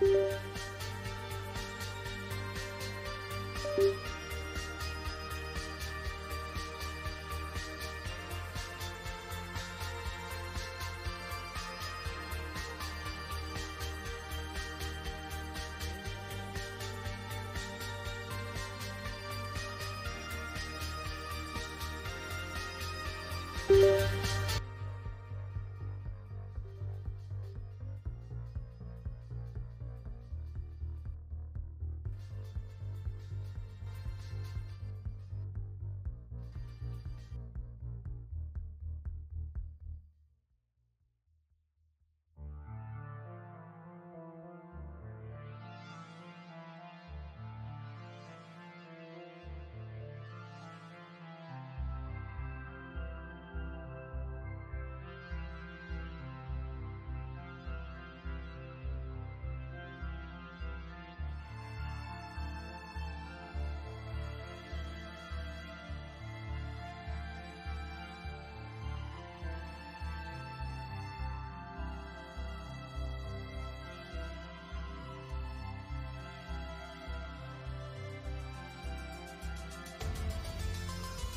Música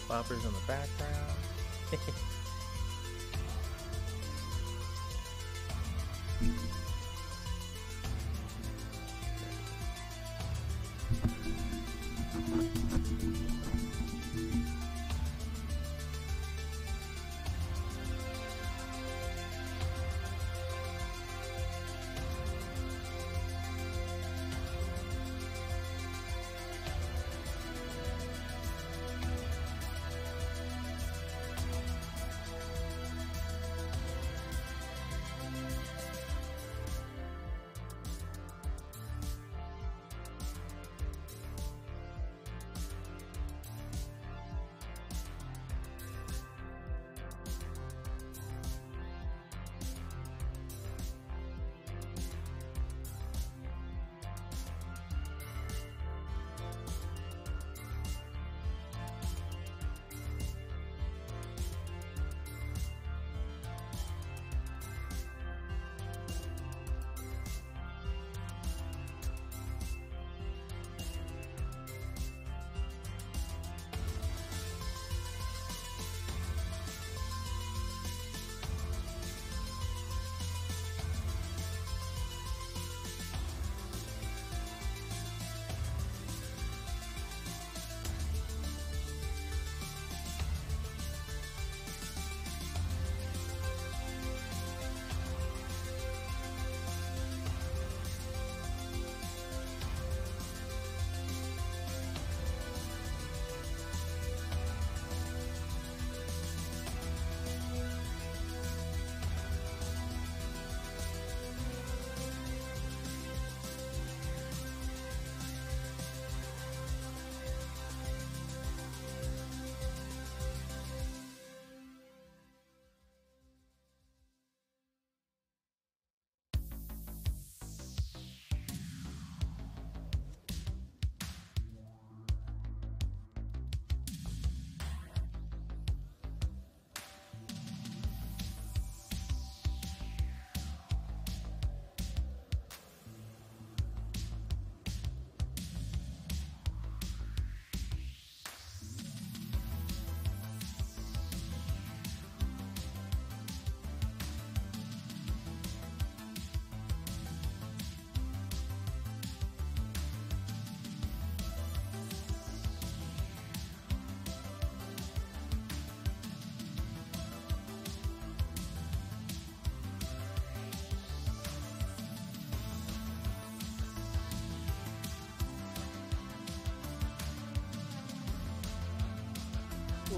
Boppers in the background.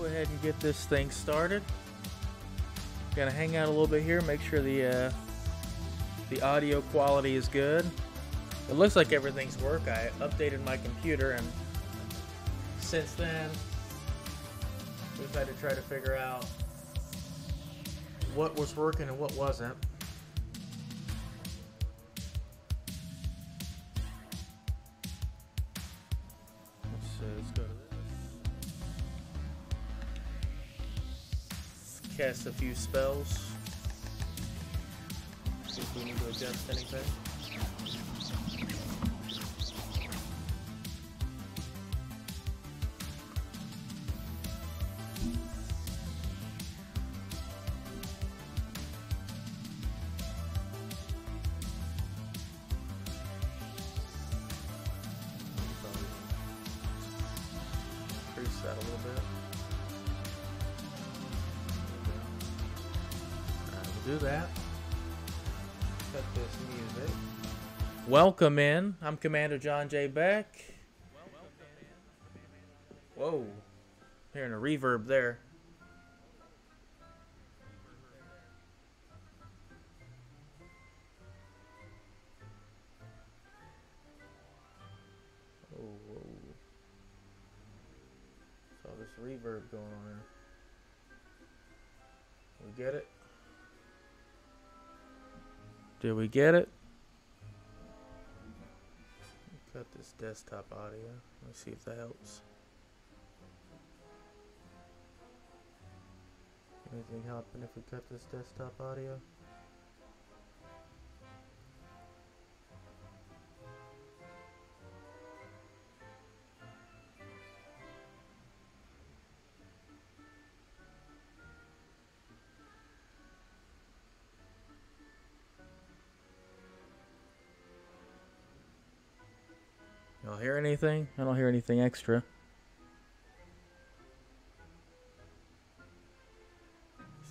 go ahead and get this thing started. Gonna hang out a little bit here, make sure the uh, the audio quality is good. It looks like everything's work. I updated my computer, and since then, we've had to try to figure out what was working and what wasn't. Few spells. See if we need to adjust anything. Welcome in. I'm Commander John J. Beck. Whoa. Hearing a reverb there. Oh, whoa. Saw this reverb going on. We get it? Did we get it? Desktop audio. Let me see if that helps. Anything happen if we cut this desktop audio? Y'all hear anything? I don't hear anything extra.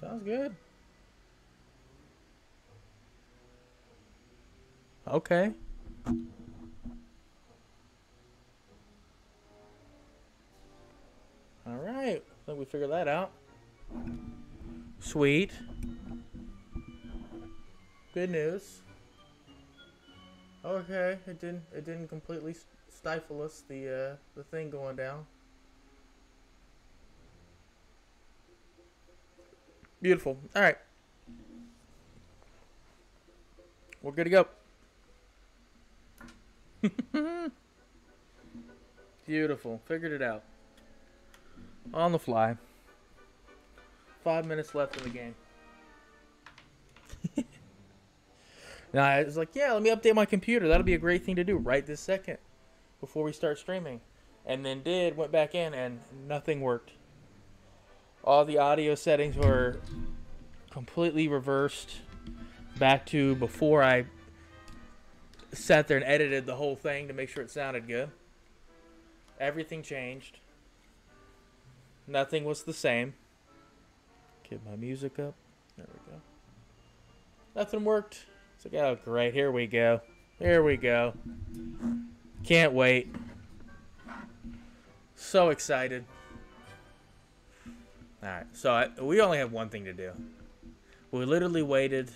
Sounds good. Okay. All right. I think we figured that out. Sweet. Good news. Okay, it didn't it didn't completely stifle us the uh the thing going down. Beautiful. All right. We're good to go. Beautiful. Figured it out. On the fly. Five minutes left in the game. now I was like, yeah, let me update my computer. That'll be a great thing to do right this second before we start streaming. And then did, went back in, and nothing worked. All the audio settings were completely reversed back to before I sat there and edited the whole thing to make sure it sounded good. Everything changed. Nothing was the same. Get my music up. There we go. Nothing worked. It's like, oh, great. Here we go. Here we go. Can't wait. So excited. All right. So I, we only have one thing to do. We literally waited.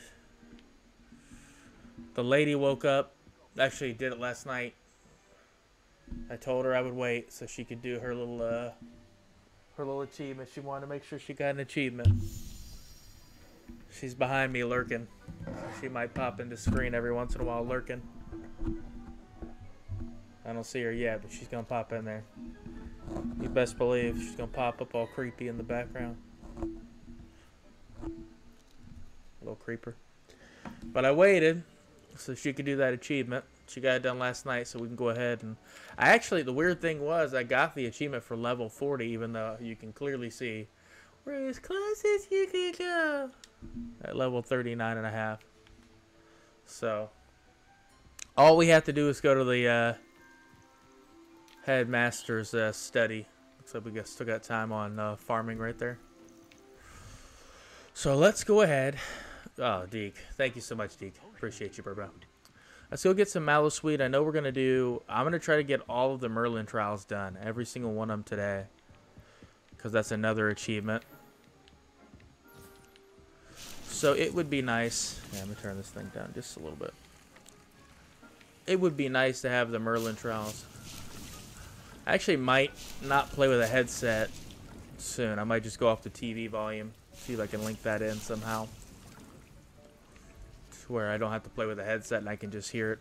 The lady woke up. Actually, did it last night. I told her I would wait so she could do her little uh, her little achievement. She wanted to make sure she got an achievement. She's behind me lurking. She might pop into screen every once in a while lurking. I don't see her yet, but she's gonna pop in there. You best believe she's gonna pop up all creepy in the background. Little creeper. But I waited so she could do that achievement. She got it done last night, so we can go ahead and. I actually, the weird thing was, I got the achievement for level 40, even though you can clearly see we're as close as you can go at level 39 and a half. So, all we have to do is go to the uh, headmaster's uh, study. Looks like we got, still got time on uh, farming right there. So let's go ahead. Oh, Deke. Thank you so much, Deke. Appreciate you, Burbo. Let's go get some Mallowsweet. I know we're going to do... I'm going to try to get all of the Merlin trials done. Every single one of them today. Because that's another achievement. So it would be nice... Yeah, let me turn this thing down just a little bit. It would be nice to have the Merlin trials. I actually might not play with a headset soon. I might just go off the TV volume. See if I can link that in somehow. To where I don't have to play with a headset and I can just hear it.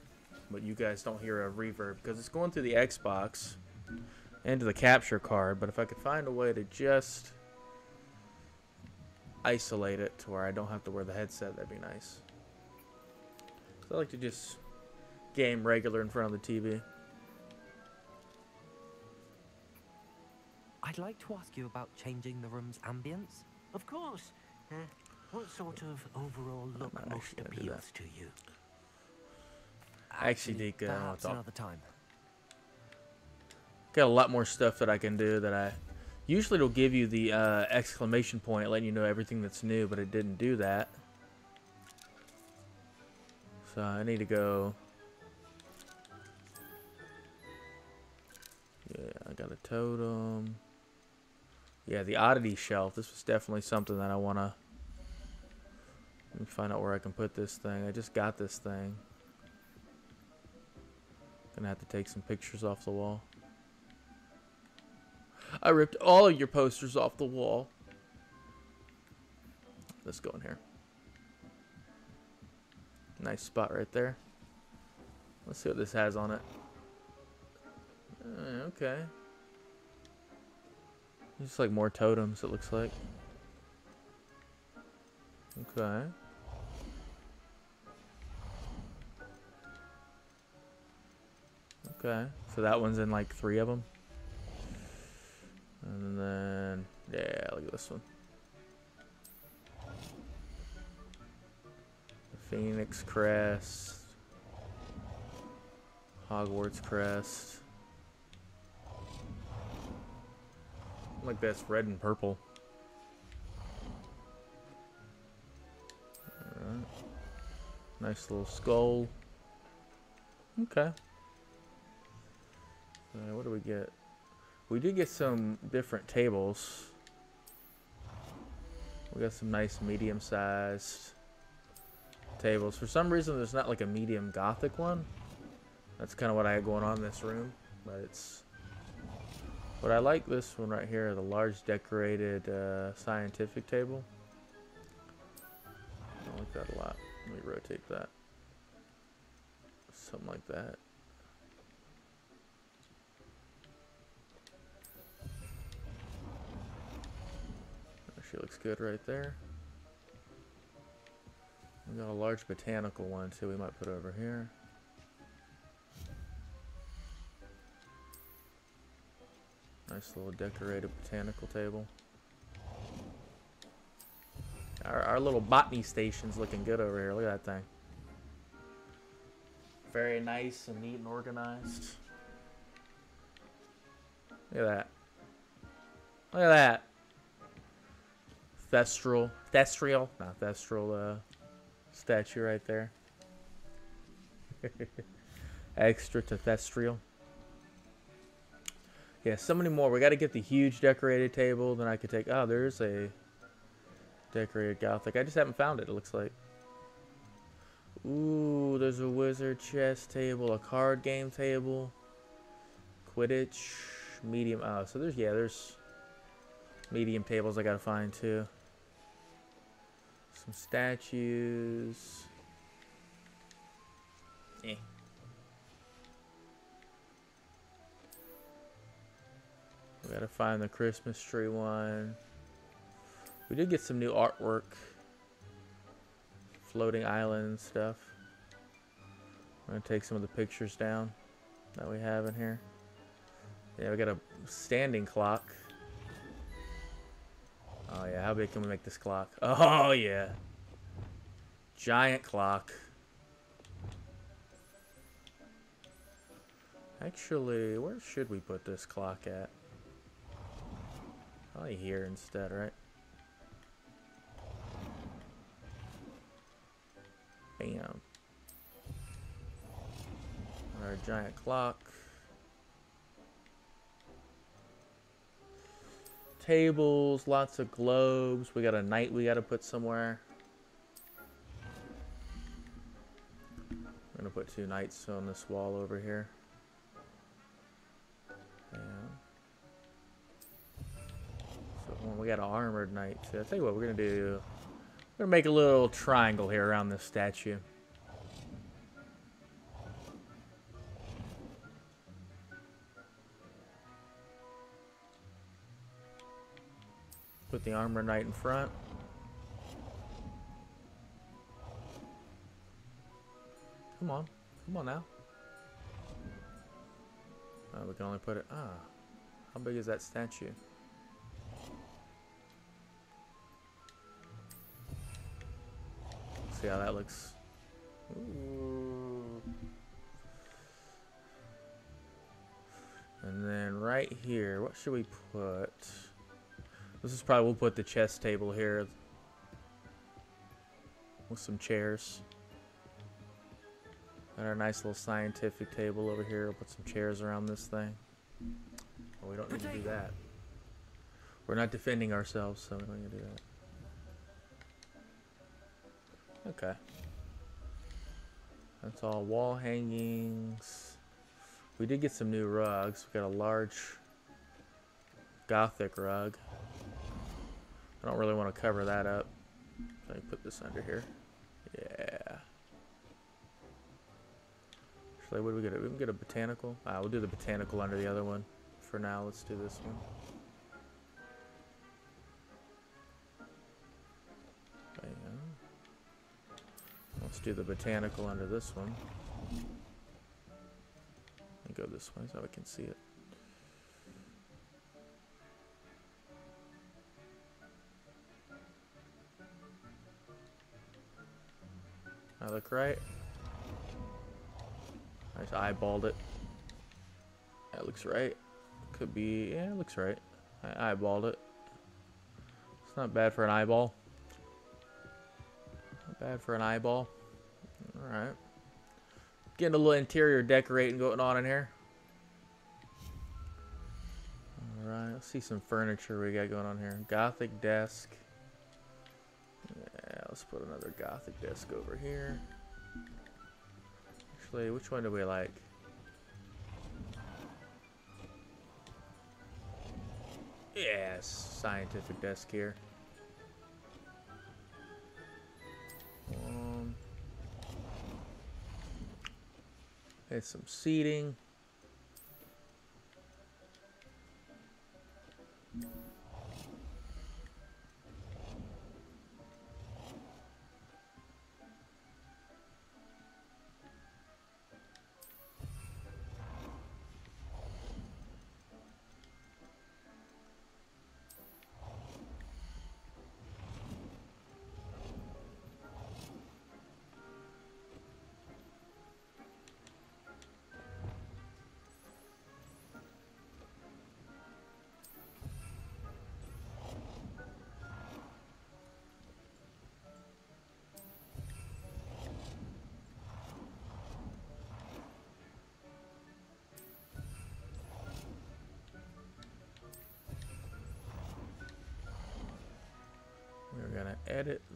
But you guys don't hear a reverb. Because it's going through the Xbox. Into the capture card. But if I could find a way to just isolate it to where I don't have to wear the headset, that'd be nice. 'Cause I like to just game regular in front of the TV. I'd like to ask you about changing the room's ambience. Of course. Uh, what sort of overall look not most actually gonna do that. appeals to you? Actually, Deke, I'll perhaps talk- another time. Got a lot more stuff that I can do that I usually it'll give you the uh, exclamation point letting you know everything that's new, but it didn't do that. So I need to go. Yeah, I got a totem. Yeah, the oddity shelf. This was definitely something that I want to. Let me find out where I can put this thing. I just got this thing. Gonna have to take some pictures off the wall. I ripped all of your posters off the wall. Let's go in here. Nice spot right there. Let's see what this has on it. Uh, okay. Just like more totems, it looks like. Okay. Okay. So that one's in like three of them. And then, yeah, look at this one. The Phoenix Crest. Hogwarts Crest. Like that's red and purple. Nice little skull. Okay. Uh, what do we get? We did get some different tables. We got some nice medium-sized tables. For some reason, there's not like a medium gothic one. That's kind of what I had going on in this room, but it's but I like this one right here, the large decorated uh, scientific table. I like that a lot. Let me rotate that. Something like that. She looks good right there. We got a large botanical one too we might put over here. Nice little decorated botanical table. Our, our little botany station's looking good over here. Look at that thing. Very nice and neat and organized. Look at that. Look at that. Thestral. Thestrial. Not Thestral. Uh, statue right there. Extra to Thestrial. Yeah, so many more. We got to get the huge decorated table. Then I could take... Oh, there's a decorated Gothic. I just haven't found it, it looks like. Ooh, there's a wizard chess table, a card game table, Quidditch, medium. Oh, so there's, yeah, there's medium tables I got to find too. Some statues. Eh. We gotta find the Christmas tree one. We did get some new artwork. Floating island stuff. I'm gonna take some of the pictures down that we have in here. Yeah, we got a standing clock. Oh yeah, how big can we make this clock? Oh yeah. Giant clock. Actually, where should we put this clock at? Probably here instead, right? Bam. Our giant clock. Tables, lots of globes. We got a knight we got to put somewhere. I'm going to put two knights on this wall over here. Well, we got an armored knight So I'll tell you what, we're gonna do. We're gonna make a little triangle here around this statue. Put the armor knight in front. Come on. Come on now. Oh, we can only put it... Ah. How big is that statue? See how that looks. And then right here, what should we put? This is probably, we'll put the chess table here with some chairs. Got our nice little scientific table over here. We'll put some chairs around this thing. Well, we don't need to do that. We're not defending ourselves, so we don't need to do that. Okay. That's all wall hangings. We did get some new rugs. We got a large gothic rug. I don't really want to cover that up. Let me put this under here. Yeah. Actually, what do we get? We can get a botanical. Ah, we'll do the botanical under the other one. For now, let's do this one. Let's do the botanical under this one. And go this way so I can see it. I look right. I just eyeballed it. That looks right. Could be, yeah, it looks right. I eyeballed it. It's not bad for an eyeball. Not bad for an eyeball. Alright. Getting a little interior decorating going on in here. Alright, let's see some furniture we got going on here. Gothic desk. Yeah, let's put another gothic desk over here. Actually, which one do we like? Yes, scientific desk here. There's some seating.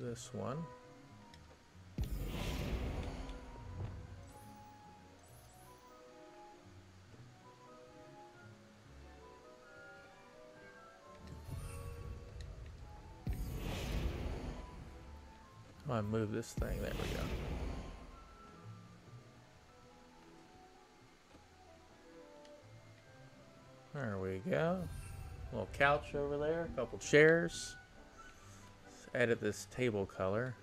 This one. Gonna move this thing. There we go. There we go. little couch over there, a couple chairs. Edit this table color.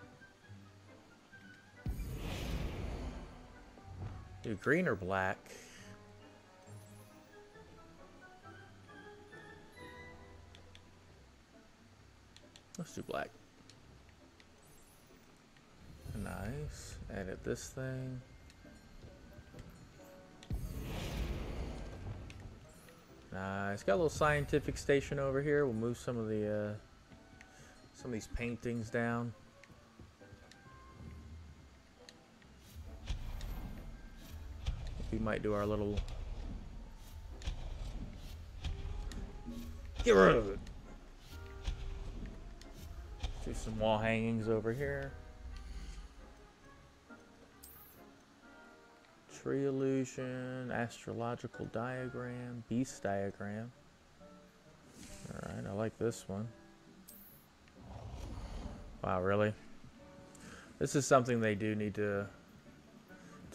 Do green or black? Let's do black. Nice. Edit this thing. Nice. Got a little scientific station over here. We'll move some of the uh, some of these paintings down. We might do our little. Get rid of it. Do some wall hangings over here. Tree illusion, astrological diagram, beast diagram. Alright, I like this one. Wow, really? This is something they do need to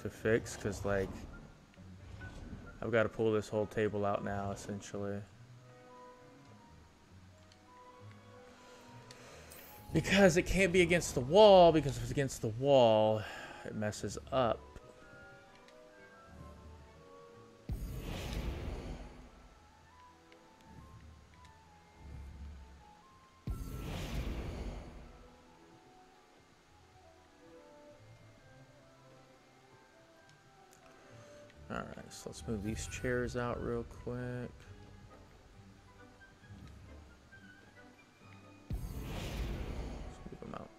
to fix because like I've got to pull this whole table out now essentially. Because it can't be against the wall because if it's against the wall it messes up let's move these chairs out real quick. Move them out.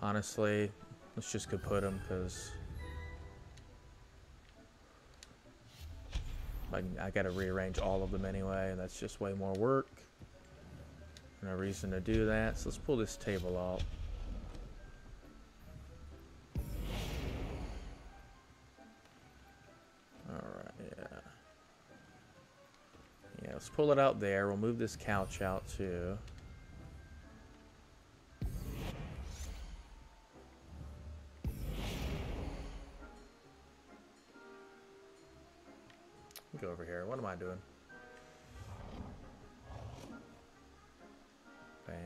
Honestly, Let's just go put them because I, I got to rearrange all of them anyway, and that's just way more work. No reason to do that, so let's pull this table out. Pull it out there. We'll move this couch out too. Go over here. What am I doing? Bam.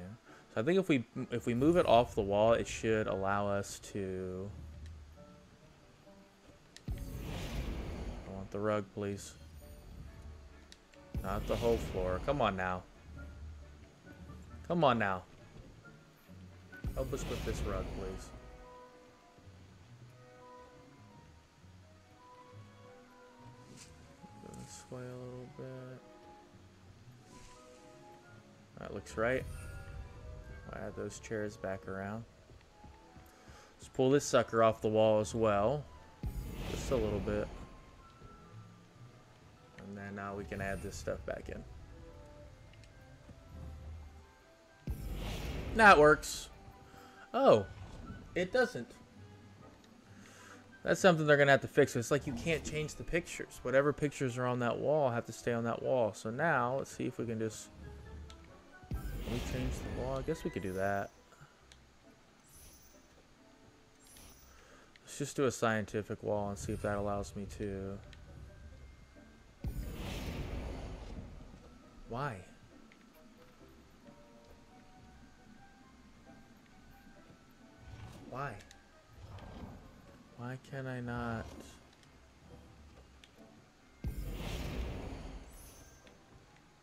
So I think if we if we move it off the wall, it should allow us to. I want the rug, please. Not the whole floor. Come on now. Come on now. Help us with this rug, please. This way a little bit. That looks right. I'll add those chairs back around. Let's pull this sucker off the wall as well. Just a little bit. And then now we can add this stuff back in. Now it works. Oh, it doesn't. That's something they're going to have to fix. It's like you can't change the pictures. Whatever pictures are on that wall have to stay on that wall. So now, let's see if we can just... Can we change the wall? I guess we could do that. Let's just do a scientific wall and see if that allows me to... Why? Why? Why can I not?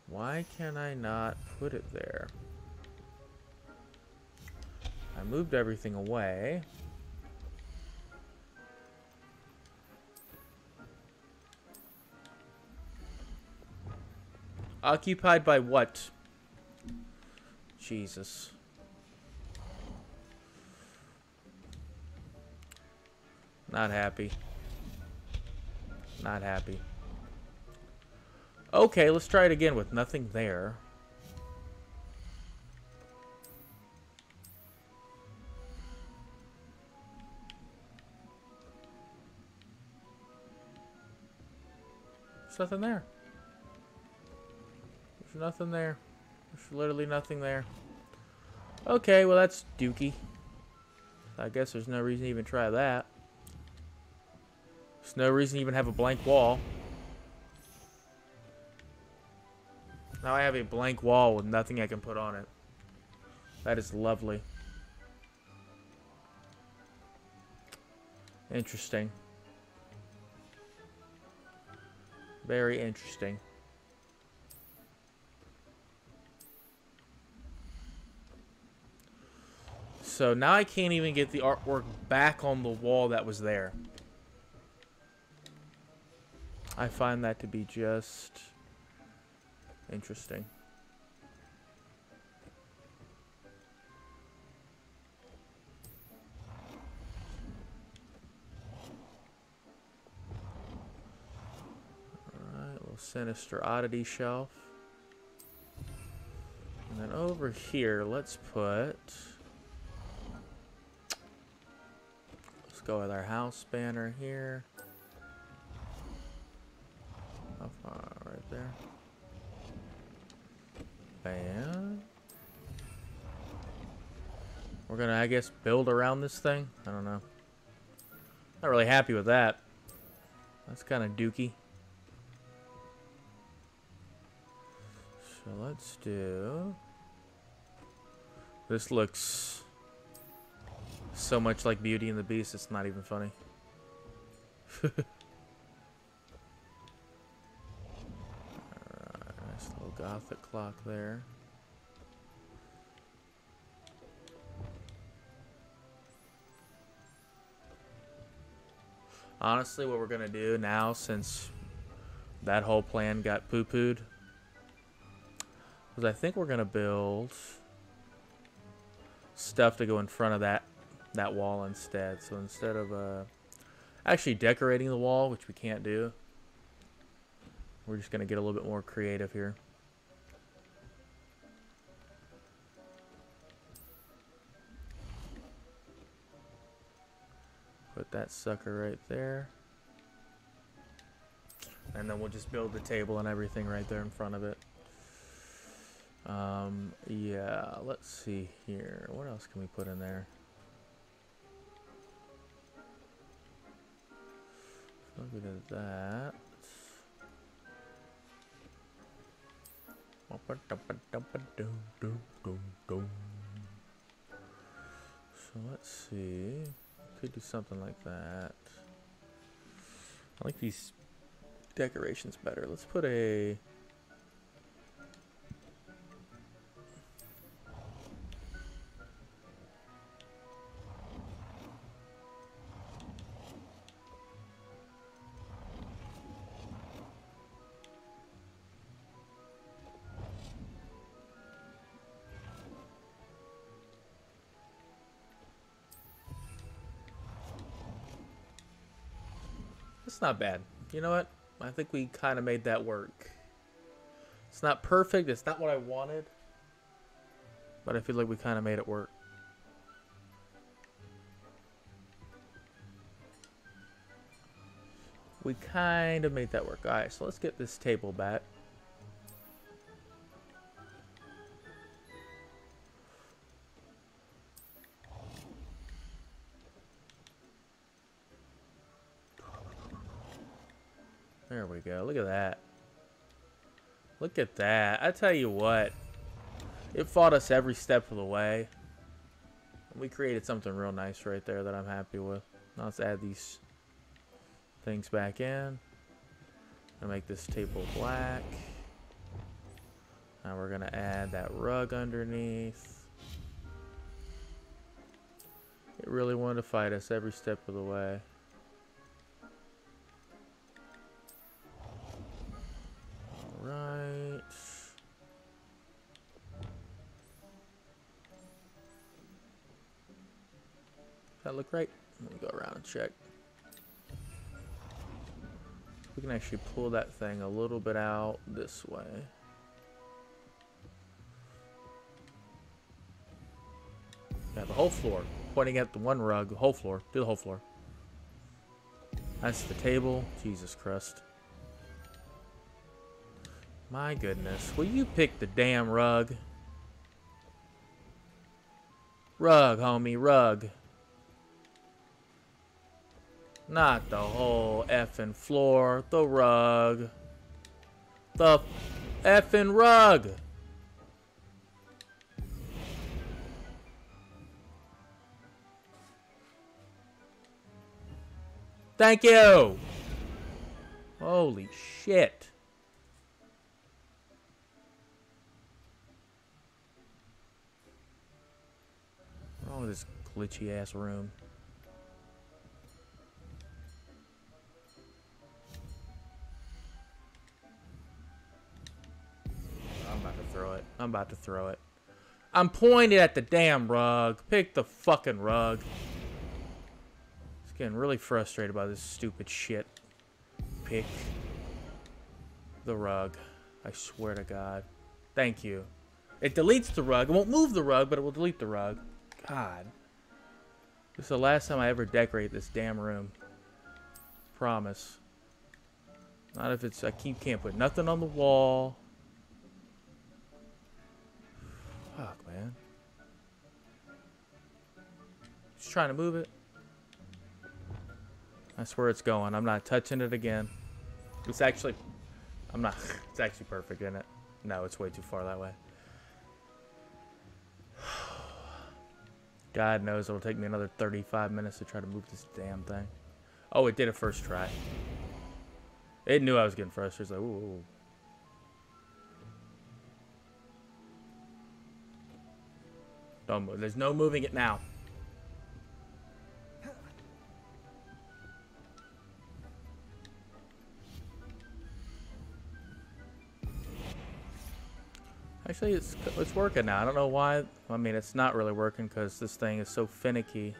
Why can I not put it there? I moved everything away. Occupied by what? Jesus. Not happy. Not happy. Okay, let's try it again with nothing there. There's nothing there. There's nothing there. There's literally nothing there. Okay, well that's dookie. I guess there's no reason to even try that. There's no reason to even have a blank wall. Now I have a blank wall with nothing I can put on it. That is lovely. Interesting. Very interesting. So now I can't even get the artwork back on the wall that was there. I find that to be just interesting. Alright, little Sinister Oddity shelf. And then over here, let's put... go with our house banner here. How far? Right there. Bam. We're gonna, I guess, build around this thing. I don't know. Not really happy with that. That's kind of dookie. So let's do... This looks so much like Beauty and the Beast, it's not even funny. Nice little gothic clock there. Honestly, what we're going to do now, since that whole plan got poo-pooed, is I think we're going to build stuff to go in front of that that wall instead. So instead of uh, actually decorating the wall, which we can't do, we're just going to get a little bit more creative here. Put that sucker right there. And then we'll just build the table and everything right there in front of it. Um, yeah, let's see here. What else can we put in there? Look at that. So let's see. Could do something like that. I like these decorations better. Let's put a not bad. You know what? I think we kind of made that work. It's not perfect. It's not what I wanted. But I feel like we kind of made it work. We kind of made that work. Alright, so let's get this table back. Go. Look at that. Look at that. I tell you what. It fought us every step of the way. We created something real nice right there that I'm happy with. Now let's add these things back in. And make this table black. Now we're going to add that rug underneath. It really wanted to fight us every step of the way. That look right? Let me go around and check. We can actually pull that thing a little bit out this way. Yeah, the whole floor. Pointing at the one rug, the whole floor. Do the whole floor. That's the table. Jesus Christ. My goodness. Will you pick the damn rug? Rug, homie, rug. Not the whole effing floor. The rug. The effing rug. Thank you. Holy shit. What's wrong with this glitchy ass room? Throw it. I'm about to throw it. I'm pointed at the damn rug. Pick the fucking rug. It's getting really frustrated by this stupid shit. Pick the rug. I swear to God. Thank you. It deletes the rug. It won't move the rug, but it will delete the rug. God. This is the last time I ever decorate this damn room. Promise. Not if it's, I keep, can't put nothing on the wall. Fuck, man. Just trying to move it. That's where it's going. I'm not touching it again. It's actually, I'm not, it's actually perfect, isn't it? No, it's way too far that way. God knows it'll take me another 35 minutes to try to move this damn thing. Oh, it did a first try. It knew I was getting frustrated. It's like, ooh. Don't move. There's no moving it now. Actually, it's it's working now. I don't know why. I mean, it's not really working because this thing is so finicky.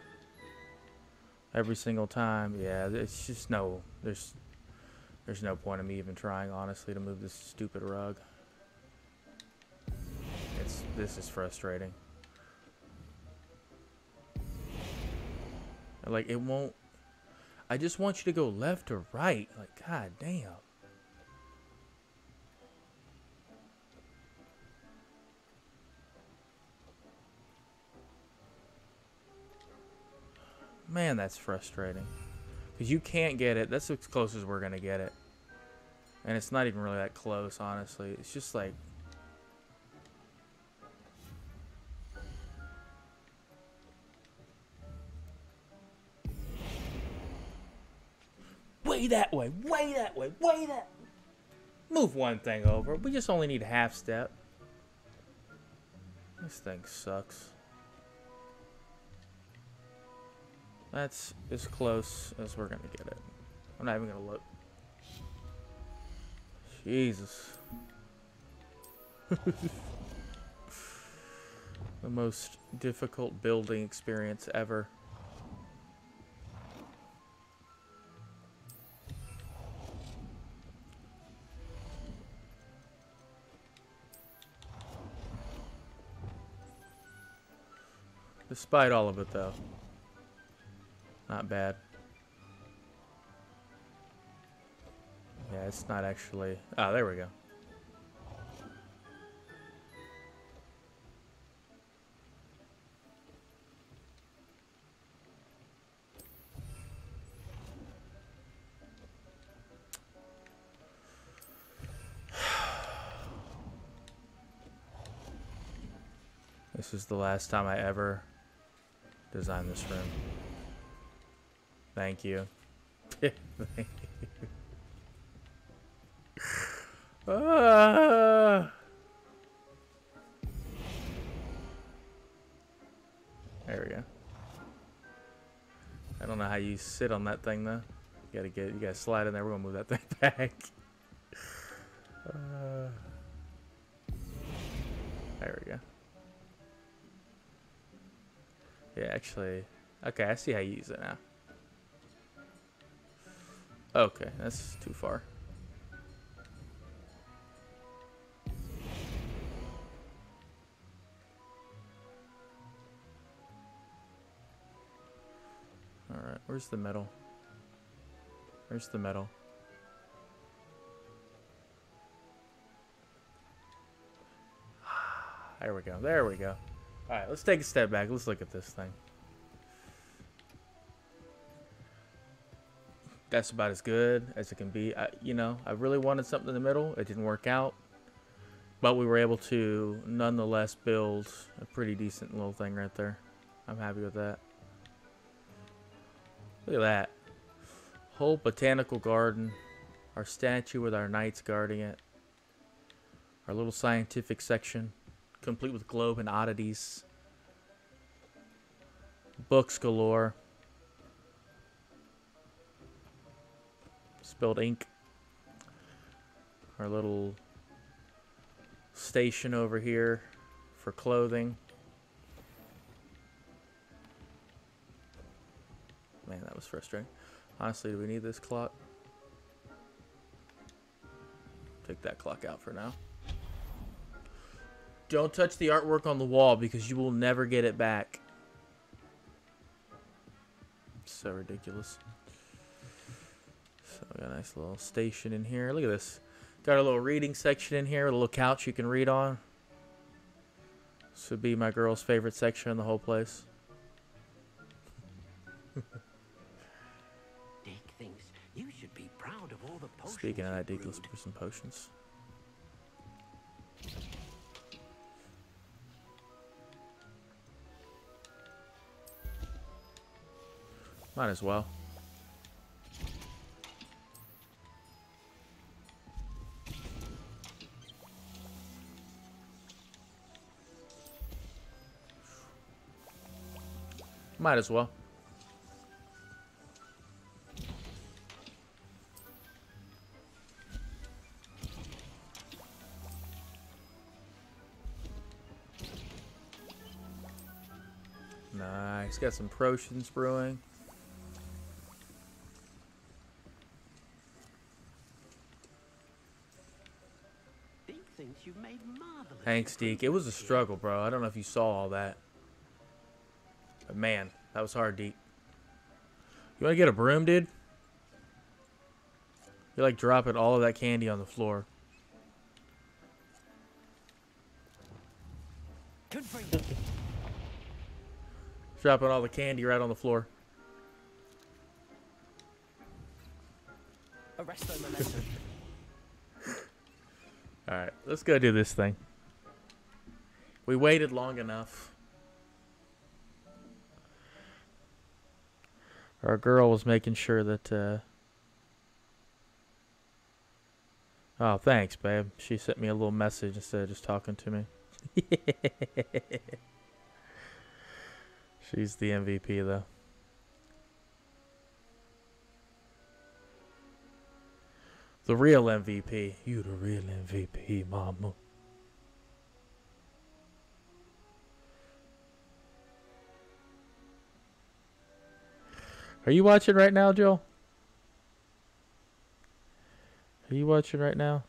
every single time. Yeah, it's just no. There's there's no point in me even trying, honestly, to move this stupid rug. It's this is frustrating. Like it won't. I just want you to go left or right. Like god damn. Man, that's frustrating. Because you can't get it. That's as close as we're going to get it. And it's not even really that close, honestly. It's just like... Way that way, way that way, way that... Move one thing over. We just only need half step. This thing sucks. That's as close as we're gonna get it. I'm not even gonna look. Jesus. the most difficult building experience ever. Despite all of it, though. Not bad. Yeah, it's not actually... Ah, there we go. This is the last time I ever designed this room. Thank you. There we go. I don't know how you sit on that thing though. You gotta get, you gotta slide in there. We're gonna move that thing back. Actually, okay, I see how you use it now. Okay, that's too far. Alright, where's the metal? Where's the metal? There we go. There we go. Alright, let's take a step back. Let's look at this thing. That's about as good as it can be. I, you know, I really wanted something in the middle. It didn't work out. But we were able to nonetheless build a pretty decent little thing right there. I'm happy with that. Look at that. Whole botanical garden. Our statue with our knights guarding it. Our little scientific section. Complete with globe and oddities. Books galore. Spilled ink. Our little station over here for clothing. Man, that was frustrating. Honestly, do we need this clock? Take that clock out for now. Don't touch the artwork on the wall because you will never get it back. So ridiculous. So got a nice little station in here. Look at this. Got a little reading section in here, a little couch you can read on. This would be my girl's favorite section in the whole place. Dick thinks you should be proud of all the potions Speaking of that, let's some potions. Might as well. Might as well. Nice. Got some potions brewing. Thanks, Deke. It was a struggle, bro. I don't know if you saw all that. But man, that was hard, deep. You want to get a broom, dude? You're like dropping all of that candy on the floor. Could bring Dropping all the candy right on the floor. arresto momentum. Alright, let's go do this thing. We waited long enough. Our girl was making sure that, uh... Oh, thanks, babe. She sent me a little message instead of just talking to me. She's the MVP, though. The real MVP. You the real MVP, mama. Are you watching right now, Joel? Are you watching right now?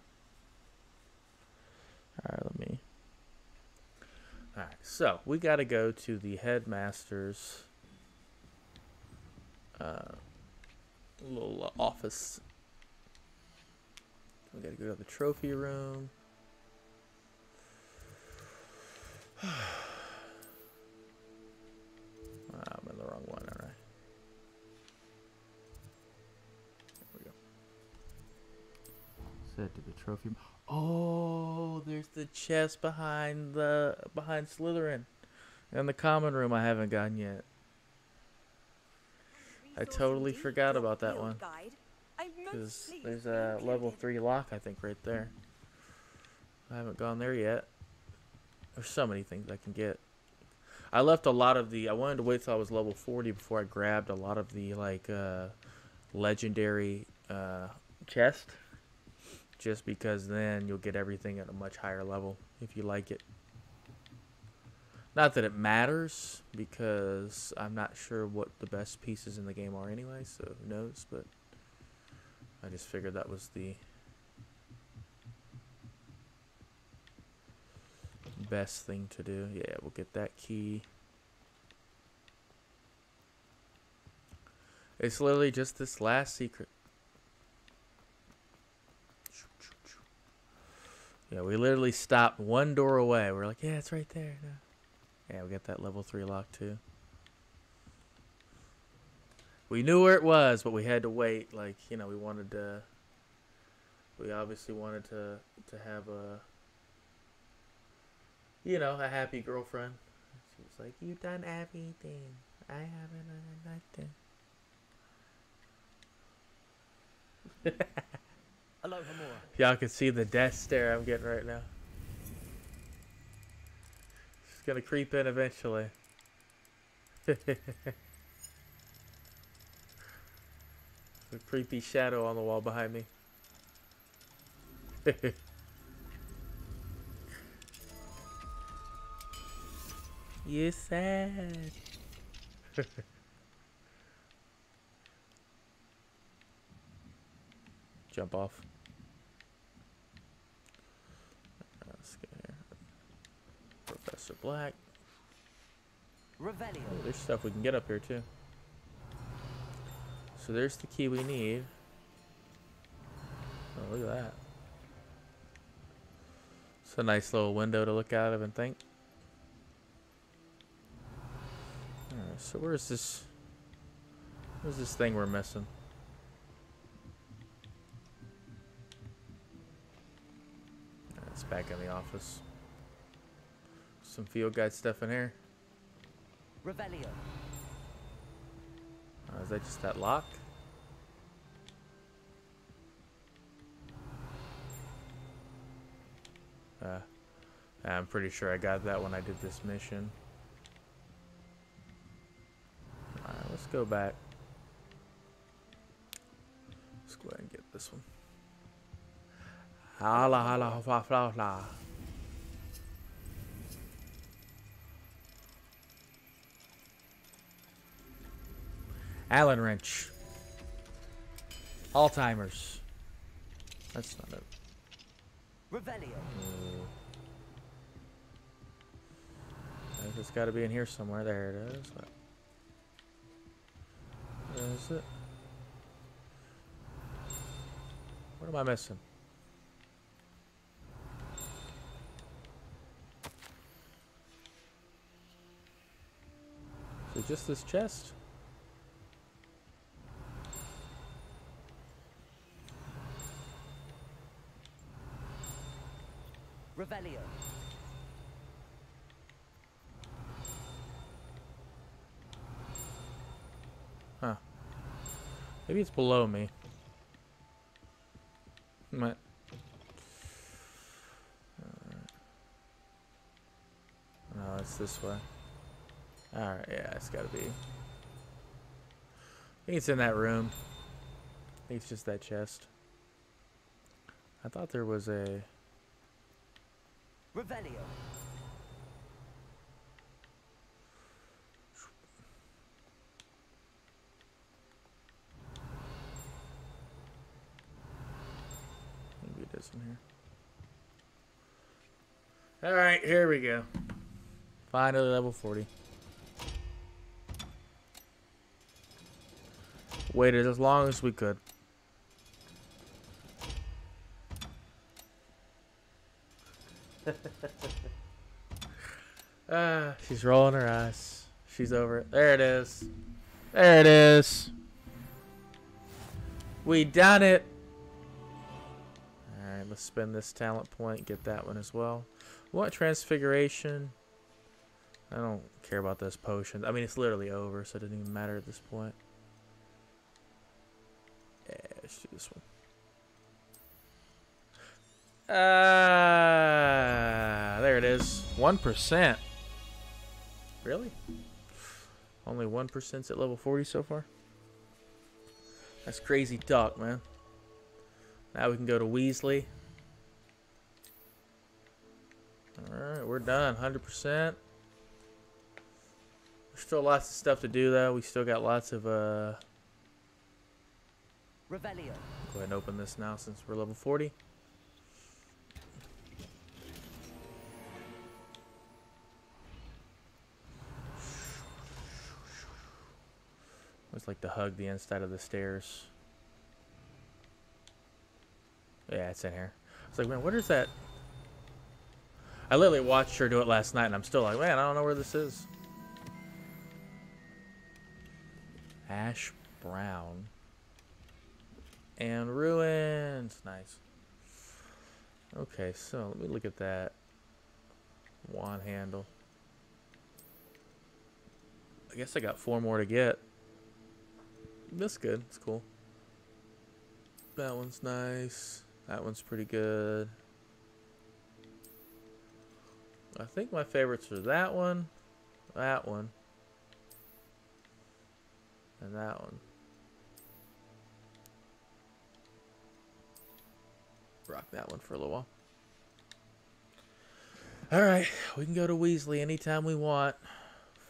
Alright, let me. Alright, so we got to go to the headmaster's uh, little office we gotta go to the trophy room. ah, I'm in the wrong one, Set to the trophy. Oh, there's the chest behind the behind Slytherin. And the common room I haven't gotten yet. I totally forgot about that one. Because there's a level 3 lock, I think, right there. I haven't gone there yet. There's so many things I can get. I left a lot of the... I wanted to wait till I was level 40 before I grabbed a lot of the, like, uh, legendary uh, chest. Just because then you'll get everything at a much higher level if you like it. Not that it matters, because I'm not sure what the best pieces in the game are anyway, so who knows, but... I just figured that was the best thing to do. Yeah, we'll get that key. It's literally just this last secret. Yeah, we literally stopped one door away. We're like, yeah, it's right there. Yeah, we got that level 3 lock too. We knew where it was, but we had to wait. Like, you know, we wanted to. We obviously wanted to to have a. You know, a happy girlfriend. She was like, you've done everything. I haven't done nothing." Y'all can see the death stare I'm getting right now. She's gonna creep in eventually. The creepy shadow on the wall behind me. you sad. Jump off. Let's get here. Professor Black. Revelio. Oh, there's stuff we can get up here too. So there's the key we need. Oh, look at that. It's a nice little window to look out of and think. Alright, so where's this... Where's this thing we're missing? It's back in the office. Some field guide stuff in here. Revelio. Oh, is that just that lock? Uh, I'm pretty sure I got that when I did this mission. Alright, let's go back. Let's go ahead and get this one. Hala hala ha Allen wrench. Alzheimer's. That's not it. Revelio. It's got to be in here somewhere. There it is. Where is it? What am I missing? Is it just this chest? Revelio. Huh. Maybe it's below me. Might. Uh, Alright. No, it's this way. Alright, yeah, it's gotta be. I think it's in that room. I think it's just that chest. I thought there was a. Revelio. Maybe it is in here. Alright, here we go. Finally, level 40. Waited as long as we could. Ah, she's rolling her eyes. She's over it. There it is. There it is. We done it. Alright, let's spend this talent point, get that one as well. What transfiguration? I don't care about this potion. I mean, it's literally over, so it doesn't even matter at this point. Yeah, let's do this one. Ah, there it is. 1%. Really? Only 1% at level 40 so far? That's crazy talk, man. Now we can go to Weasley. Alright, we're done. 100%. There's still lots of stuff to do, though. We still got lots of, uh... Revelio. Go ahead and open this now since we're level 40. Always like to hug the inside of the stairs. Yeah, it's in here. I was like, man, what is that? I literally watched her do it last night, and I'm still like, man, I don't know where this is. Ash Brown. And ruins. Nice. Okay, so let me look at that wand handle. I guess I got four more to get. That's good. It's cool. That one's nice. That one's pretty good. I think my favorites are that one, that one, and that one. Rock that one for a little while. Alright, we can go to Weasley anytime we want.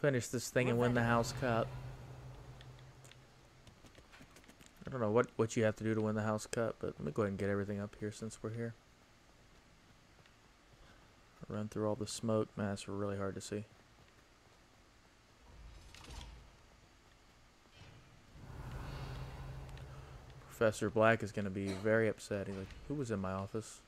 Finish this thing and win the house cup. I don't know what, what you have to do to win the house cup, but let me go ahead and get everything up here since we're here. Run through all the smoke. Man, that's really hard to see. Professor Black is going to be very upset. He's like, who was in my office?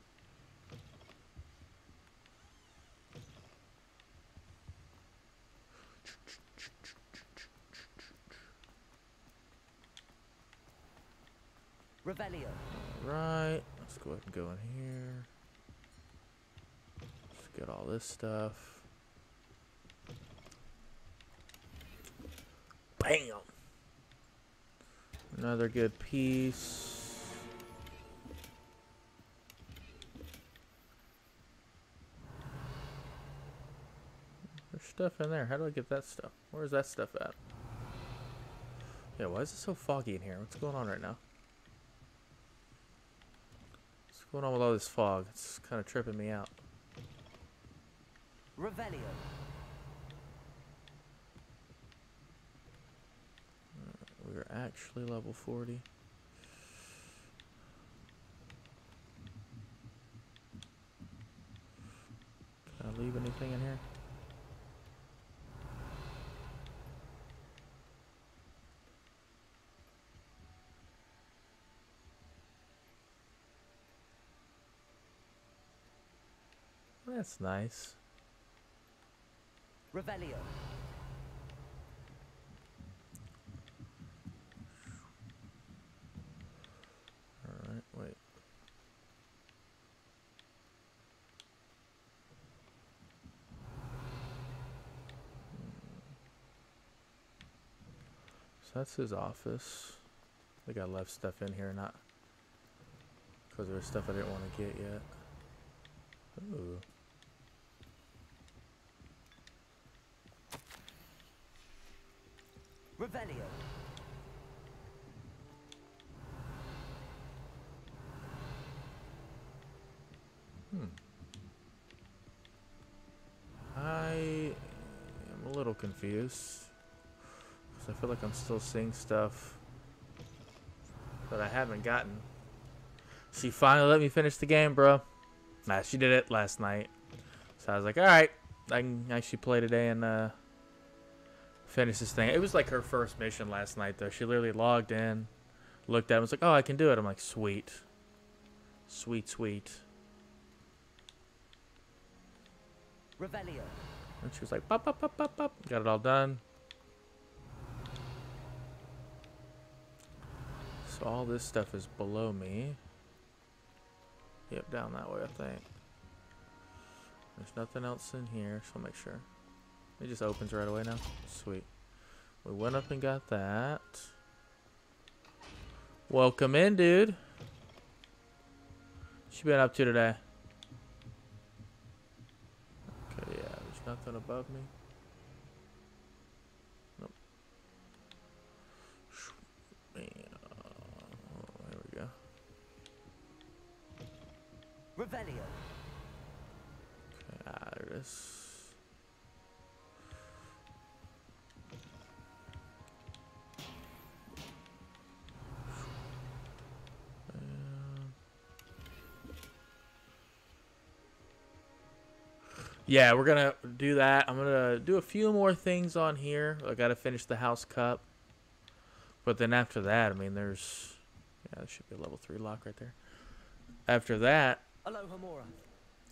Revelio. Right. Let's go ahead and go in here. Let's get all this stuff. Bam! Another good piece. There's stuff in there. How do I get that stuff? Where's that stuff at? Yeah, why is it so foggy in here? What's going on right now? What's going on with all this fog? It's kind of tripping me out. Revelio. Uh, We're actually level 40. Can I leave anything in here? That's nice. Revelio. Alright, wait. So that's his office. I think I left stuff in here, not because there was stuff I didn't want to get yet. Ooh. Revelio. Hmm. I am a little confused. Because I feel like I'm still seeing stuff that I haven't gotten. She finally let me finish the game, bro. Nah, she did it last night. So I was like, alright, I can actually play today and uh, finish this thing. It was like her first mission last night, though. She literally logged in, looked at it, was like, oh, I can do it. I'm like, sweet. Sweet, sweet. Revelio. And she was like, pop, pop, pop, pop, pop. Got it all done. So all this stuff is below me. Yep, down that way, I think. There's nothing else in here, so I'll make sure. It just opens right away now. Sweet. We went up and got that. Welcome in, dude. What you been up to today? Okay, yeah, there's nothing above me. Nope. Oh, there we go. Revelio. Okay, ah, there it is. Yeah, we're gonna do that. I'm gonna do a few more things on here. I gotta finish the house cup. But then after that, I mean, there's. Yeah, there should be a level 3 lock right there. After that, Alohomora.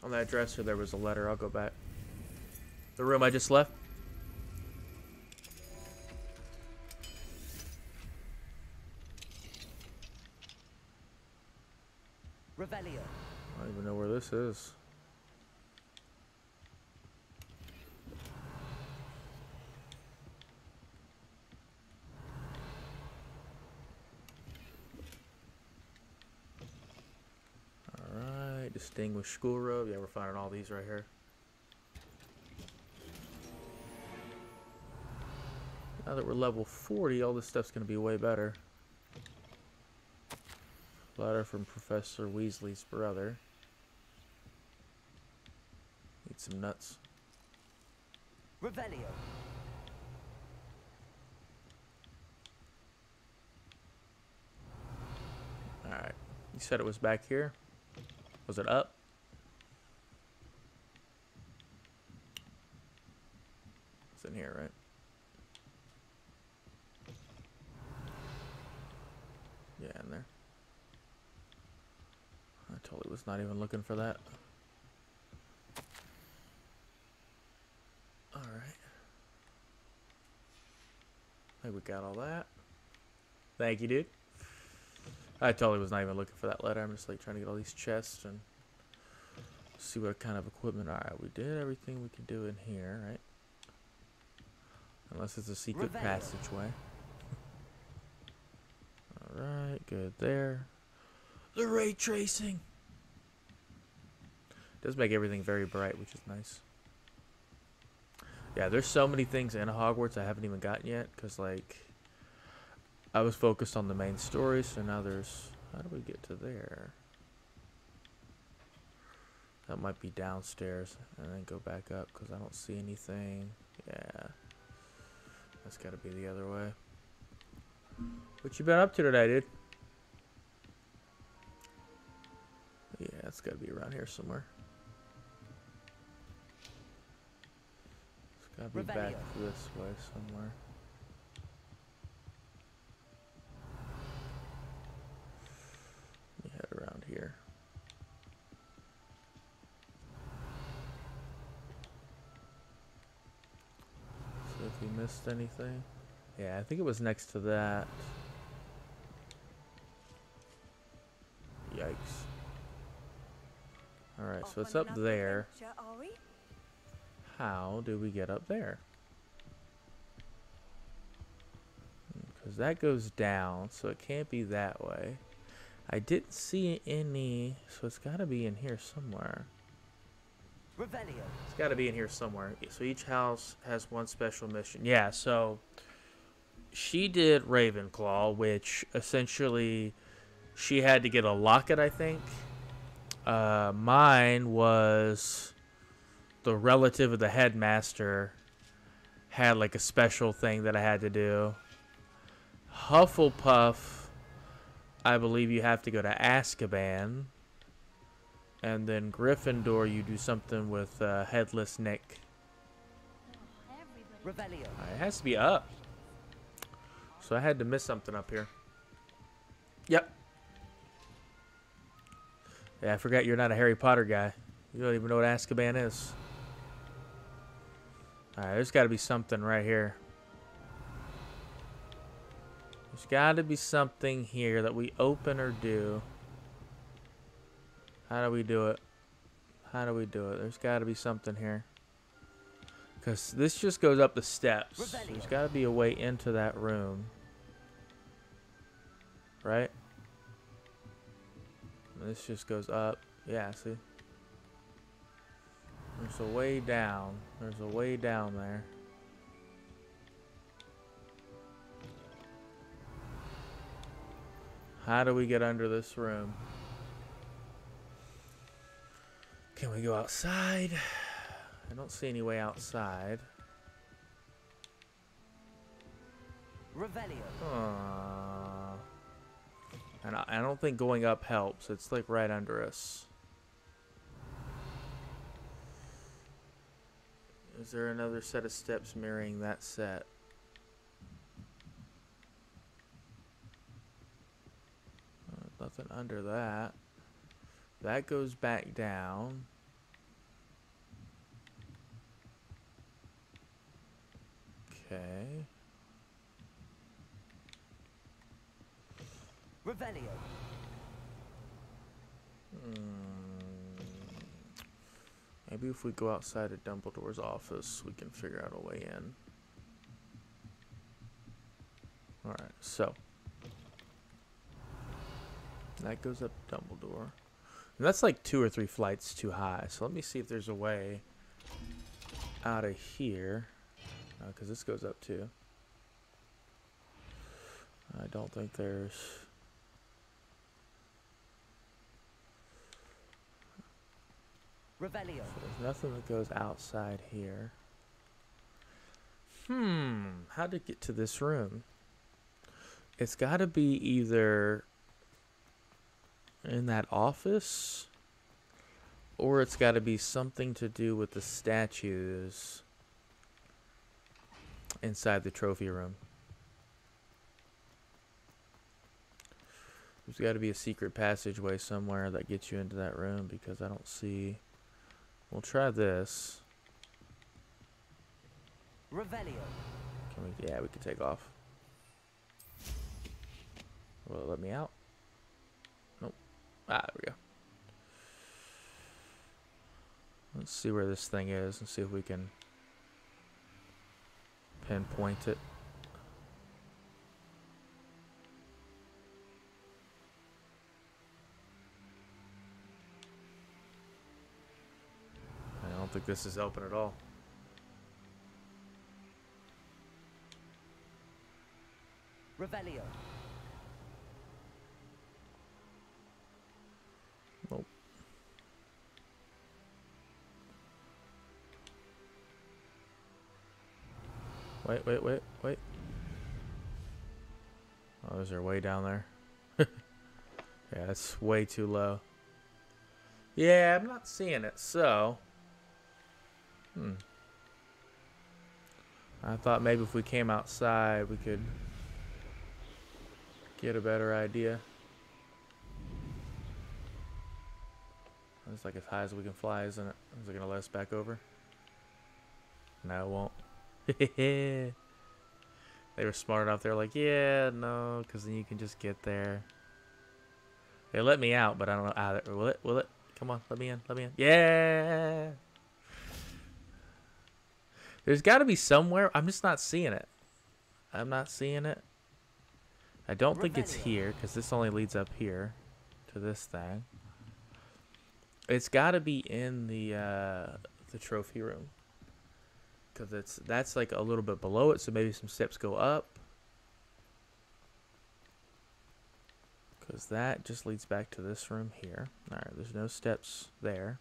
on that dresser, there was a letter. I'll go back. The room I just left. Revelio. I don't even know where this is. Alright, distinguished school robe. Yeah, we're finding all these right here. Now that we're level 40, all this stuff's going to be way better. Letter from Professor Weasley's brother. Eat some nuts. Revelio. Alright. You said it was back here? Was it up? It's in here, right? Yeah, in there. I totally was not even looking for that. Alright. I think we got all that. Thank you, dude. I totally was not even looking for that letter. I'm just like trying to get all these chests and see what kind of equipment. Alright, we did everything we can do in here, right? Unless it's a secret Revelio. passageway. Alright, good there. The ray tracing! Does make everything very bright, which is nice. Yeah, there's so many things in Hogwarts I haven't even gotten yet, because, like, I was focused on the main story, so now there's... How do we get to there? That might be downstairs, and then go back up, because I don't see anything. Yeah. That's got to be the other way. What you been up to today, dude? Yeah, it's got to be around here somewhere. It's got to be back this way somewhere. Let me head around here. If we missed anything. Yeah, I think it was next to that. Yikes. Alright, so it's up there. adventure, are we? How do we get up there? Hmm, because that goes down, so it can't be that way. I didn't see any, so it's got to be in here somewhere. It's got to be in here somewhere. So each house has one special mission. Yeah, so she did Ravenclaw, which essentially she had to get a locket, I think. Uh, mine was the relative of the headmaster had like a special thing that I had to do. Hufflepuff, I believe you have to go to Azkaban. And then Gryffindor, you do something with uh, Headless Nick. Revelio. Uh, It has to be up. So I had to miss something up here. Yep. Yeah, I forgot you're not a Harry Potter guy. You don't even know what Azkaban is. Alright, there's got to be something right here. There's got to be something here that we open or do. How do we do it? How do we do it? There's got to be something here. Because this just goes up the steps. There's got to be a way into that room. Right? This just goes up. Yeah, see? There's a way down. There's a way down there. How do we get under this room? Can we go outside? I don't see any way outside. Revelio. And I, I don't think going up helps. It's like right under us. Is there another set of steps mirroring that set? Uh, nothing under that. That goes back down. Okay. Revelio. Hmm. Maybe if we go outside of Dumbledore's office, we can figure out a way in. Alright, so. That goes up Dumbledore. And that's like two or three flights too high. So let me see if there's a way out of here. Because this goes up too. I don't think there's. Revelio. So there's nothing that goes outside here. Hmm, how to get to this room? It's got to be either in that office or it's got to be something to do with the statues inside the trophy room. There's got to be a secret passageway somewhere that gets you into that room because I don't see We'll try this. Revelio. Can we? Yeah, we can take off. Will it let me out? Ah, there we go. Let's see where this thing is and see if we can pinpoint it. I don't think this is open at all. Revelio. Wait, wait, wait, wait. Oh, is there way down there? yeah, it's way too low. Yeah, I'm not seeing it, so. Hmm. I thought maybe if we came outside, we could get a better idea. It's like as high as we can fly, isn't it? Is it gonna let us back over? No, it won't. They were smart enough. They're like, yeah, no, because then you can just get there. They let me out, but I don't know. Ah, will it? Will it? Come on, let me in. Let me in. Yeah. There's got to be somewhere. I'm just not seeing it. I'm not seeing it. I don't think it's here because this only leads up here to this thing. It's got to be in the uh, the trophy room because it's that's like a little bit below it, so maybe some steps go up. Because that just leads back to this room here. All right, there's no steps there.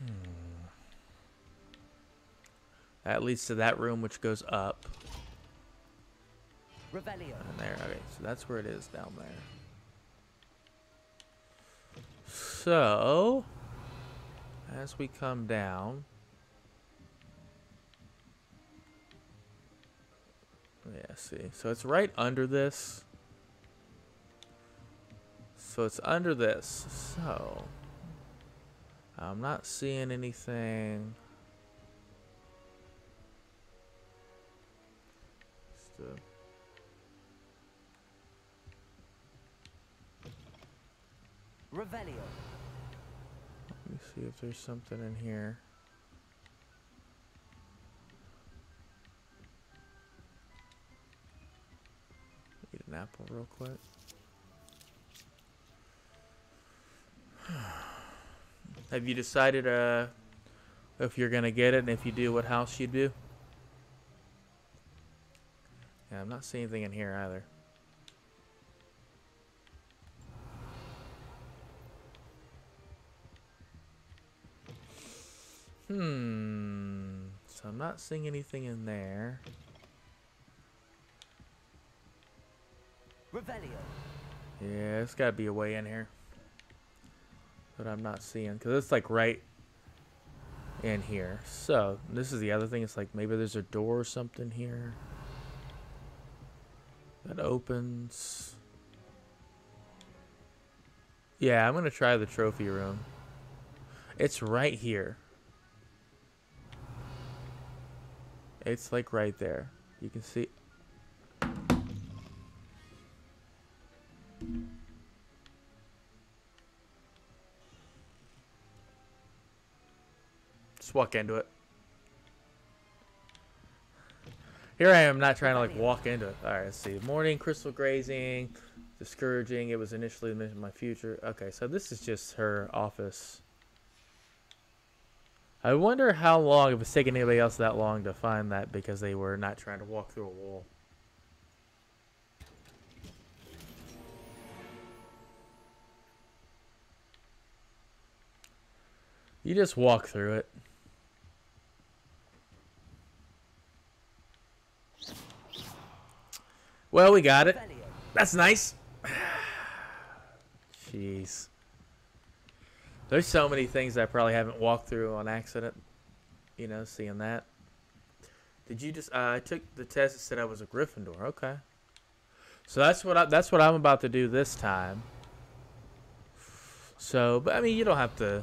Hmm. That leads to that room, which goes up. Revelio. And there, okay, so that's where it is down there. So, as we come down, yeah, see, so it's right under this. So it's under this. So, I'm not seeing anything. Uh, Revelio. See if there's something in here. Eat an apple real quick. Have you decided uh if you're gonna get it and if you do what house you'd do? Yeah, I'm not seeing anything in here either. Hmm. So I'm not seeing anything in there. Revelio. Yeah, it's got to be a way in here. But I'm not seeing because it's like right in here. So this is the other thing. It's like maybe there's a door or something here that opens. Yeah, I'm gonna try the trophy room. It's right here. It's like right there. You can see. Just walk into it. Here I am, not trying to like walk into it. All right, let's see. Morning, crystal grazing, discouraging. It was initially my future. Okay, so this is just her office. I wonder how long, if it's taken anybody else that long to find that because they were not trying to walk through a wall. You just walk through it. Well, we got it. That's nice. Jeez. There's so many things I probably haven't walked through on accident. You know, seeing that. Did you just? Uh, I took the test. It said I was a Gryffindor. Okay. So that's what I, that's what I'm about to do this time. So, but I mean, you don't have to.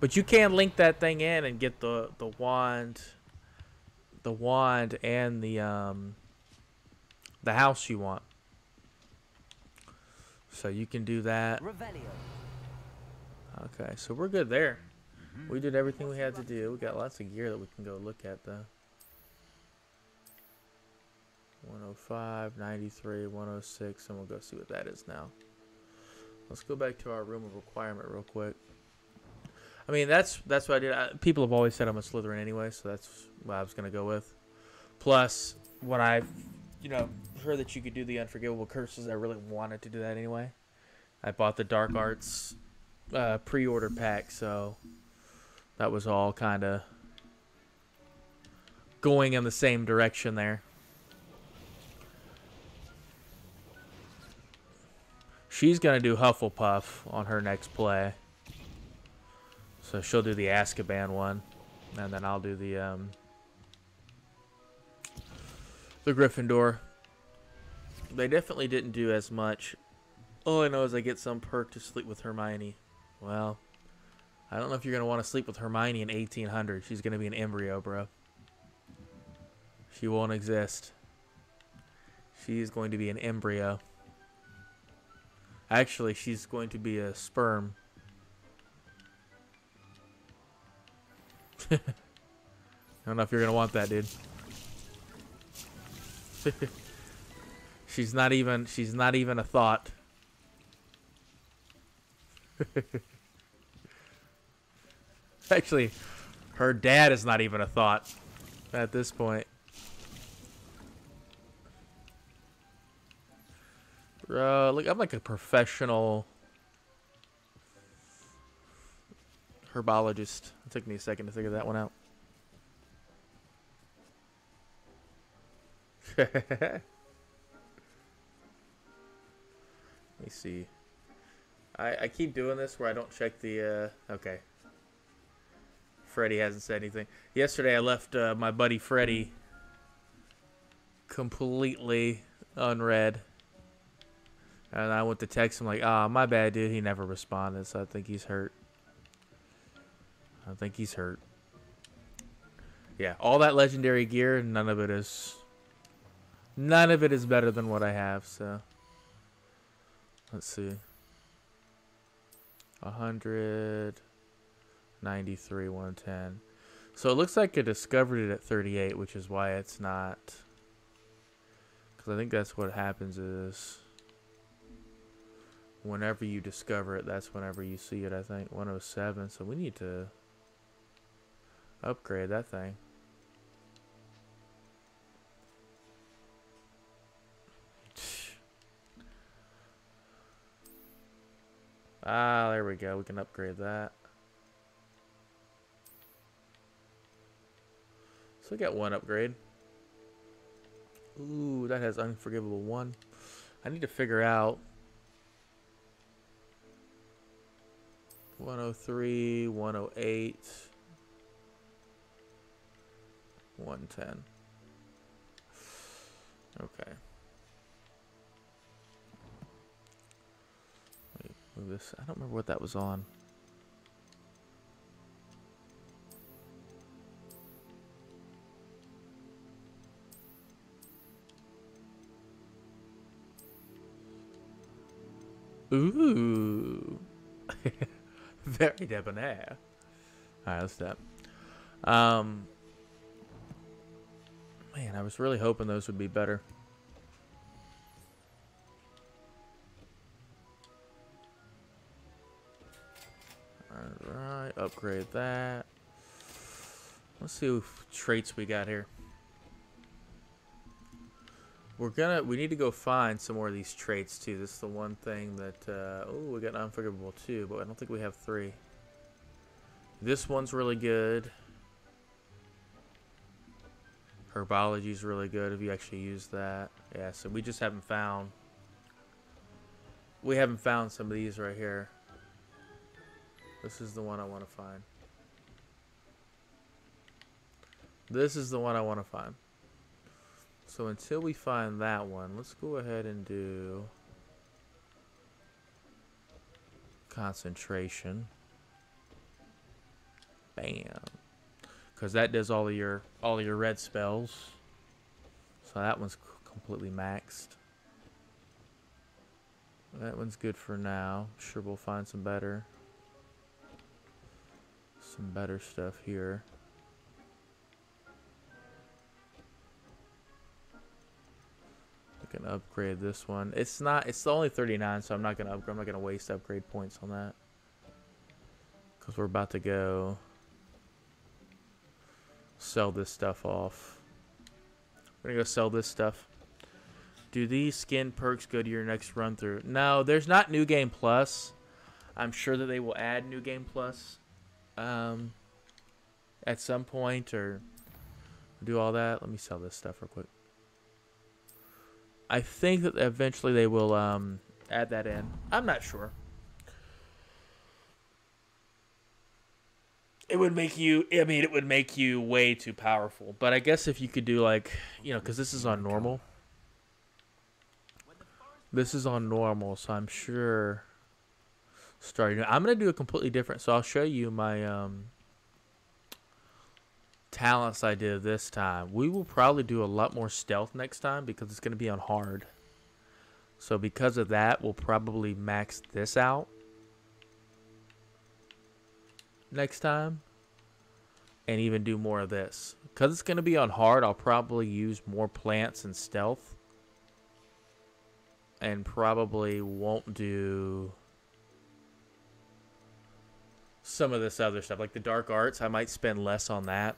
But you can link that thing in and get the the wand, the wand and the um, the house you want. So you can do that. Okay, so we're good there. Mm-hmm. We did everything we had to do. We got lots of gear that we can go look at though. 105, 93, 106, and we'll go see what that is now. Let's go back to our room of requirement real quick. I mean, that's that's what I did. I, people have always said I'm a Slytherin anyway, so that's what I was gonna go with. Plus, when I, you know, heard that you could do the unforgivable curses, I really wanted to do that anyway. I bought the Dark Arts uh, pre-order pack, so that was all kind of going in the same direction there. She's gonna do Hufflepuff on her next play, so she'll do the Azkaban one, and then I'll do the um, the Gryffindor. They definitely didn't do as much All I know is I get some perk to sleep with Hermione. Well, I don't know if you're gonna want to sleep with Hermione in 1800. She's gonna be an embryo, bro. She won't exist. She's going to be an embryo. Actually, she's going to be a sperm. I don't know if you're gonna want that, dude. she's not even she's not even a thought. Actually, her dad is not even a thought at this point. Bro, look, I'm like a professional herbologist. It took me a second to figure that one out. Let me see. I, I keep doing this where I don't check the, uh, okay. Freddy hasn't said anything. Yesterday I left uh, my buddy Freddie completely unread. And I went to text him like, ah, oh, my bad, dude. He never responded, so I think he's hurt. I think he's hurt. Yeah, all that legendary gear, none of it is... None of it is better than what I have, so... Let's see. 193, 110. So it looks like I discovered it at 38, which is why it's not... Because I think that's what happens is... Whenever you discover it, that's whenever you see it, I think. 107, so we need to upgrade that thing. Ah, there we go. We can upgrade that. So we got one upgrade. Ooh, that has unforgivable one. I need to figure out 103, 108, 110. Okay. Move this. I don't remember what that was on. Ooh. Very debonair. Alright, let's step. Um, man, I was really hoping those would be better. Alright, upgrade that. Let's see what traits we got here. We're gonna, we need to go find some more of these traits too. This is the one thing that, uh, oh, we got unforgivable too, but I don't think we have three. This one's really good. Herbology is really good if you actually use that. Yeah, so we just haven't found, we haven't found some of these right here. This is the one I want to find. This is the one I want to find. So until we find that one, let's go ahead and do concentration. Bam. Because that does all of your all of your red spells. So that one's completely maxed. That one's good for now. Sure we'll find some better some better stuff here. Can upgrade this one. It's not. It's only 39, so I'm not gonna upgrade. I'm not gonna waste upgrade points on that because we're about to go sell this stuff off. We're gonna go sell this stuff. Do these skin perks go to your next run through? No, there's not New Game Plus. I'm sure that they will add New Game Plus um, at some point or do all that. Let me sell this stuff real quick. I think that eventually they will um, add that in. I'm not sure. It would make you. I mean, it would make you way too powerful. But I guess if you could do like, you know, because this is on normal. This is on normal, so I'm sure starting. I'm gonna do a completely different. So I'll show you my um, talents I did this time. We will probably do a lot more stealth next time because it's gonna be on hard. So because of that, we'll probably max this out next time and even do more of this. Because it's going to be on hard, I'll probably use more plants and stealth. And probably won't do some of this other stuff. Like the dark arts, I might spend less on that.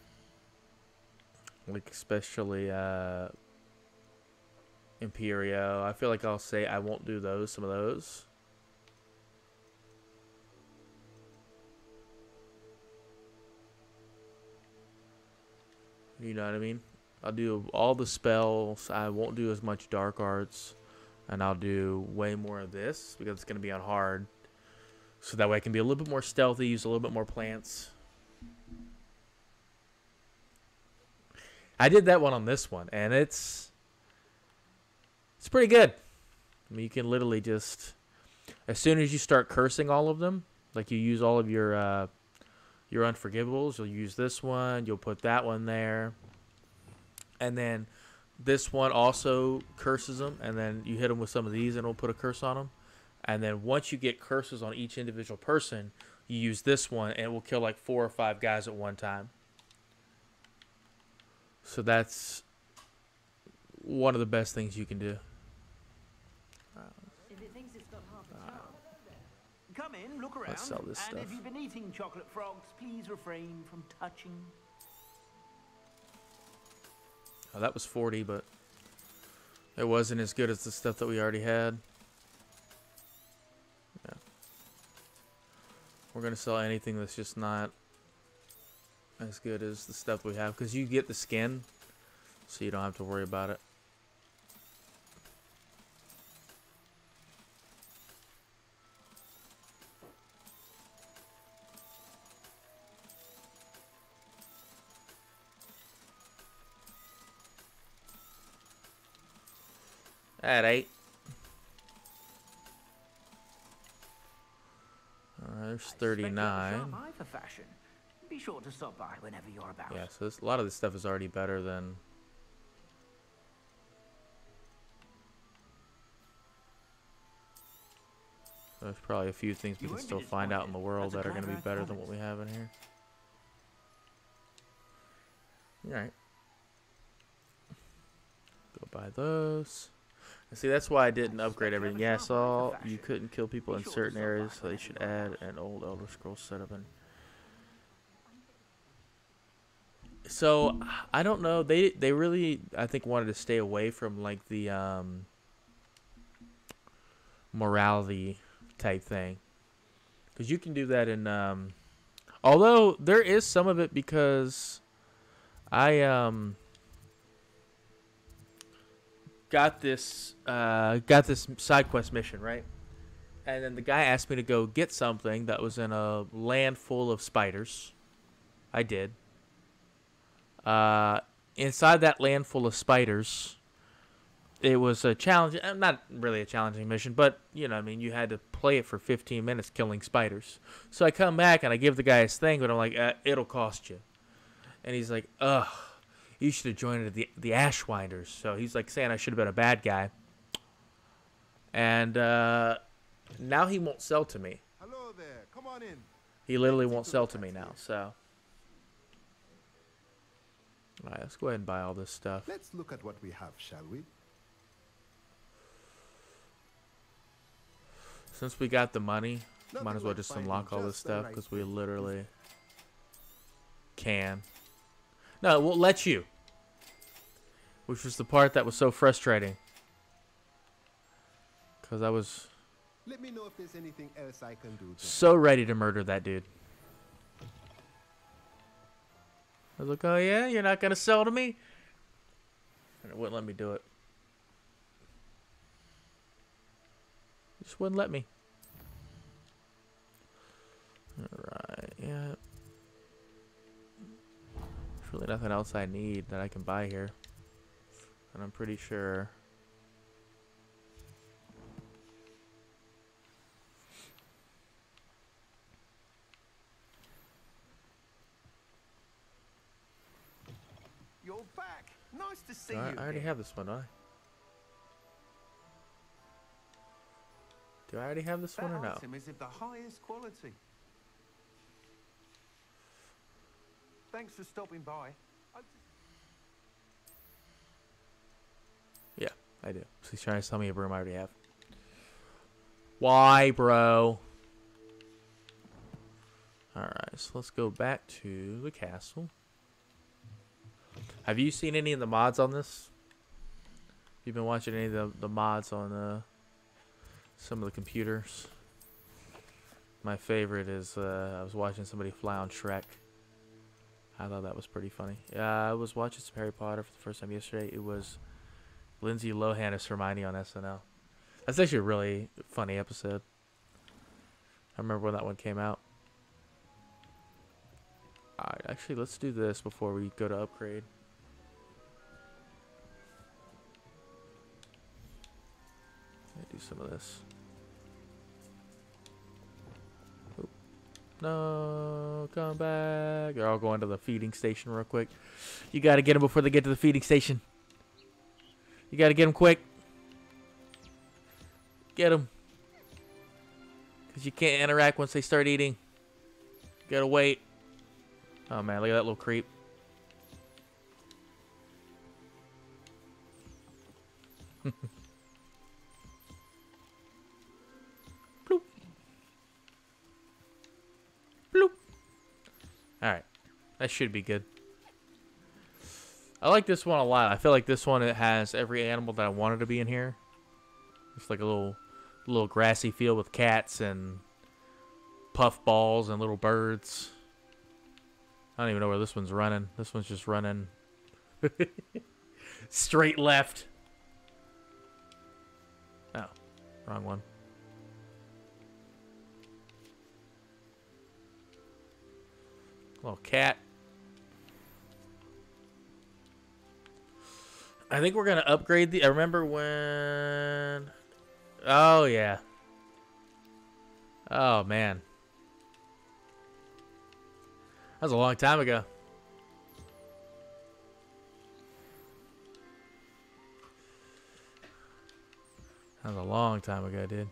Like especially uh, Imperio. I feel like I'll say I won't do those, some of those. You know what I mean? I'll do all the spells. I won't do as much dark arts. And I'll do way more of this because it's going to be on hard. So that way I can be a little bit more stealthy, use a little bit more plants. I did that one on this one, and it's it's pretty good. I mean, you can literally just as soon as you start cursing all of them, like you use all of your uh, your unforgivables, you'll use this one, you'll put that one there, and then this one also curses them, and then you hit them with some of these, and it'll put a curse on them. And then once you get curses on each individual person, you use this one, and it will kill like four or five guys at one time. So that's one of the best things you can do. If it thinks it's got half a chance. Come in, look around. Let's sell this and stuff. if you've been eating chocolate frogs, please refrain from touching. Oh, that was 40, but it wasn't as good as the stuff that we already had. Yeah. We're going to sell anything that's just not as good as the stuff we have. Because you get the skin, so you don't have to worry about it. At eight. Uh, there's I suspect you 39. sharp eye for fashion. Be sure to stop by whenever you're about. Yeah, so this, a lot of this stuff is already better than. There's probably a few things we can still find out in the world that are going to be better than what we have in here. Alright. Go buy those. And see, that's why I didn't upgrade everything. Yeah, I saw you couldn't kill people in certain areas, so they should add an old Elder Scrolls setup in. So I don't know. They they really I think wanted to stay away from like the um morality type thing. Cuz you can do that in um although there is some of it because I um got this uh got this side quest mission, right? And then the guy asked me to go get something that was in a land full of spiders. I did. Uh, inside that land full of spiders, it was a challenge. uh, Not really a challenging mission, but you know, I mean, you had to play it for 15 minutes killing spiders. So I come back and I give the guy his thing, but I'm like, uh, it'll cost you. And he's like, ugh, you should have joined the the Ashwinders. So he's like saying I should have been a bad guy. And uh, now he won't sell to me. Hello there. Come on in. He literally won't sell to me now. So. All right, let's go ahead and buy all this stuff. Let's look at what we have, shall we? Since we got the money, might as well just unlock all this stuff right because we literally can. No, it won't let you. Which was the part that was so frustrating. Because I was Let me know if there's anything else I can do. So ready to murder that dude. I was like, oh yeah, you're not to sell to me? And it wouldn't let me do it. It just wouldn't let me. Alright, yeah. There's really nothing else I need that I can buy here. And I'm pretty sure. Nice to see I, you. I already again. have this one, don't I? Do I already have this That one or no? item is of the highest quality. Thanks for stopping by. I Yeah, I do. So he's trying to tell me a broom I already have. Why, bro? Alright, so let's go back to the castle. Have you seen any of the mods on this? You've been watching any of the, the mods on uh, some of the computers? My favorite is uh, I was watching somebody fly on Shrek. I thought that was pretty funny. Yeah, I was watching some Harry Potter for the first time yesterday. It was Lindsay Lohan as Hermione on SNL. That's actually a really funny episode. I remember when that one came out. Alright, actually, let's do this before we go to upgrade. Some of this. Oop. No, come back. They're all going to the feeding station real quick. You gotta get them before they get to the feeding station. You gotta get them quick. Get them. Because you can't interact once they start eating. gotta wait. Oh man, look at that little creep. That should be good. I like this one a lot. I feel like this one it has every animal that I wanted to be in here. It's like a little little grassy field with cats and puff balls and little birds. I don't even know where this one's running. This one's just running straight left. Oh, wrong one. Little cat. I think we're gonna upgrade the. I remember when. Oh yeah. Oh man. That was a long time ago. That was a long time ago, dude.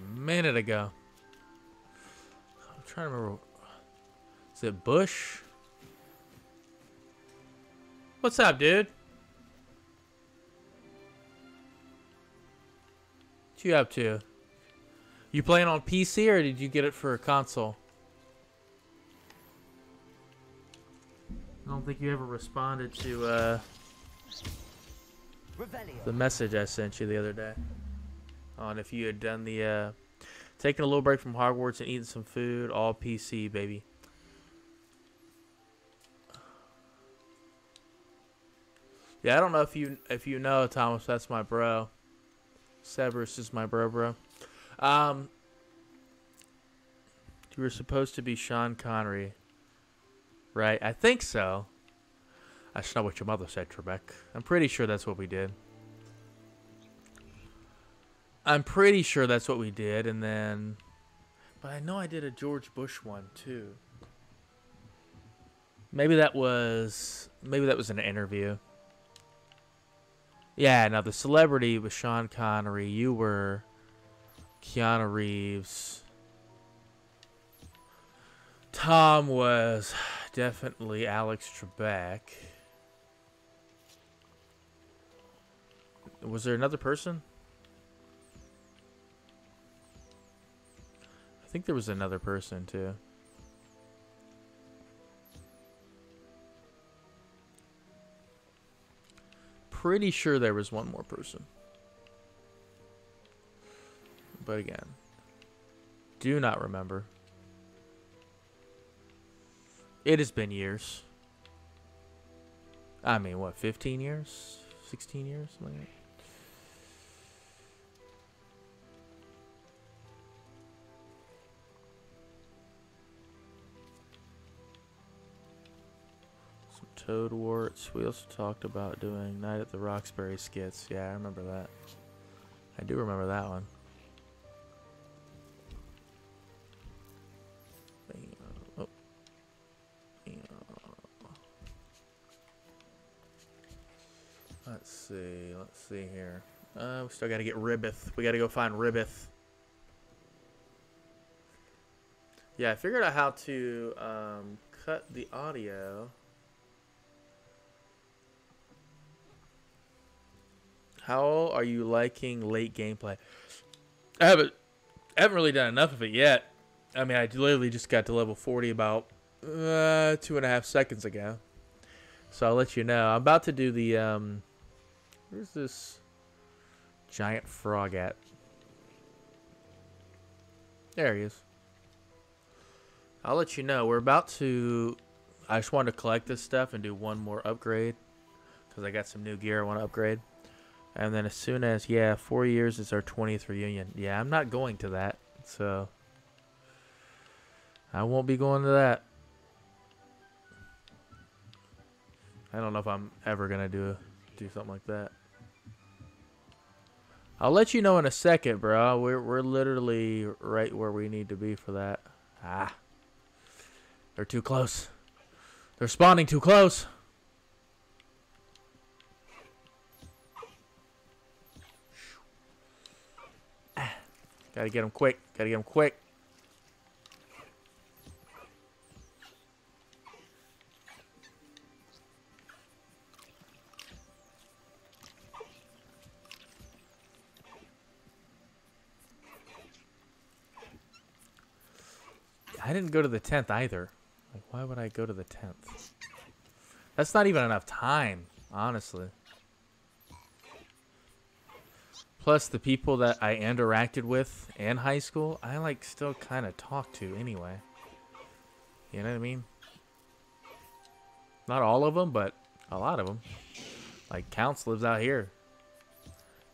A minute ago. I'm trying to remember. Is it Bush? What's up, dude? What you up to? You playing on PC or did you get it for a console? I don't think you ever responded to uh, the message I sent you the other day on if you had done the uh, taking a little break from Hogwarts and eating some food, all PC, baby. Yeah, I don't know if you if you know Thomas. That's my bro. Severus is my bro, bro. Um, you were supposed to be Sean Connery, right? I think so. That's not what your mother said, Trebek. I'm pretty sure that's what we did. I'm pretty sure that's what we did, and then, but I know I did a George Bush one too. Maybe that was maybe that was an interview. Yeah, now the celebrity was Sean Connery. You were Keanu Reeves. Tom was definitely Alex Trebek. Was there another person? I think there was another person too. Pretty sure there was one more person. But again, do not remember. It has been years. I mean, what, 15 years? 16 years? Something like that. Some Toadwarts. We also talked about doing Night at the Roxbury skits. Yeah, I remember that. I do remember that one. Oh. Let's see. Let's see here. Uh, we still got to get Ribbith. We got to go find Ribbith. Yeah, I figured out how to um, cut the audio. How are you liking late gameplay? I haven't, I haven't really done enough of it yet. I mean, I literally just got to level 40 about uh, two and a half seconds ago. So I'll let you know. I'm about to do the, um, where's this giant frog at? There he is. I'll let you know. We're about to, I just wanted to collect this stuff and do one more upgrade. Because I got some new gear I want to upgrade. And then as soon as, yeah, four years is our 20th reunion. Yeah, I'm not going to that. So, I won't be going to that. I don't know if I'm ever going to do do something like that. I'll let you know in a second, bro. We're, we're literally right where we need to be for that. Ah. They're too close. They're spawning too close. Gotta get him quick. Gotta get him quick. I didn't go to the 10th either. Like, why would I go to the 10th? That's not even enough time, honestly. Plus, the people that I interacted with in high school, I like still kind of talk to anyway. You know what I mean? Not all of them, but a lot of them. Like, Counts lives out here.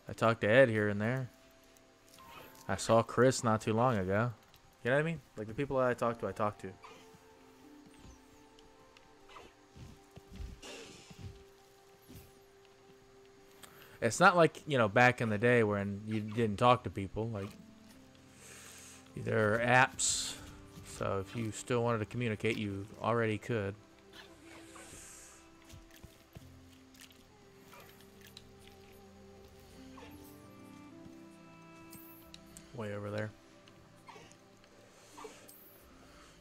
I talked to Ed here and there. I saw Chris not too long ago. You know what I mean? Like, the people that I talk to, I talk to. It's not like, you know, back in the day when you didn't talk to people. Like, there are apps. So if you still wanted to communicate, you already could. Way over there.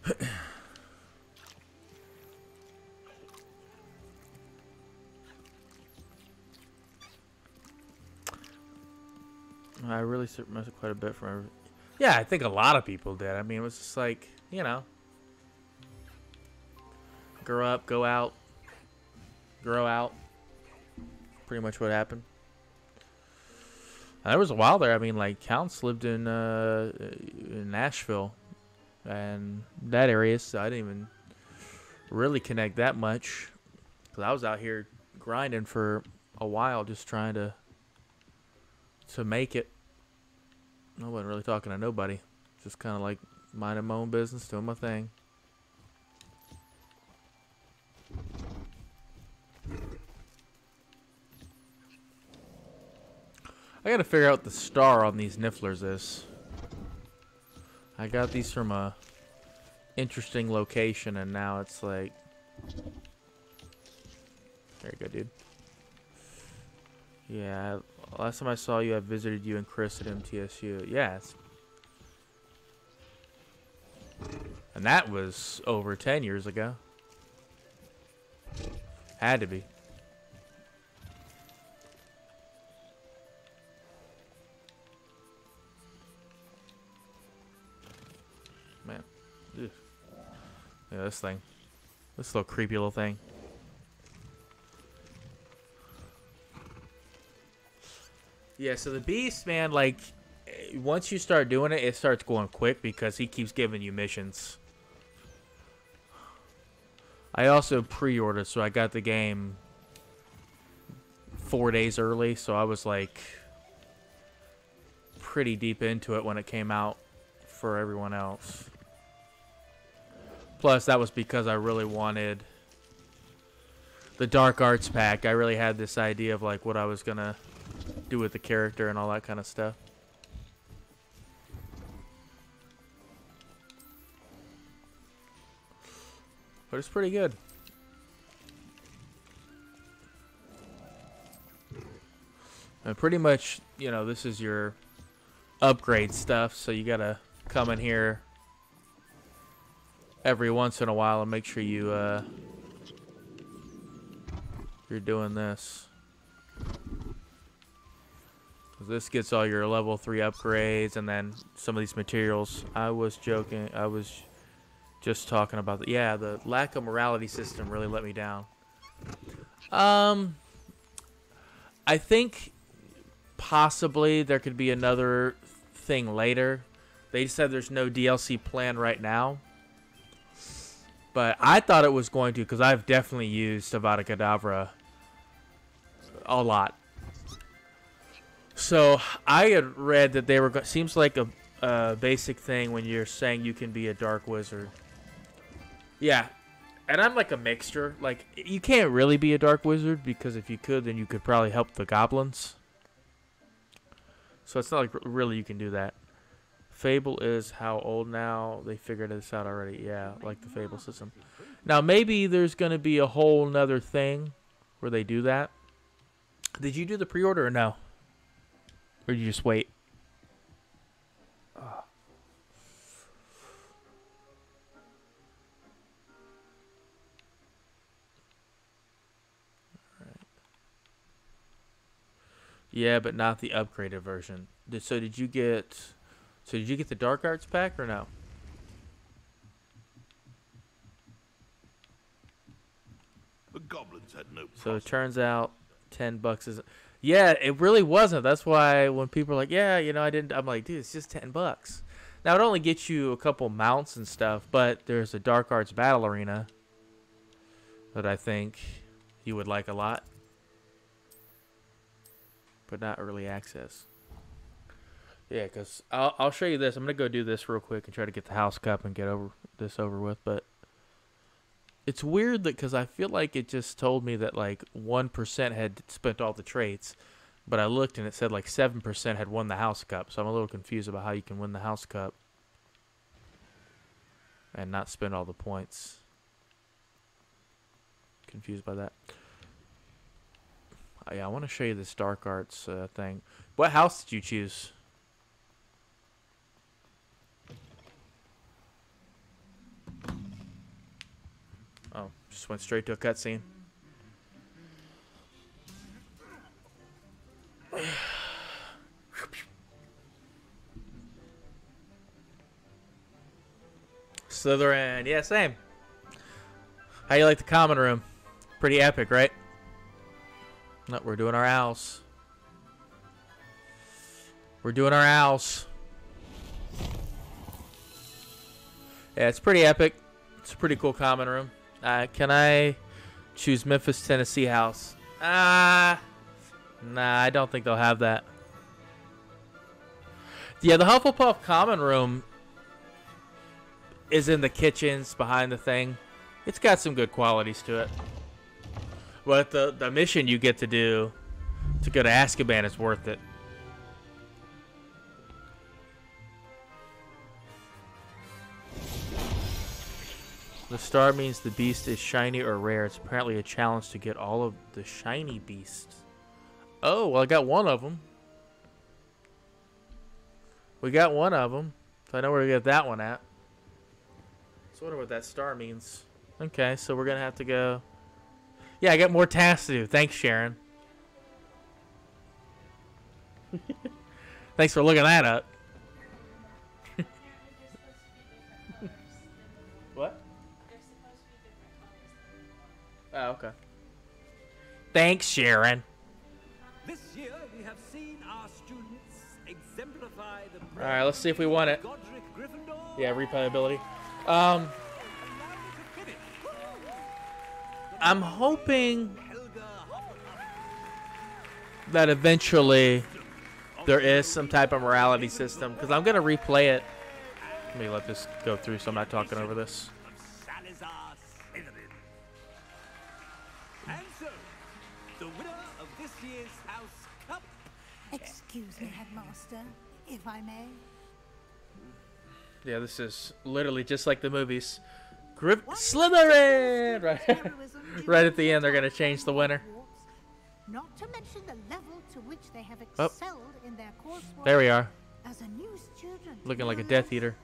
I really missed quite a bit from. Every yeah, I think a lot of people did. I mean, it was just like you know, grow up, go out, grow out. Pretty much what happened. And there was a while there. I mean, like Counts lived in uh, in Nashville, and that area, so I didn't even really connect that much. Cause I was out here grinding for a while, just trying to to make it. I wasn't really talking to nobody. Just kind of like minding my own business, doing my thing. I gotta figure out the star on these nifflers is. I got these from a interesting location and now it's like There you go, dude. Yeah, last time I saw you I visited you and Chris at MTSU. Yes. And that was over 10 years ago. Had to be. Man. Ugh. Yeah, this thing. This little creepy little thing. Yeah, so the beast, man, like eh, once you start doing it, it starts going quick because he keeps giving you missions. I also pre-ordered, so I got the game four days early, so I was like pretty deep into it when it came out for everyone else. Plus, that was because I really wanted the dark arts pack, I really had this idea of like what I was gonna do with the character and all that kind of stuff. But it's pretty good. And pretty much, you know, this is your upgrade stuff, so you gotta come in here every once in a while and make sure you uh, you're doing this. This gets all your level three upgrades, and then some of these materials. I was joking. I was just talking about the yeah. The lack of morality system really let me down. Um, I think possibly there could be another thing later. They said there's no DLC plan right now. But I thought it was going to because I've definitely used Avada Kedavra a lot. So I had read that they were. Seems like a, a basic thing when you're saying you can be a dark wizard. Yeah, and I'm like a mixture. Like you can't really be a dark wizard because if you could, then you could probably help the goblins. So it's not like really you can do that. Fable is how old now? They figured this out already. Yeah, like the Fable system. Now maybe there's gonna be a whole nother thing where they do that. Did you do the pre-order or no? Or did you just wait? Ah. Alright. Yeah, but not the upgraded version. Did, so did you get? So did you get the Dark Arts pack or no? The goblins had no So it turns out ten bucks is Yeah, it really wasn't. That's why when people are like, Yeah, you know, I didn't I'm like, dude, it's just ten bucks. Now it only gets you a couple mounts and stuff, but there's a Dark Arts Battle Arena that I think you would like a lot. But not early access. Yeah, because I'll, I'll show you this. I'm going to go do this real quick and try to get the house cup and get over this over with. But it's weird that because I feel like it just told me that like 1% had spent all the traits. But I looked and it said like 7% had won the house cup. So I'm a little confused about how you can win the house cup and not spend all the points. Confused by that. Oh, yeah, I want to show you this dark arts uh, thing. What house did you choose? Oh, just went straight to a cutscene. Slytherin, yeah, same. How you like the common room? Pretty epic, right? No, we're doing our house. We're doing our house. Yeah, it's pretty epic. It's a pretty cool common room. Uh, can I choose Memphis, Tennessee house? Ah, nah, I don't think they'll have that. Yeah, the Hufflepuff common room is in the kitchens behind the thing. It's got some good qualities to it. But the the mission you get to do to go to Azkaban is worth it. The star means the beast is shiny or rare. It's apparently a challenge to get all of the shiny beasts. Oh, well, I got one of them. We got one of them. So I know where to get that one at. So I wonder what that star means. Okay, so we're going to have to go... Yeah, I got more tasks to do. Thanks, Sharon. Thanks for looking that up. Oh, okay. Thanks, Sharon. This year we have seen our students exemplify the All right, let's see if we want it. Godric Gryffindor. Yeah, replayability. Um, Allow me to finish. I'm hoping that eventually there is some type of morality system because I'm gonna replay it. Let me let this go through so I'm not talking over this. Excuse me, Headmaster, if I may. Yeah, this is literally just like the movies. Grip Slytherin! Right, right at the end, they're gonna change the winner. Not to mention the level to which they have Oh. excelled in their coursework. There we are, As a new student, looking like a Death. Eater.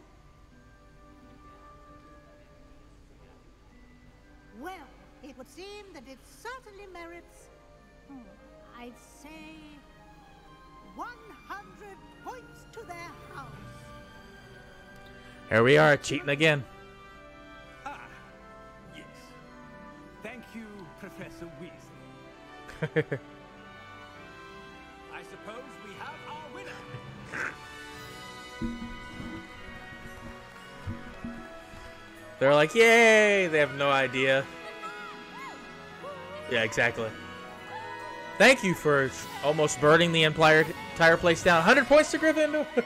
Well, it would seem that it certainly merits, hmm, I'd say, their house. Here we are, cheating again. Ah, yes. Thank you, Professor Weasley. I suppose we have our winner. They're like, yay! They have no idea. Yeah, exactly. Thank you for almost burning the entire entire place down. 100 points to Gryffindor.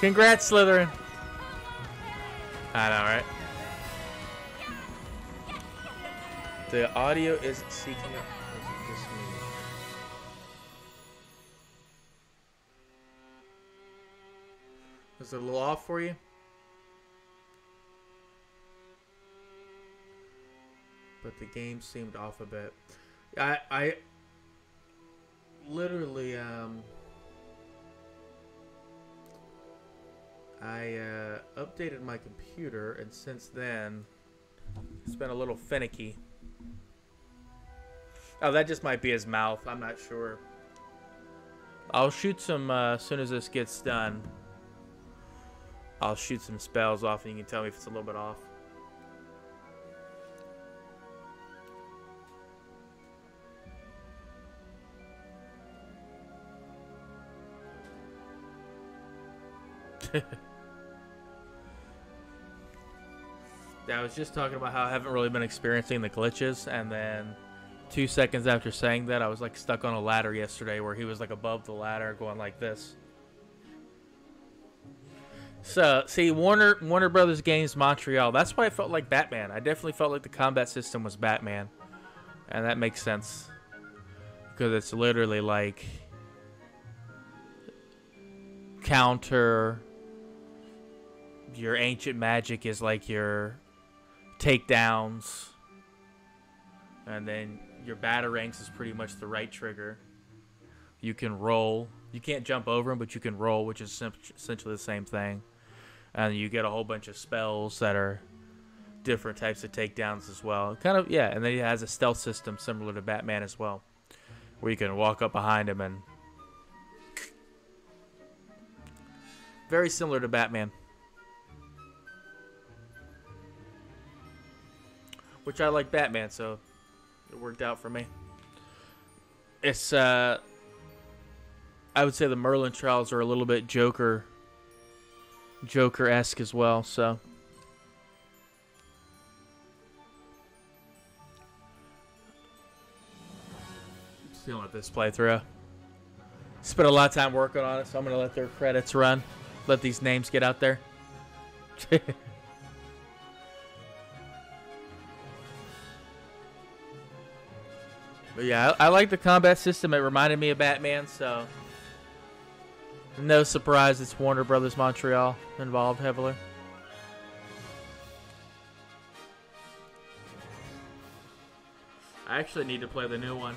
Congrats, Slytherin. I know, right? The audio isn't seeking it. Is it? Is it a little off for you? But the game seemed off a bit. I I literally um I uh, updated my computer and since then it's been a little finicky. Oh, that just might be his mouth. I'm not sure. I'll shoot some uh, as soon as this gets done. I'll shoot some spells off and you can tell me if it's a little bit off. Yeah, I was just talking about how I haven't really been experiencing the glitches, and then two seconds after saying that, I was like stuck on a ladder yesterday where he was like above the ladder going like this. So, see, Warner Warner Brothers Games Montreal. That's why I felt like Batman. I definitely felt like the combat system was Batman, and that makes sense because it's literally like counter. Your ancient magic is like your takedowns, and then your batarangs is pretty much the right trigger. You can roll. You can't jump over them, but you can roll, which is essentially the same thing. And you get a whole bunch of spells that are different types of takedowns as well. Kind of, yeah. And then he has a stealth system similar to Batman as well, where you can walk up behind him and very similar to Batman. Which I like Batman, so it worked out for me. It's uh I would say the Merlin trials are a little bit Joker Joker esque as well, so let this play through. Spent a lot of time working on it, so I'm gonna let their credits run. Let these names get out there. But yeah, I, I like the combat system. It reminded me of Batman, so no surprise it's Warner Brothers Montreal involved heavily. I actually need to play the new one.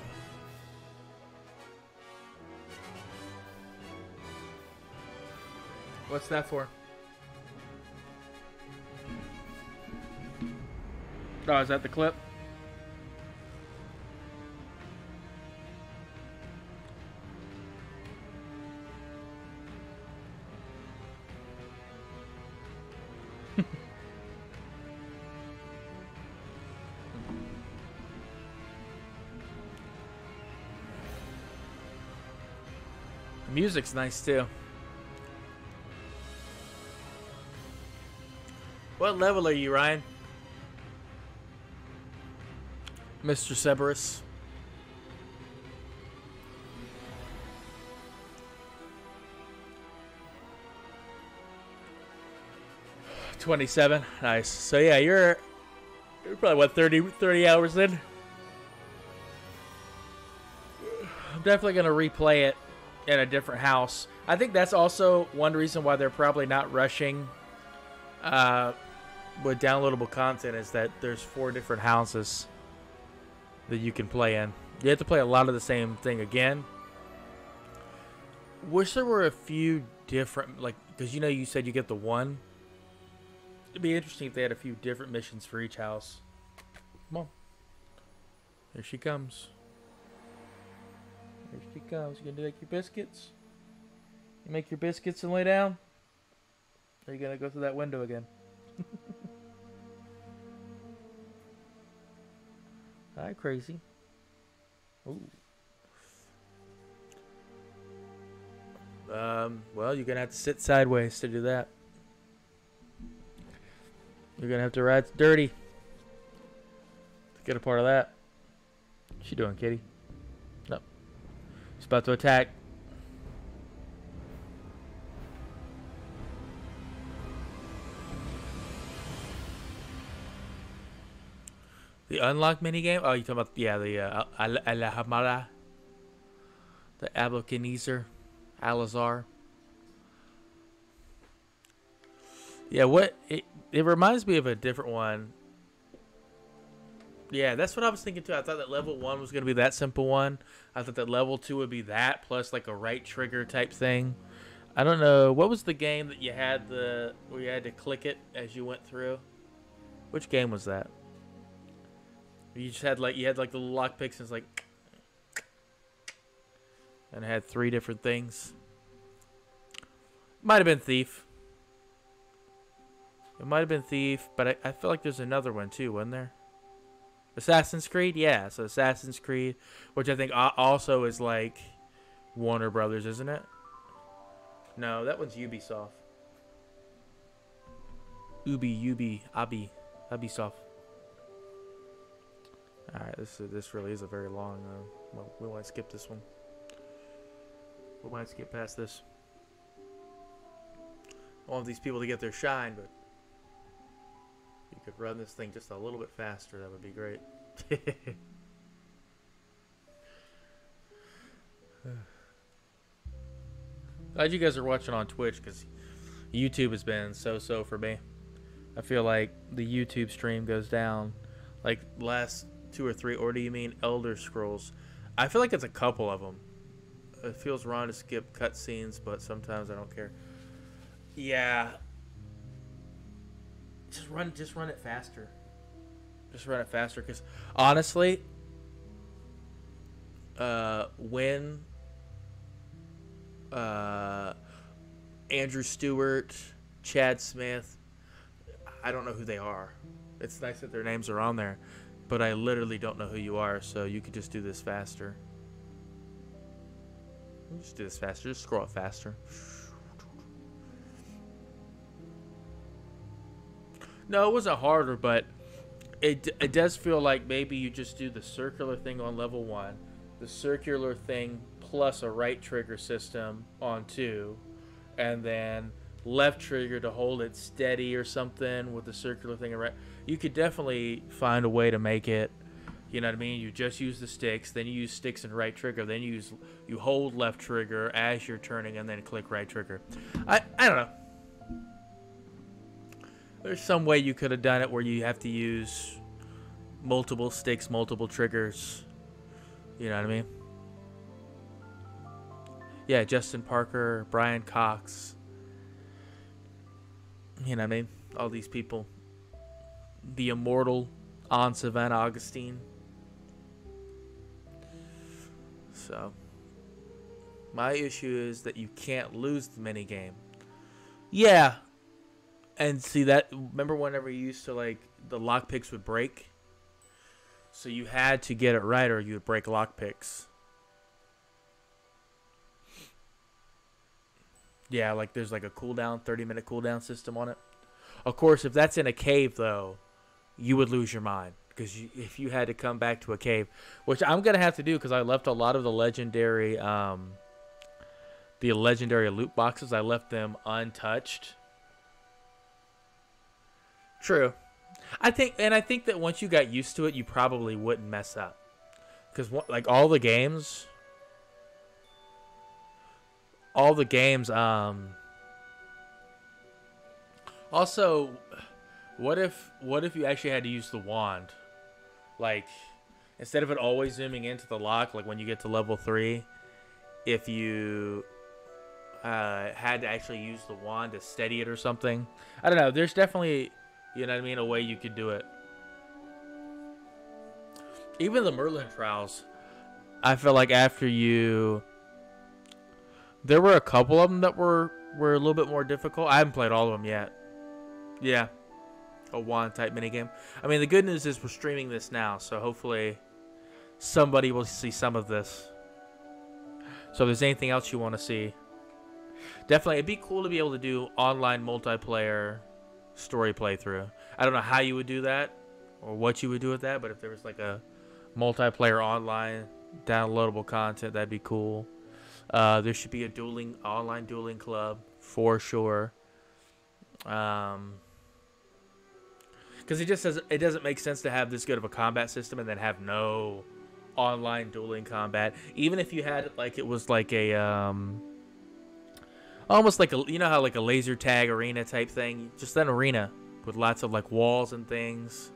What's that for? Oh, is that the clip? Music's nice too. What level are you, Ryan? Mr. Cerberus. Twenty-seven. Nice. So yeah, you're you're probably what 30, 30 hours in. I'm definitely gonna replay it in a different house. I think that's also one reason why they're probably not rushing uh, with downloadable content is that there's four different houses that you can play in. You have to play a lot of the same thing again. Wish there were a few different, like, because you know you said you get the one. It'd be interesting if they had a few different missions for each house. Come on. There she comes. Here she comes. You gonna make your biscuits? You make your biscuits and lay down? Or are you gonna go through that window again? Hi, crazy. Ooh. Um, well, you're gonna have to sit sideways to do that. You're gonna have to ride dirty to get a part of that. What you doing, kitty? She's about to attack. The unlock minigame? Oh, you talking about yeah, the uh, Al- Alohomora, the Ablokinezer, Alazar. Yeah, what it it reminds me of a different one. Yeah, that's what I was thinking too. I thought that level one was gonna be that simple one. I thought that level two would be that plus like a right trigger type thing. I don't know what was the game that you had the where you had to click it as you went through. Which game was that? You just had like you had like the lock picks and it's like and it had three different things. Might have been Thief. It might have been Thief, but I, I feel like there's another one too, wasn't there? Assassin's Creed, yeah. So Assassin's Creed, which I think also is like Warner Brothers, isn't it? No, that one's Ubisoft. Ubi, Ubi, Abi, Ubisoft. All right, this is, this really is a very long. Uh, well, we might skip this one. We might skip past this. I want these people to get their shine, but you could run this thing just a little bit faster. That would be great. Glad you guys are watching on Twitch because YouTube has been so-so for me. I feel like the YouTube stream goes down like last two or three, or do you mean Elder Scrolls? I feel like it's a couple of them. It feels wrong to skip cutscenes, but sometimes I don't care. Yeah. Just run, just run it faster. Just run it faster, because honestly, uh, when uh, Andrew Stewart, Chad Smith, I don't know who they are. It's nice that their names are on there, but I literally don't know who you are, so you could just do this faster. Just do this faster. Just scroll it faster. No, it wasn't harder, but it it does feel like maybe you just do the circular thing on level one, the circular thing plus a right trigger system on two, and then left trigger to hold it steady or something with the circular thing. Right, you could definitely find a way to make it. You know what I mean? You just use the sticks, then you use sticks and right trigger, then you use you hold left trigger as you're turning, and then click right trigger. I I don't know. There's some way you could have done it where you have to use multiple sticks, multiple triggers. You know what I mean? Yeah, Justin Parker, Brian Cox. You know what I mean? All these people. The immortal on Savannah Augustine. So, my issue is that you can't lose the minigame. Yeah, and see that remember whenever you used to like the lockpicks would break? So you had to get it right or you would break lockpicks yeah like there's like a cooldown 30 minute cooldown system on it. Of course if that's in a cave though you would lose your mind. Because you, if you had to come back to a cave which i'm gonna have to do because i left a lot of the legendary um the legendary loot boxes i left them untouched True. I think, and I think that once you got used to it, you probably wouldn't mess up. Because like all the games, all the games. Um. Also, what if what if you actually had to use the wand, like instead of it always zooming into the lock, like when you get to level three, if you uh, had to actually use the wand to steady it or something. I don't know. There's definitely, you know what I mean, a way you could do it. Even the Merlin trials, I feel like after you, there were a couple of them that were were a little bit more difficult. I haven't played all of them yet. Yeah, a wand type minigame. I mean, the good news is we're streaming this now, so hopefully somebody will see some of this. So if there's anything else you want to see, definitely it'd be cool to be able to do online multiplayer story playthrough. I don't know how you would do that or what you would do with that, but if there was like a multiplayer online downloadable content, that'd be cool. Uh, there should be a dueling online dueling club for sure. Um, because it just doesn't it doesn't make sense to have this good of a combat system and then have no online dueling combat. Even if you had like it was like a um almost like a you know how like a laser tag arena type thing, just an arena with lots of like walls and things.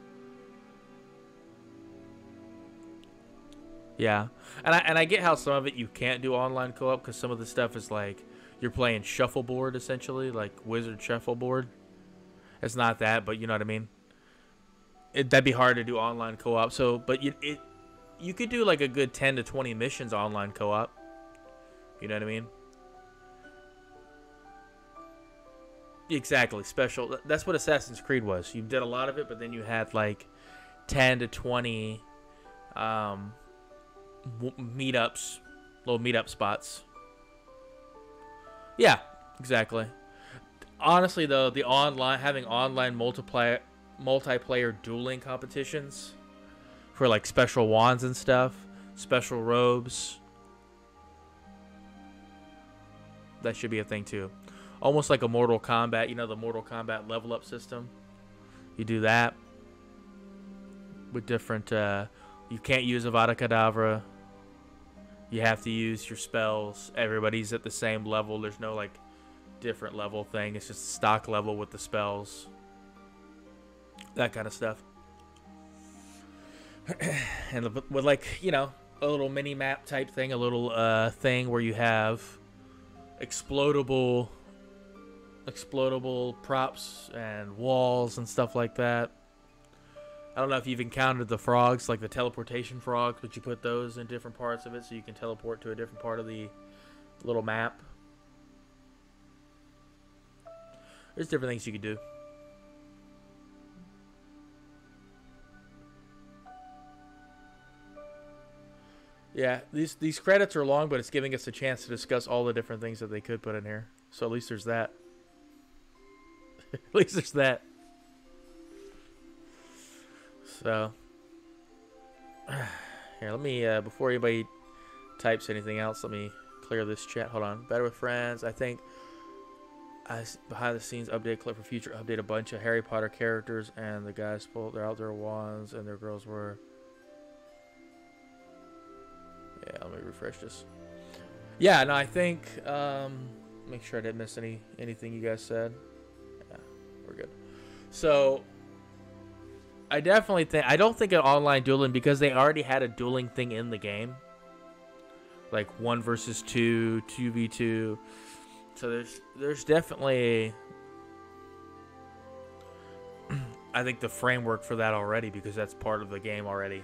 Yeah, and I and I get how some of it you can't do online co-op because some of the stuff is like you're playing shuffleboard essentially, like Wizard shuffleboard. It's not that, but you know what I mean. It, that'd be hard to do online co-op. So, but you it you could do like a good ten to twenty missions online co-op. You know what I mean? Exactly, special. That's what Assassin's Creed was. You did a lot of it, but then you had like ten to twenty um, meetups, little meetup spots. Yeah, exactly. Honestly, though, the online having online multiplayer multiplayer dueling competitions for like special wands and stuff, special robes. That should be a thing too. Almost like a Mortal Kombat, you know, the Mortal Kombat level up system. You do that with different. Uh, you can't use Avada Kedavra. You have to use your spells. Everybody's at the same level. There's no like different level thing. It's just stock level with the spells. That kind of stuff. and with like you know a little mini map type thing, a little uh, thing where you have explodable, explodable props and walls and stuff like that. I don't know if you've encountered the frogs, like the teleportation frogs, but you put those in different parts of it so you can teleport to a different part of the little map. There's different things you could do. Yeah, these these credits are long, but it's giving us a chance to discuss all the different things that they could put in here. So at least there's that. at least there's that. So here, let me uh, before anybody types anything else, let me clear this chat. Hold on. Better with friends. I think I behind the scenes update clip for future update a bunch of Harry Potter characters and the guys pulled their out their wands and their girls were yeah, let me refresh this. Yeah, no, I think um, make sure I didn't miss any anything you guys said. We're good. So I definitely think I don't think an online dueling because they already had a dueling thing in the game, like one versus two, two v two. So there's there's definitely I think the framework for that already because that's part of the game already.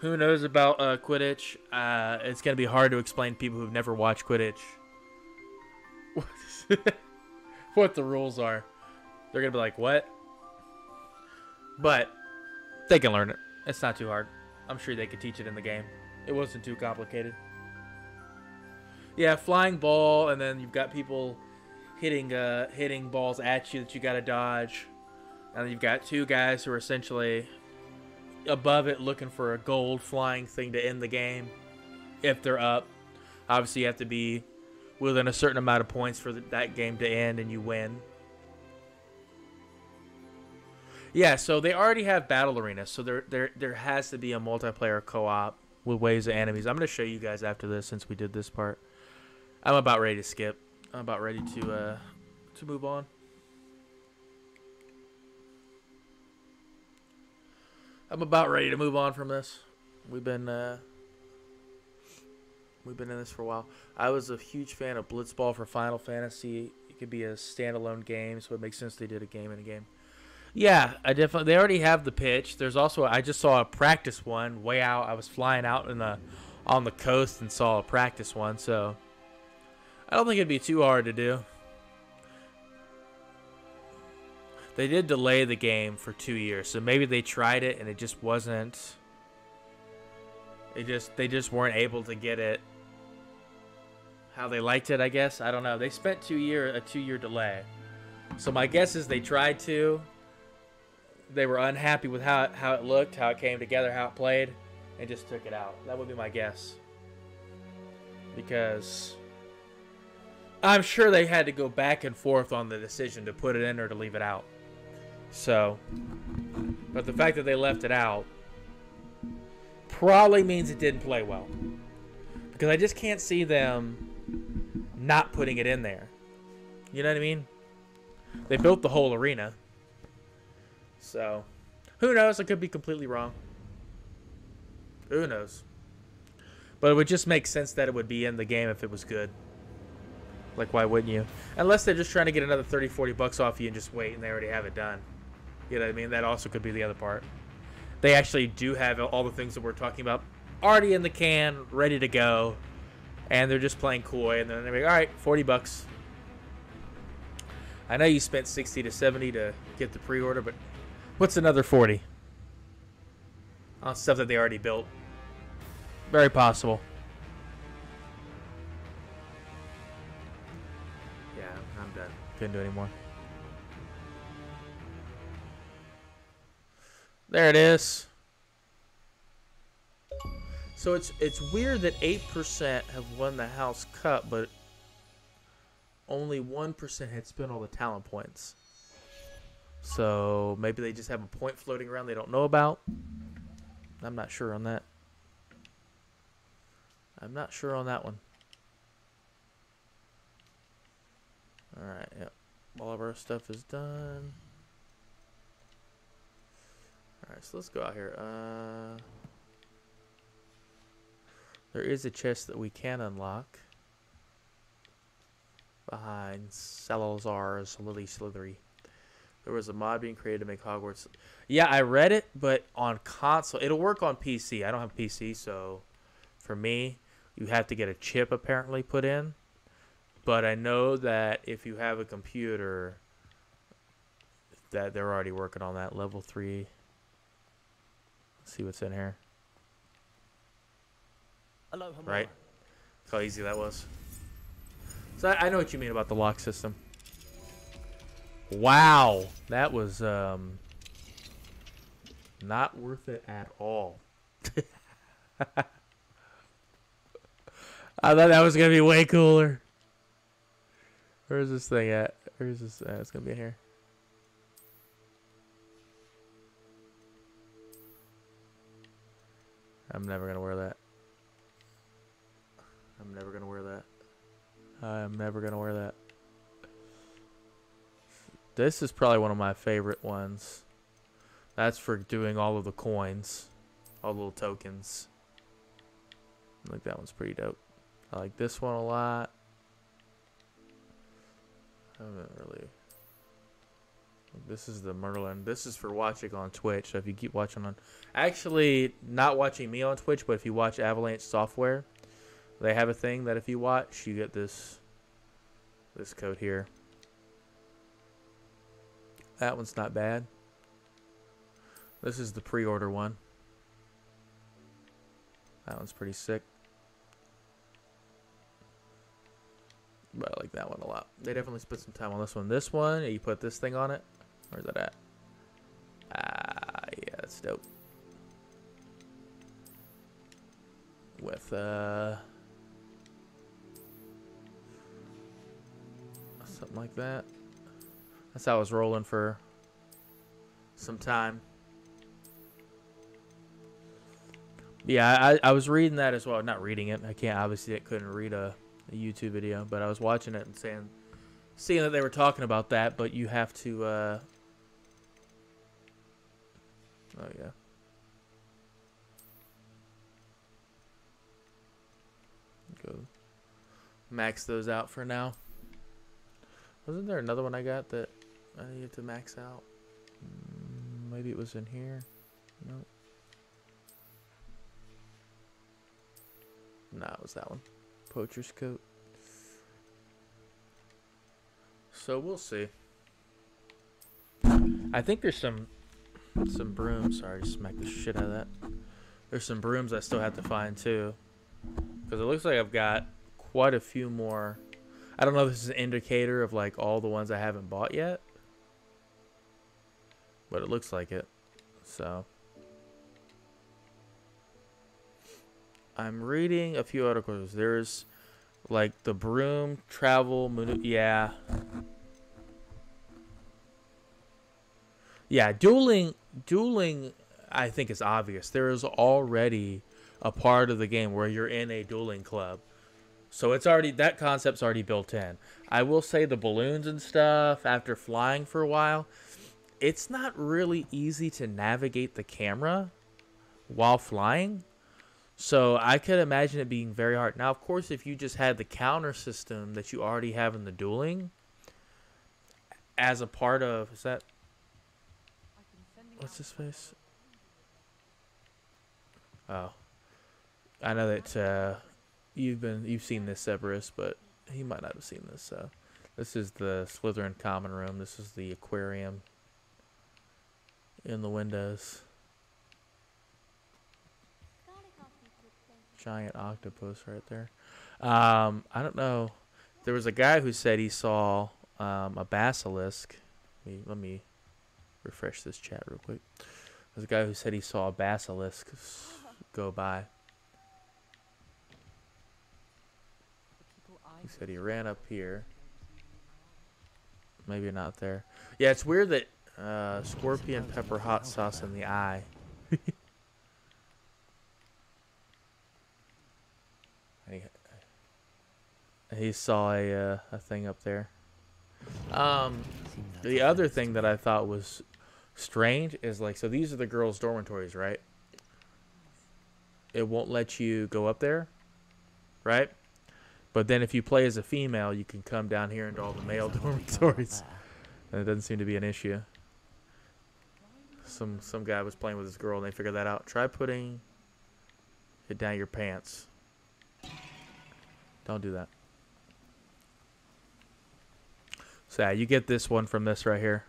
Who knows about uh, Quidditch? Uh, it's gonna be hard to explain to people who've never watched Quidditch what the rules are. They're gonna be like, "What?" But they can learn it. It's not too hard. I'm sure they could teach it in the game. It wasn't too complicated. Yeah, flying ball, and then you've got people hitting uh, hitting balls at you that you got to dodge, and you've got two guys who are essentially above it looking for a gold flying thing to end the game if they're up. Obviously, you have to be within a certain amount of points for that game to end and you win. Yeah, so they already have battle arenas, so there there there has to be a multiplayer co-op with waves of enemies. I'm going to show you guys after this since we did this part. I'm about ready to skip. I'm about ready to uh to move on. I'm about ready to move on from this. We've been uh we've been in this for a while. I was a huge fan of Blitzball for Final Fantasy. It could be a standalone game, so it makes sense they did a game in a game. Yeah, I definitely. They already have the pitch. There's also I just saw a practice one way out. I was flying out in the on the coast and saw a practice one, so I don't think it'd be too hard to do. They did delay the game for two years, so maybe they tried it and it just wasn't. They just they just weren't able to get it how they liked it. I guess I don't know. They spent two year a two year delay, so my guess is they tried to. They were unhappy with how how it looked, how it came together, how it played, and just took it out. That would be my guess. Because I'm sure they had to go back and forth on the decision to put it in or to leave it out. So, but the fact that they left it out probably means it didn't play well. Because I just can't see them not putting it in there. You know what I mean? They built the whole arena. So, who knows? I could be completely wrong. Who knows? But it would just make sense that it would be in the game if it was good. Like, why wouldn't you? Unless they're just trying to get another 30, 40 bucks off you and just wait and they already have it done. You know what I mean? That also could be the other part. They actually do have all the things that we're talking about already in the can, ready to go. And they're just playing coy. And then they're like, all right, 40 bucks. I know you spent 60 to 70 to get the pre order, but what's another 40? On stuff that they already built. Very possible. Yeah, I'm done. Couldn't do anymore. There it is. So it's it's weird that eight percent have won the House Cup, but only one percent had spent all the talent points. So maybe they just have a point floating around they don't know about. I'm not sure on that. I'm not sure on that one. Alright, yep. All of our stuff is done. Alright, so let's go out here. Uh, there is a chest that we can unlock. Behind Salazar's Lily Slithery. There was a mod being created to make Hogwarts. Yeah, I read it, but on console. It'll work on PC. I don't have PC, so for me, you have to get a chip apparently put in. But I know that if you have a computer, that they're already working on that level three. Let's see what's in here. Right. That's how easy that was. So I, I know what you mean about the lock system. Wow, that was um not worth it at all. I thought that was gonna be way cooler. Where's this thing at? Where's this? Uh, it's gonna be here. I'm never gonna wear that. I'm never gonna wear that. I'm never gonna wear that. This is probably one of my favorite ones. That's for doing all of the coins, all the little tokens. I think that one's pretty dope. I like this one a lot. I haven't really. This is the Merlin. This is for watching on Twitch. So if you keep watching on, actually not watching me on Twitch, but if you watch Avalanche Software, they have a thing that if you watch, you get this this code here. That one's not bad. This is the pre-order one. That one's pretty sick. But I like that one a lot. They definitely spent some time on this one. This one, you put this thing on it. Where's that at? Ah, yeah, that's dope. With, uh... Something like that. That's how I was rolling for some time. Yeah, I, I was reading that as well. Not reading it. I can't, obviously, I couldn't read a a YouTube video, but I was watching it and saying, seeing that they were talking about that, but you have to. Uh, oh yeah. Go max those out for now. Wasn't there another one I got that I needed to max out? Mm, maybe it was in here. Nope. Nah, it was that one. Poacher's coat. So we'll see. I think there's some some brooms. Sorry, I smacked the shit out of that. There's some brooms I still have to find too. Because it looks like I've got quite a few more. I don't know if this is an indicator of like all the ones I haven't bought yet. But it looks like it. So. I'm reading a few articles. There's like the broom travel yeah. Yeah, dueling dueling I think is obvious. There is already a part of the game where you're in a dueling club. So it's already that concept's already built in. I will say the balloons and stuff after flying for a while, it's not really easy to navigate the camera while flying. So I could imagine it being very hard. Now, of course, if you just had the counter system that you already have in the dueling as a part of is that what's his face? Oh, I know that uh, you've been you've seen this Severus, but he might not have seen this. This is the Slytherin common room. This is the aquarium in the windows. Giant octopus right there. Um, I don't know. There was a guy who said he saw um, a basilisk. Let me, let me refresh this chat real quick. There's a guy who said he saw a basilisk go by. He said he ran up here. Maybe not there. Yeah, it's weird that uh, scorpion pepper hot sauce in the eye. he, saw a uh, a thing up there. Um, the other thing that I thought was strange is like, so these are the girls' dormitories, right? It won't let you go up there, right? But then if you play as a female, you can come down here into all the male dormitories. And it doesn't seem to be an issue. Some some guy was playing with his girl and they figured that out. Try putting it down your pants. Don't do that. So yeah, you get this one from this right here.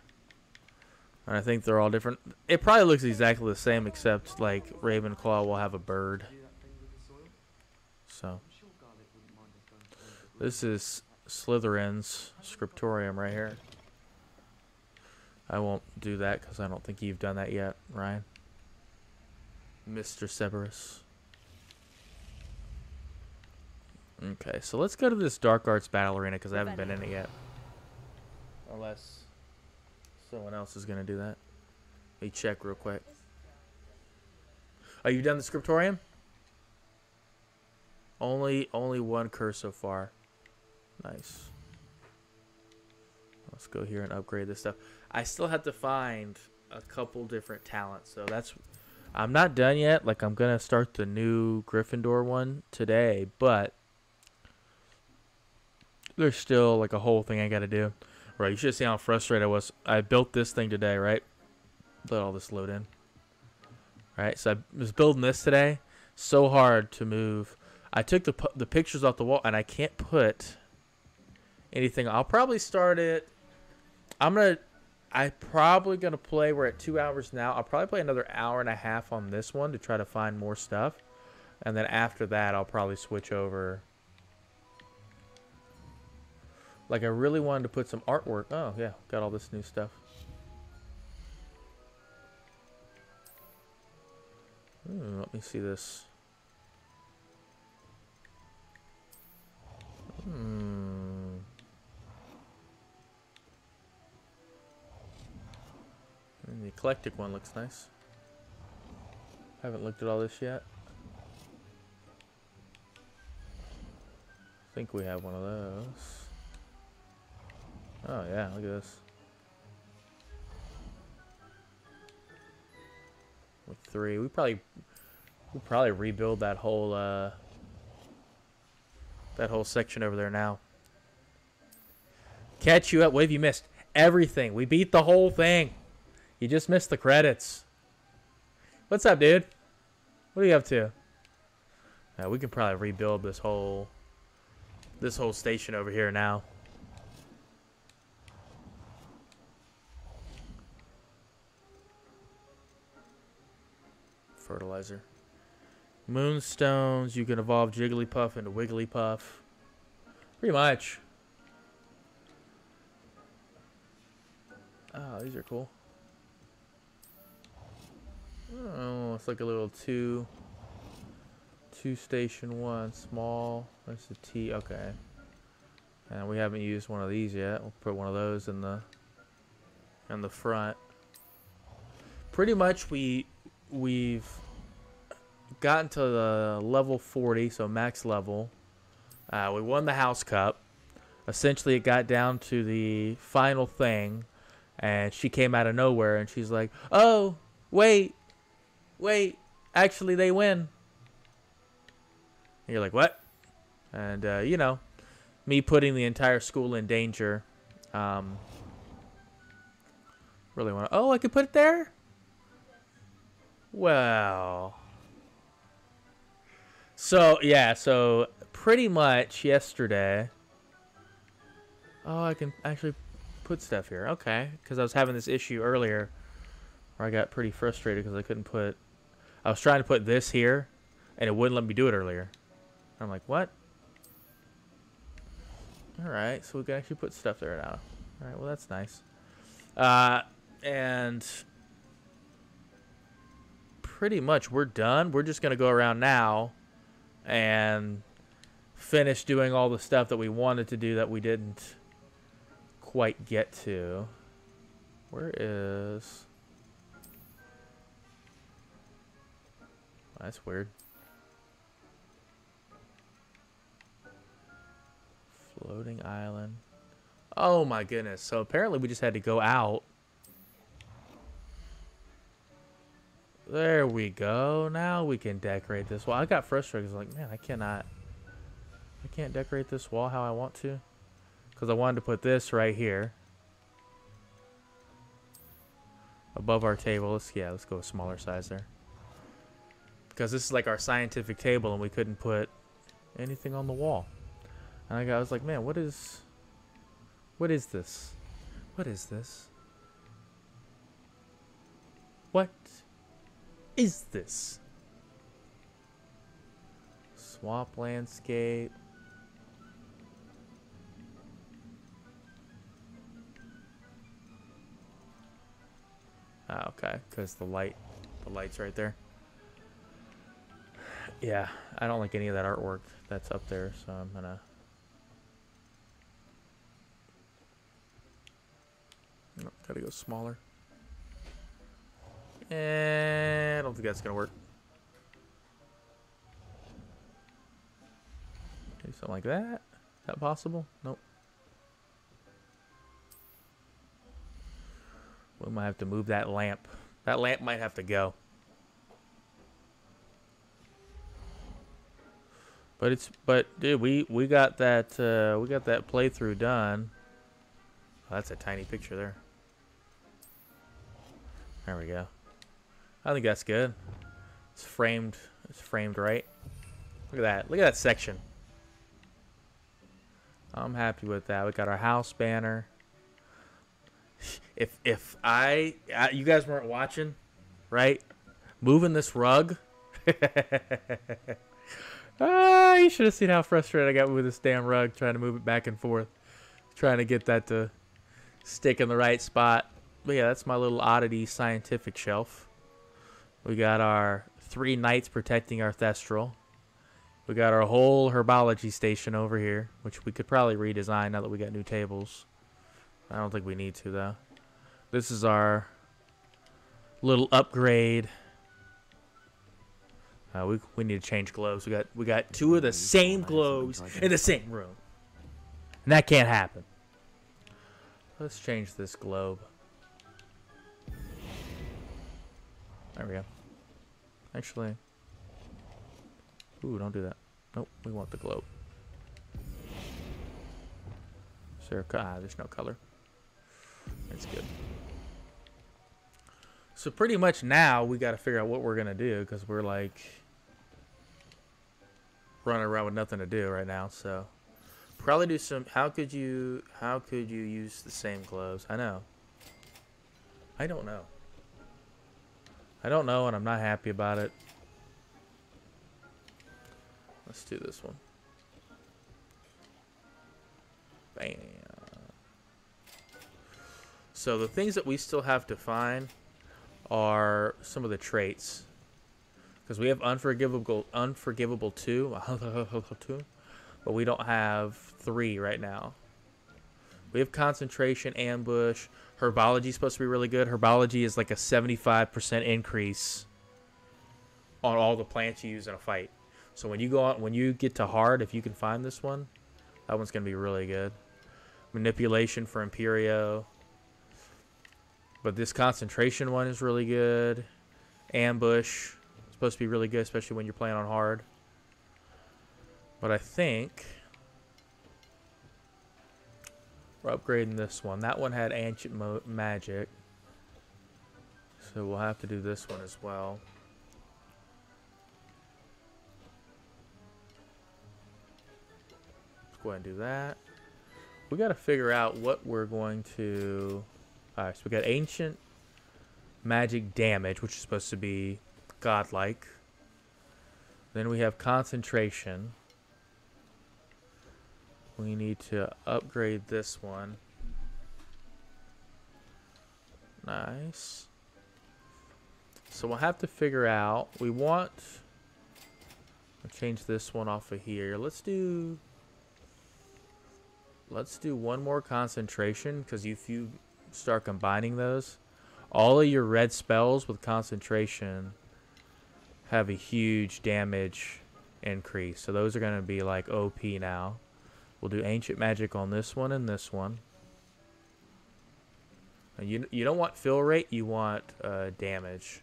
And I think they're all different. It probably looks exactly the same except like Ravenclaw will have a bird. So this is Slytherin's scriptorium right here. I won't do that because I don't think you've done that yet, Ryan. Mr. Cerberus. Okay, so let's go to this Dark Arts Battle Arena because I haven't been in it yet. Unless someone else is going to do that. Let me check real quick. Are you done the scriptorium? Only only one curse so far. Nice. Let's go here and upgrade this stuff. I still have to find a couple different talents, so that's I'm not done yet. Like I'm gonna start the new Gryffindor one today, but there's still like a whole thing I gotta do. Right, you should see how frustrated I was. I built this thing today, right? Let all this load in. Right, so I was building this today. So hard to move. I took the the pictures off the wall, and I can't put anything. I'll probably start it. I'm gonna. I'm probably gonna play. We're at two hours now. I'll probably play another hour and a half on this one to try to find more stuff, and then after that, I'll probably switch over. Like I really wanted to put some artwork. Oh yeah, got all this new stuff. Hmm, let me see this. Hmm. And the eclectic one looks nice. Haven't looked at all this yet. think we have one of those. Oh yeah, look at this. With three, we probably we probably rebuild that whole uh that whole section over there now. Catch you up. What have you missed? Everything. We beat the whole thing. You just missed the credits. What's up, dude? What are you up to? We can probably rebuild this whole this whole station over here now. Fertilizer. Moonstones, you can evolve Jigglypuff into Wigglypuff. Pretty much. Oh, these are cool. Oh, it's like a little two, two station one, small. There's the T. Okay. And we haven't used one of these yet. We'll put one of those in the, in the front. Pretty much, we, we've gotten to the level 40, so max level. Uh, we won the house cup. Essentially, it got down to the final thing, and she came out of nowhere, and she's like, "Oh, wait, wait, actually, they win." And you're like, "What?" And uh, you know, me putting the entire school in danger. Um, really want to. Oh, I could put it there. Well. So yeah, so pretty much yesterday. Oh, I can actually put stuff here. Okay, because I was having this issue earlier, where I got pretty frustrated because I couldn't put. I was trying to put this here, and it wouldn't let me do it earlier. I'm like, what? All right, so we can actually put stuff there now. All right, well that's nice. Uh, and pretty much we're done. We're just gonna go around now and finish doing all the stuff that we wanted to do that we didn't quite get to. Where is... That's weird. Floating island. Oh my goodness. So apparently we just had to go out. There we go. Now we can decorate this wall. I got frustrated. I was like, man, I cannot. I can't decorate this wall how I want to. Because I wanted to put this right here. Above our table. Let's, yeah, let's go smaller size there. Because this is like our scientific table and we couldn't put anything on the wall. And I, I was like, man, what is... What is this? What is this? What is this? Swamp landscape. Ah, okay, because the light, the light's right there. Yeah, I don't like any of that artwork that's up there, so I'm gonna. Nope, gotta go smaller. Eh, I don't think that's gonna work. Maybe something like that. Is that possible? Nope. We might have to move that lamp. That lamp might have to go. But it's but dude, we we got that uh, we got that playthrough done. Oh, that's a tiny picture there. There we go. I think that's good. It's framed. It's framed right. Look at that. Look at that section. I'm happy with that. We got our house banner. If if I, I you guys weren't watching, right? Moving this rug. ah, you should have seen how frustrated I got with this damn rug trying to move it back and forth, trying to get that to stick in the right spot. But yeah, that's my little oddity scientific shelf. We got our three knights protecting our Thestral. We got our whole herbology station over here, which we could probably redesign now that we got new tables. I don't think we need to, though. This is our little upgrade. Uh, we we need to change globes. We got we got two of the same globes in the same room, and that can't happen. Let's change this globe. There we go. Actually, ooh, don't do that. Nope, we want the globe. Is there ah, there's no color. That's good. So pretty much now we got to figure out what we're gonna do because we're like running around with nothing to do right now. So probably do some. How could you? How could you use the same gloves? I know. I don't know. I don't know, and I'm not happy about it. Let's do this one. Bam. So the things that we still have to find are some of the traits. Because we have unforgivable, unforgivable two, two, but we don't have three right now. We have concentration, ambush, herbology is supposed to be really good. Herbology is like a 75% increase on all the plants you use in a fight. So when you go on, when you get to hard, if you can find this one, that one's gonna be really good. Manipulation for Imperio. But this concentration one is really good. Ambush supposed to be really good, especially when you're playing on hard. But I think we're upgrading this one. That one had ancient magic, so we'll have to do this one as well. Let's go ahead and do that. We got to figure out what we're going to. Alright, so we got ancient magic damage, which is supposed to be godlike. Then we have concentration. We need to upgrade this one. Nice. So we'll have to figure out. We want. I'll change this one off of here. Let's do. Let's do one more concentration because if you start combining those, all of your red spells with concentration have a huge damage increase. So those are going to be like OP now. We'll do ancient magic on this one and this one. And you you don't want fill rate, you want uh, damage.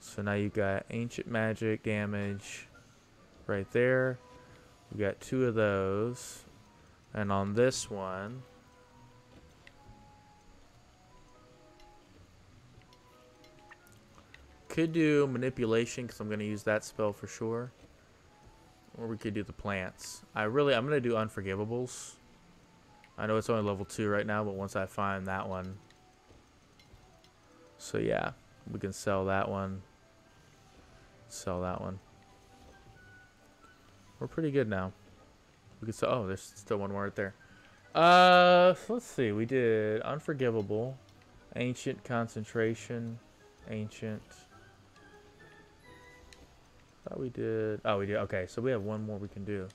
So now you've got ancient magic damage right there. We've got two of those. And on this one, could do manipulation because I'm going to use that spell for sure. Or we could do the plants. I really, I'm going to do unforgivables. I know it's only level 2 right now, but once I find that one. So yeah, we can sell that one. Sell that one. We're pretty good now. We can sell, oh, there's still one more right there. Uh, so let's see. We did unforgivable, ancient concentration, ancient. Thought we did. Oh, we did. Okay, so we have one more we can do.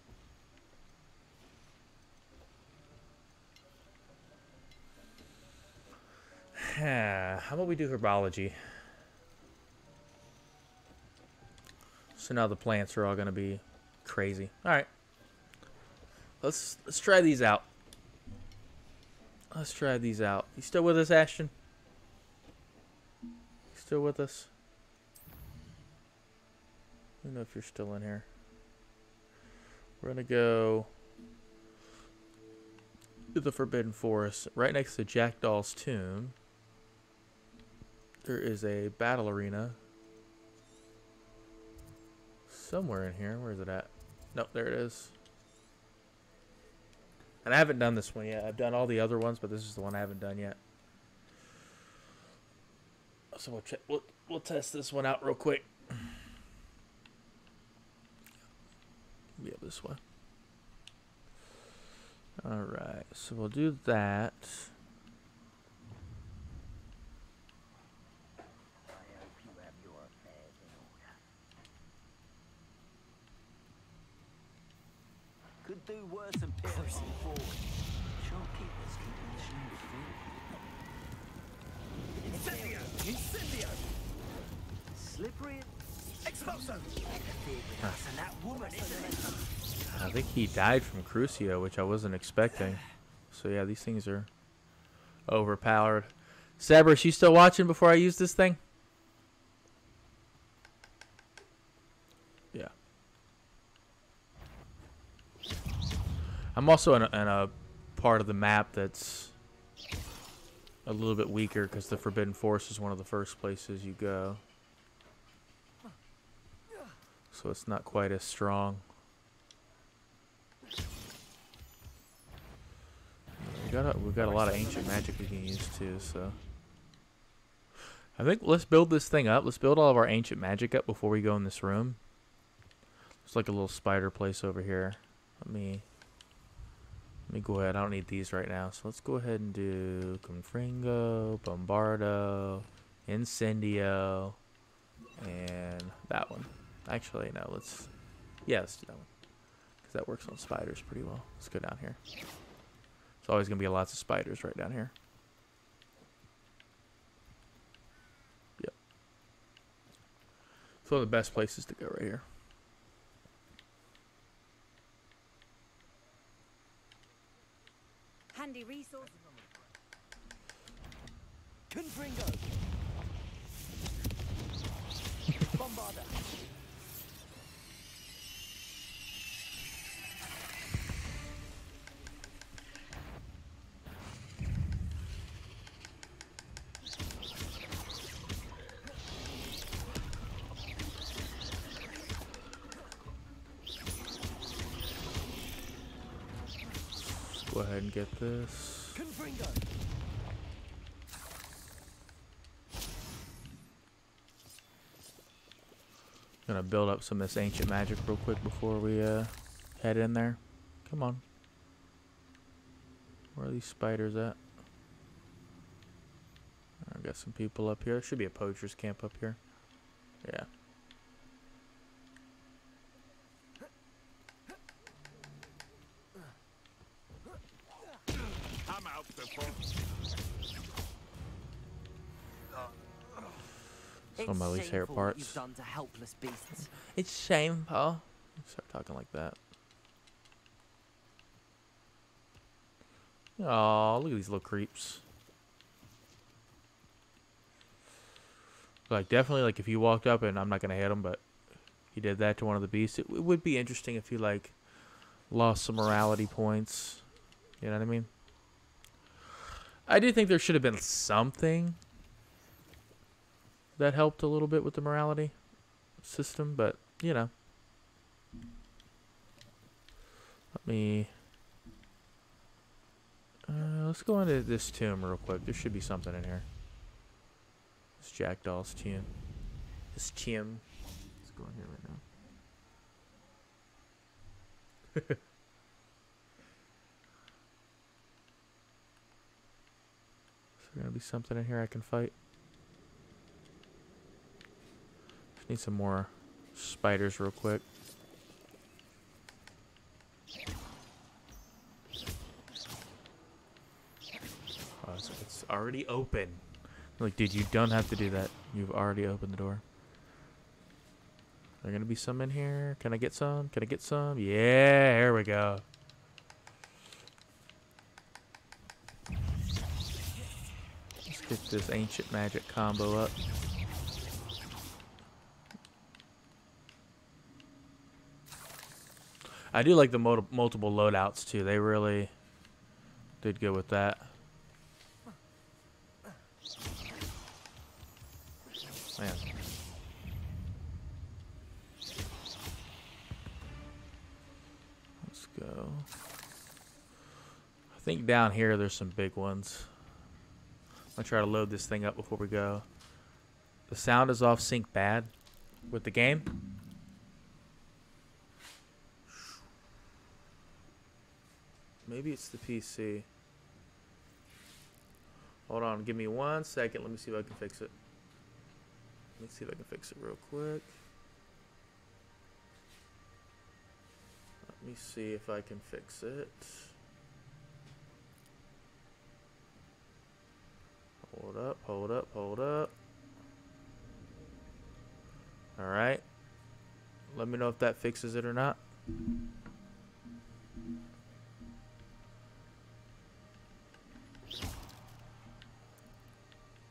How about we do herbology? So now the plants are all gonna be crazy. All right. Let's let's try these out. Let's try these out. You still with us, Ashton? You still with us? I don't know if you're still in here. We're gonna go to the Forbidden Forest, right next to Jackdaw's tomb. There is a battle arena somewhere in here. Where is it at? Nope, there it is. And I haven't done this one yet. I've done all the other ones, but this is the one I haven't done yet. So we'll check. We'll, we'll test this one out real quick. Yeah, this way. All right, so we'll do that. Could do worse than piercing forward. Shopkeepers keeping the chamber full. Incendio! Incendio! Slippery I think he died from Crucio, which I wasn't expecting. So yeah, these things are overpowered. Cerberus, you still watching before I use this thing? Yeah. I'm also in a, in a part of the map that's a little bit weaker because the Forbidden Forest is one of the first places you go. So it's not quite as strong. We got a, we got a lot of ancient magic we can use too, so I think let's build this thing up. Let's build all of our ancient magic up before we go in this room. It's like a little spider place over here. Let me let me go ahead. I don't need these right now, so let's go ahead and do Confringo, Bombarda, Incendio, and that one. Actually, no. Let's yeah, let's do that one because that works on spiders pretty well. Let's go down here. It's always going to be lots of spiders right down here. Yep. It's one of the best places to go right here. Handy resource. Confringo. Bombarda. This. Gonna build up some of this ancient magic real quick before we uh, head in there. Come on. Where are these spiders at? I've got some people up here. There should be a poacher's camp up here. Yeah. Some of my least favorite parts. You've done to helpless beasts. It's shameful. Start talking like that. Oh, look at these little creeps. Like, definitely, like, if you walked up and I'm not going to hit him, but he did that to one of the beasts, it, it would be interesting if he, like, lost some morality points. You know what I mean? I do think there should have been something that helped a little bit with the morality system, but you know. Let me. Uh, let's go into this tomb real quick. There should be something in here. This Jackdaw's tomb. This tomb. Let's go in here right now. Is there gonna be something in here I can fight? Just need some more spiders real quick. Oh, it's, it's already open. Like, dude, you don't have to do that. You've already opened the door. There gonna be some in here. Can I get some? Can I get some? Yeah, here we go. Let's get this ancient magic combo up. I do like the mul- multiple loadouts too. They really did good with that. Man. Let's go. I think down here there's some big ones. I'm gonna try to load this thing up before we go. The sound is off sync bad with the game. Maybe it's the PC. Hold on, give me one second. Let me see if I can fix it. Let me see if I can fix it real quick. Let me see if I can fix it. Hold up, hold up, hold up. Alright. Let me know if that fixes it or not.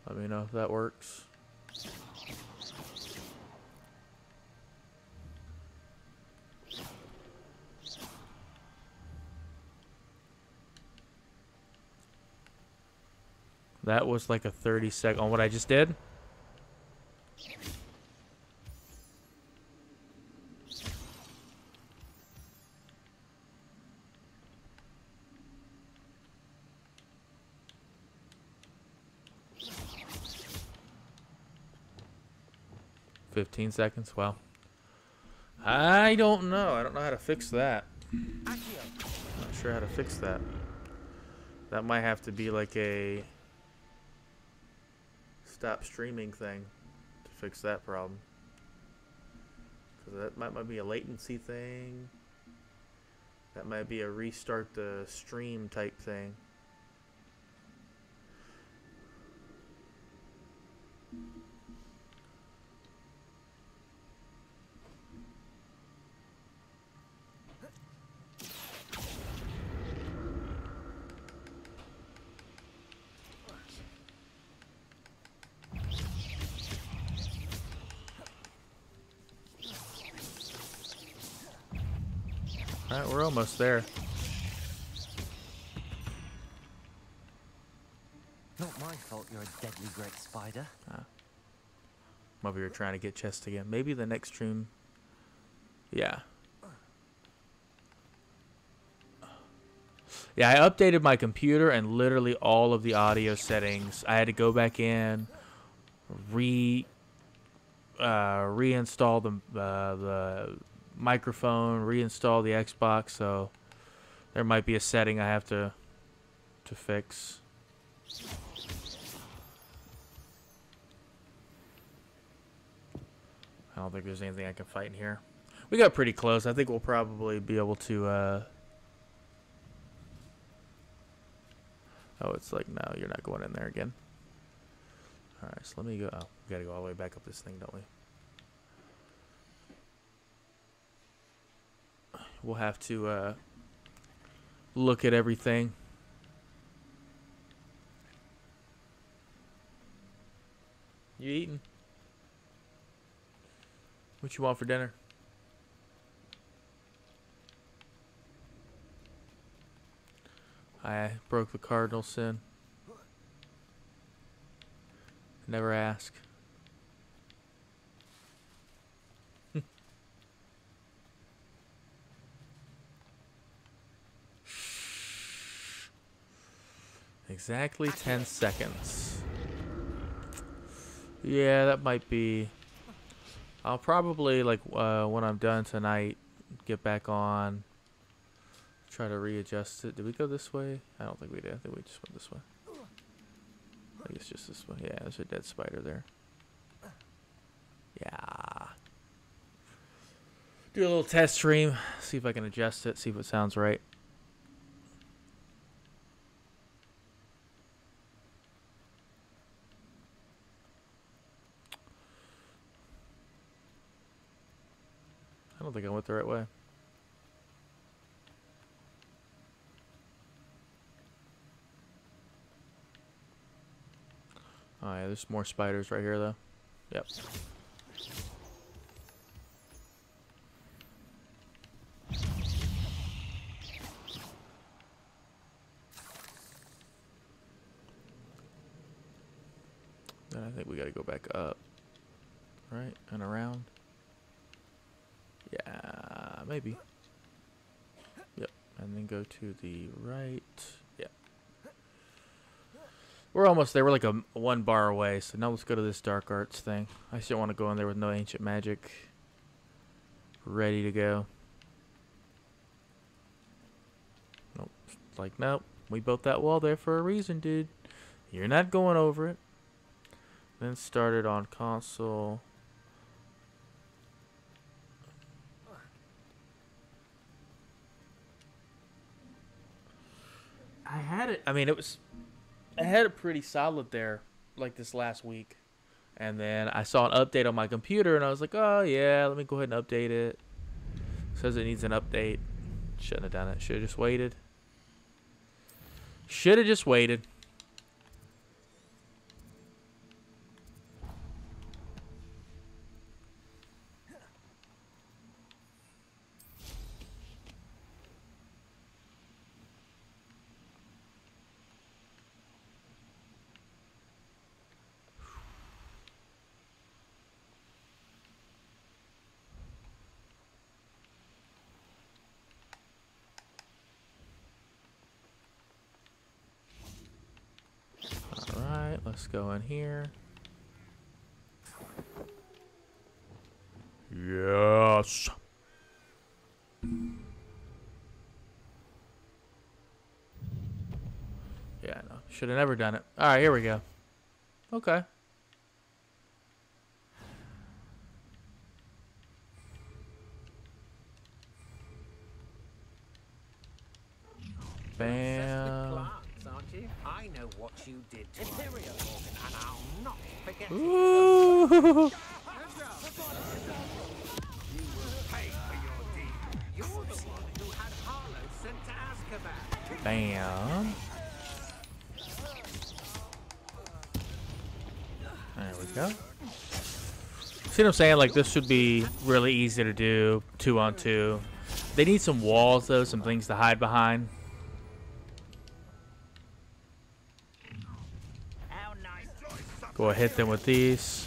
Let me know if that works. That was like a 30 second on what I just did. Fifteen seconds. Well, I don't know. I don't know how to fix that. Not sure how to fix that. That might have to be like a stop streaming thing to fix that problem. Because that might, might be a latency thing. That might be a restart the stream type thing. Almost there. Not my fault you're a deadly great spider. I'm over here trying to get chest again. Maybe the next stream. Yeah. Yeah, I updated my computer and literally all of the audio settings. I had to go back in, re uh, reinstall the uh, the microphone, reinstall the Xbox. So there might be a setting I have to to fix. I don't think there's anything I can fight in here. We got pretty close. I think we'll probably be able to. Uh... Oh, it's like no, you're not going in there again. All right, so let me go. Oh, we gotta go all the way back up this thing, don't we? We'll have to uh, look at everything. You eating? What you want for dinner? I broke the cardinal sin. Never ask. Exactly 10 seconds. Yeah, that might be... I'll probably, like, uh, when I'm done tonight, get back on, try to readjust it. Did we go this way? I don't think we did. I think we just went this way. I think it's just this way. Yeah, there's a dead spider there. Yeah. Do a little test stream, see if I can adjust it, see if it sounds right. Think I went the right way. Oh yeah, there's more spiders right here though. Yep. Then I think we gotta go back up. Right? And around. Yeah, maybe. Yep. And then go to the right. Yep. We're almost there. We're like a one bar away. So now let's go to this dark arts thing. I still want to go in there with no ancient magic. Ready to go. Nope. Like, nope. We built that wall there for a reason, dude. You're not going over it. Then started on console. Had it. I mean, it was. I had it pretty solid there, like this last week. And then I saw an update on my computer and I was like, oh yeah, let me go ahead and update it. says it needs an update. Shouldn't have done it. Should have just waited. Should have just waited. Alright, let's go in here. Yes. Yeah, no. Should have never done it. Alright, here we go. Okay. Bam. Plants, aren't you? I know what you did to Imperial Morgan, and I'll not forget it. Ooh. Pay for your deed. You're the one who had Harlow sent to Bam. There we go. See what I'm saying? Like this should be really easy to do, two on two. They need some walls though, some things to hide behind. Go ahead hit them with these.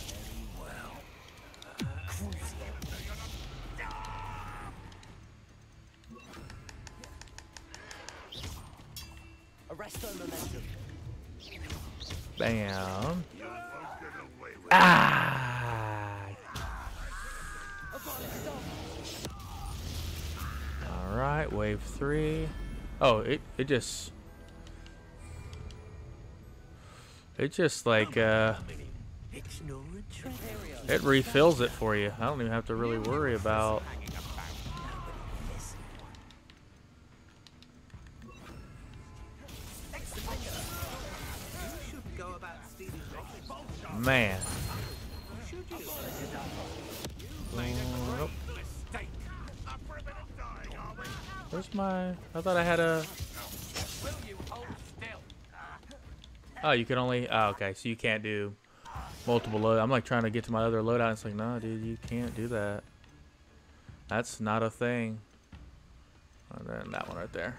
Bam. Ah. All right, wave three. Oh, it it just it just like uh It's no retreat. it refills it for you. I don't even have to really worry about. You should go about stealing rockets. Man. Should you? Nope. Mistake. Up for a bit of dying, are we? Where's my? I thought I had a. Oh, you can only. Oh, okay. So you can't do multiple load. I'm like trying to get to my other loadout. It's like, no, dude, you can't do that. That's not a thing. And then that one right there.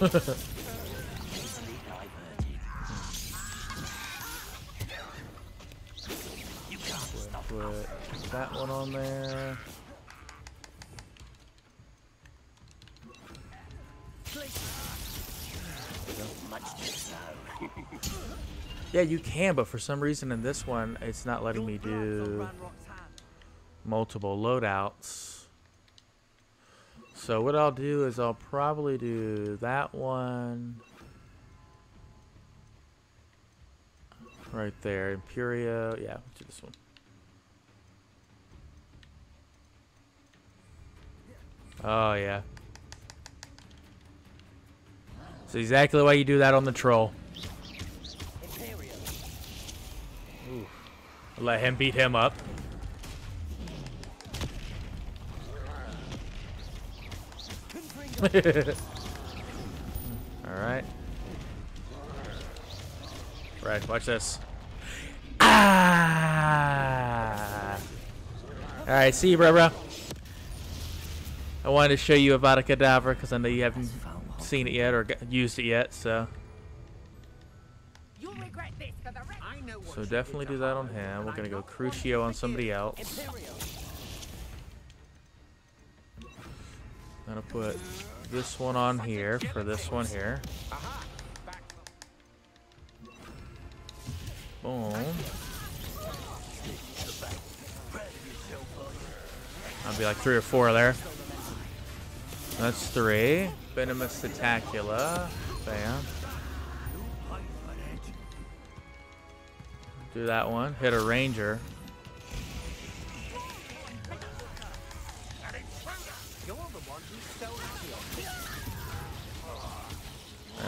Put that one on there. Yeah, you can, but for some reason in this one, it's not letting me do multiple loadouts. So what I'll do is I'll probably do that one right there, Imperio. Yeah, let's do this one. Oh yeah. It's exactly the way you do that on the troll. Let him beat him up. Alright. Right, watch this. Ah! Alright, see you, bro, bro. I wanted to show you Avada Kedavra because I know you haven't seen it yet or used it yet, so. You'll regret this for the rest. I know what So definitely do that on him. We're gonna go Crucio on somebody else. Imperio. Gonna put this one on here for this one here. Boom. I'll be like three or four there. That's three. Venomous Tentacula. Bam. Do that one. Hit a ranger.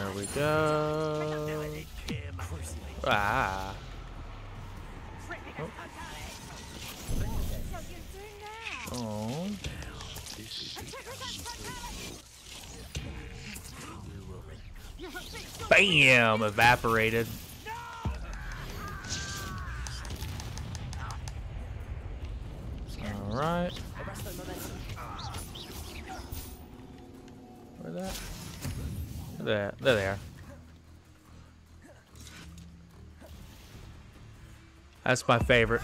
There we go. Ah. Oh. Bam! Evaporated. Alright. Where that? There. There they are. That's my favorite.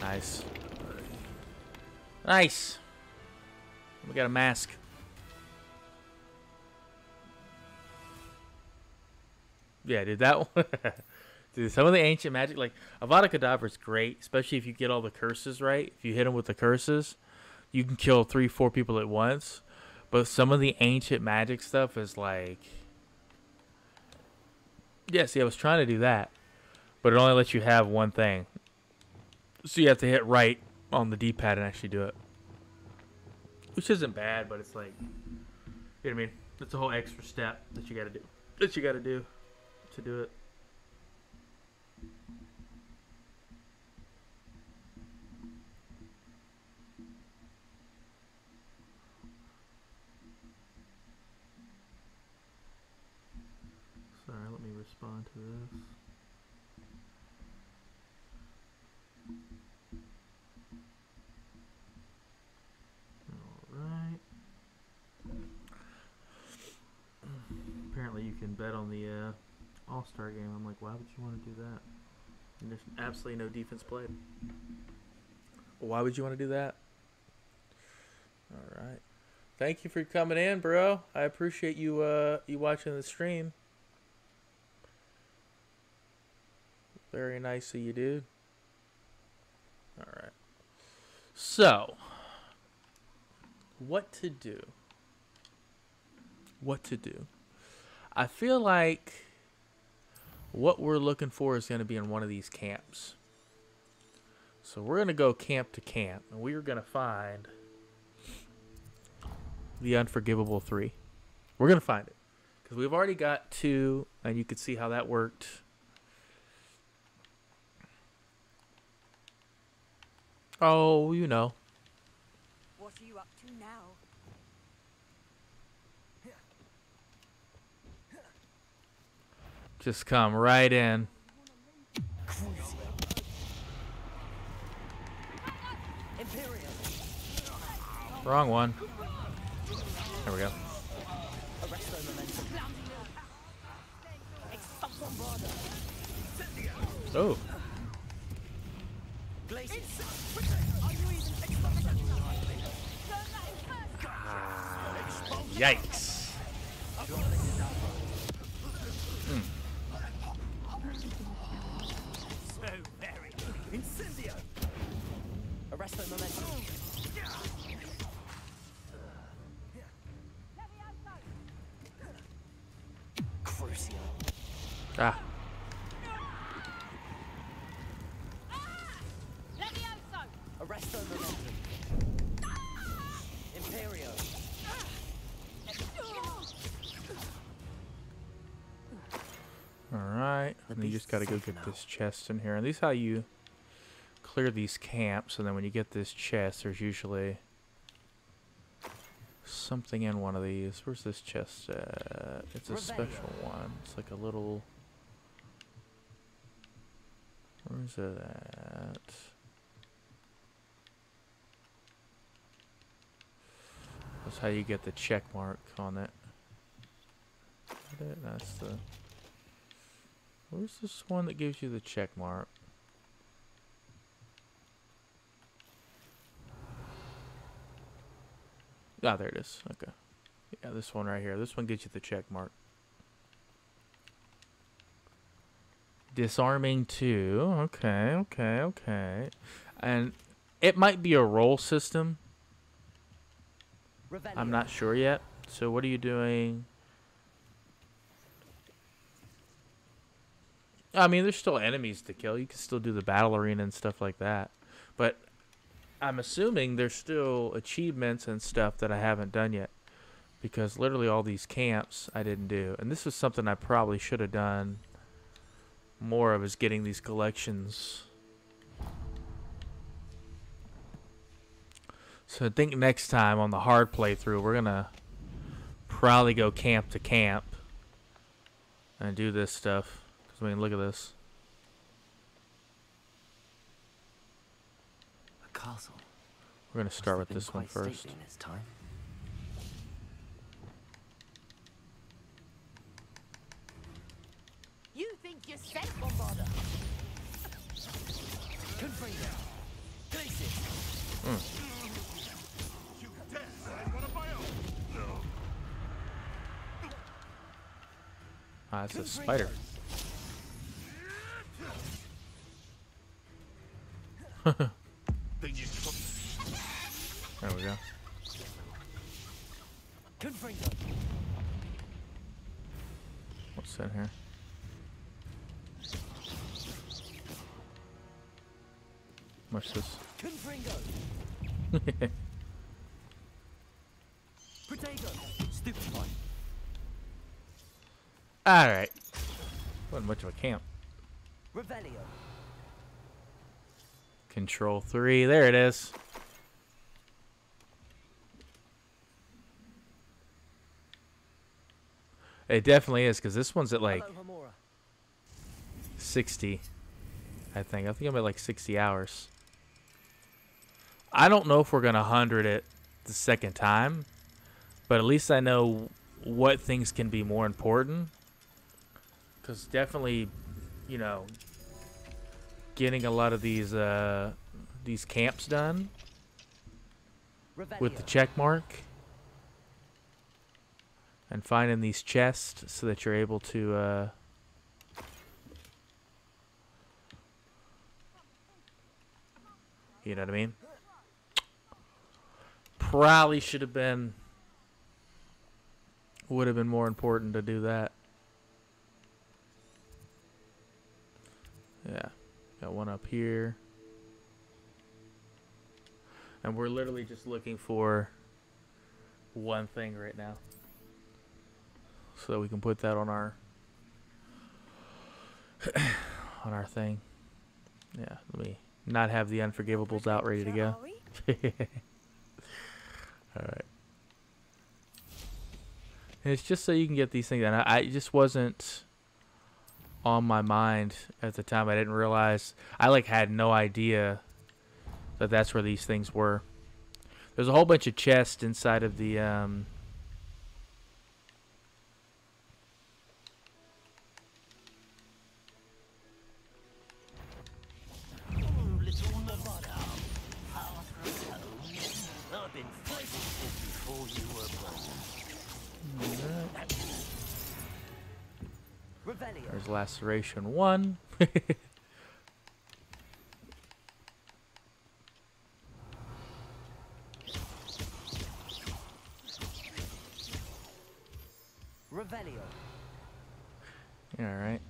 Nice. Nice. We got a mask. Yeah, dude, that one. dude, some of the ancient magic, like Avada Kedavra, is great, especially if you get all the curses right. If you hit them with the curses, you can kill three, four people at once. But some of the ancient magic stuff is like. Yeah, see, I was trying to do that, but it only lets you have one thing. So you have to hit right on the D-pad and actually do it. Which isn't bad, but it's like, you know what I mean? It's a whole extra step that you got to do. That you got to do to do it. Respond to this. Apparently you can bet on the uh, All-Star game. I'm like, why would you want to do that? And there's absolutely no defense played. Why would you want to do that? All right. Thank you for coming in, bro. I appreciate you uh you watching the stream. Very nice of you, dude. All right. So, what to do? What to do? I feel like what we're looking for is going to be in one of these camps. So we're going to go camp to camp, and we're going to find the Unforgivable 3. We're going to find it. Because we've already got two, and you could see how that worked. Oh, you know. What are you up to now? Just come right in. Wrong one. There we go. Arresto momentum. Expulsum Bardo. Oh. Yikes. So very. Incendio. Arresto momentum. Crucio. Ah. You just gotta go get this chest in here. And this is how you clear these camps. And then when you get this chest, there's usually something in one of these. Where's this chest at? It's a special one. It's like a little... Where's it at? That's how you get the check mark on it. Is that it? That's the... Where's this one that gives you the check mark? Ah, there it is. Okay. Yeah, this one right here. This one gets you the check mark. Disarming 2. Okay, okay, okay. And it might be a roll system. I'm not sure yet. So what are you doing? I mean, there's still enemies to kill. You can still do the battle arena and stuff like that. But I'm assuming there's still achievements and stuff that I haven't done yet. Because literally all these camps I didn't do. And this was something I probably should have done more of is getting these collections. So I think next time on the hard playthrough, we're gonna probably go camp to camp and do this stuff. 'Cause, I mean, look at this. A castle. We're gonna start have with this one first. quite first. stately in its time. You think you're safe, Bombarda? Confringo. Glacius. You dare find one of my own? No. Ah, it's a spider. They used to There we go. What's that here? What's this? Alright. Wasn't much of a camp. Revelio. Control 3. There it is. It definitely is, because this one's at like Hello, 60. I think. I think I'm at like 60 hours. I don't know if we're going to 100 it the second time, but at least I know what things can be more important. Because definitely, you know, getting a lot of these uh, these camps done with the check mark and finding these chests so that you're able to uh, you know what I mean? Probably should have been would have been more important to do that. Yeah. Got one up here. And we're literally just looking for one thing right now. So that we can put that on our on our thing. Yeah, let me not have the unforgivables out ready to go. Alright. And it's just so you can get these things done. I, I just wasn't on my mind at the time. I didn't realize. I like had no idea that that's where these things were. There's a whole bunch of chests inside of the um, laceration one. Revelio. All right.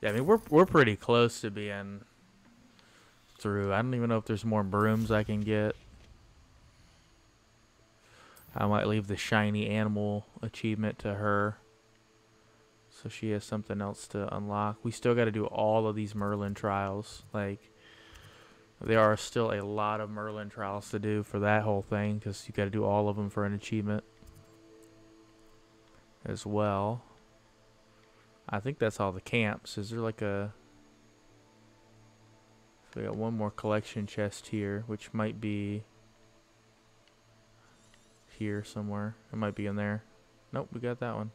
Yeah, I mean we're we're pretty close to being through. I don't even know if there's more brooms I can get. I might leave the shiny animal achievement to her. So she has something else to unlock. We still got to do all of these Merlin trials. Like there are still a lot of Merlin trials to do for that whole thing because you got to do all of them for an achievement as well. I think that's all the camps. Is there like a? So we got one more collection chest here, which might be here somewhere. It might be in there. Nope, we got that one.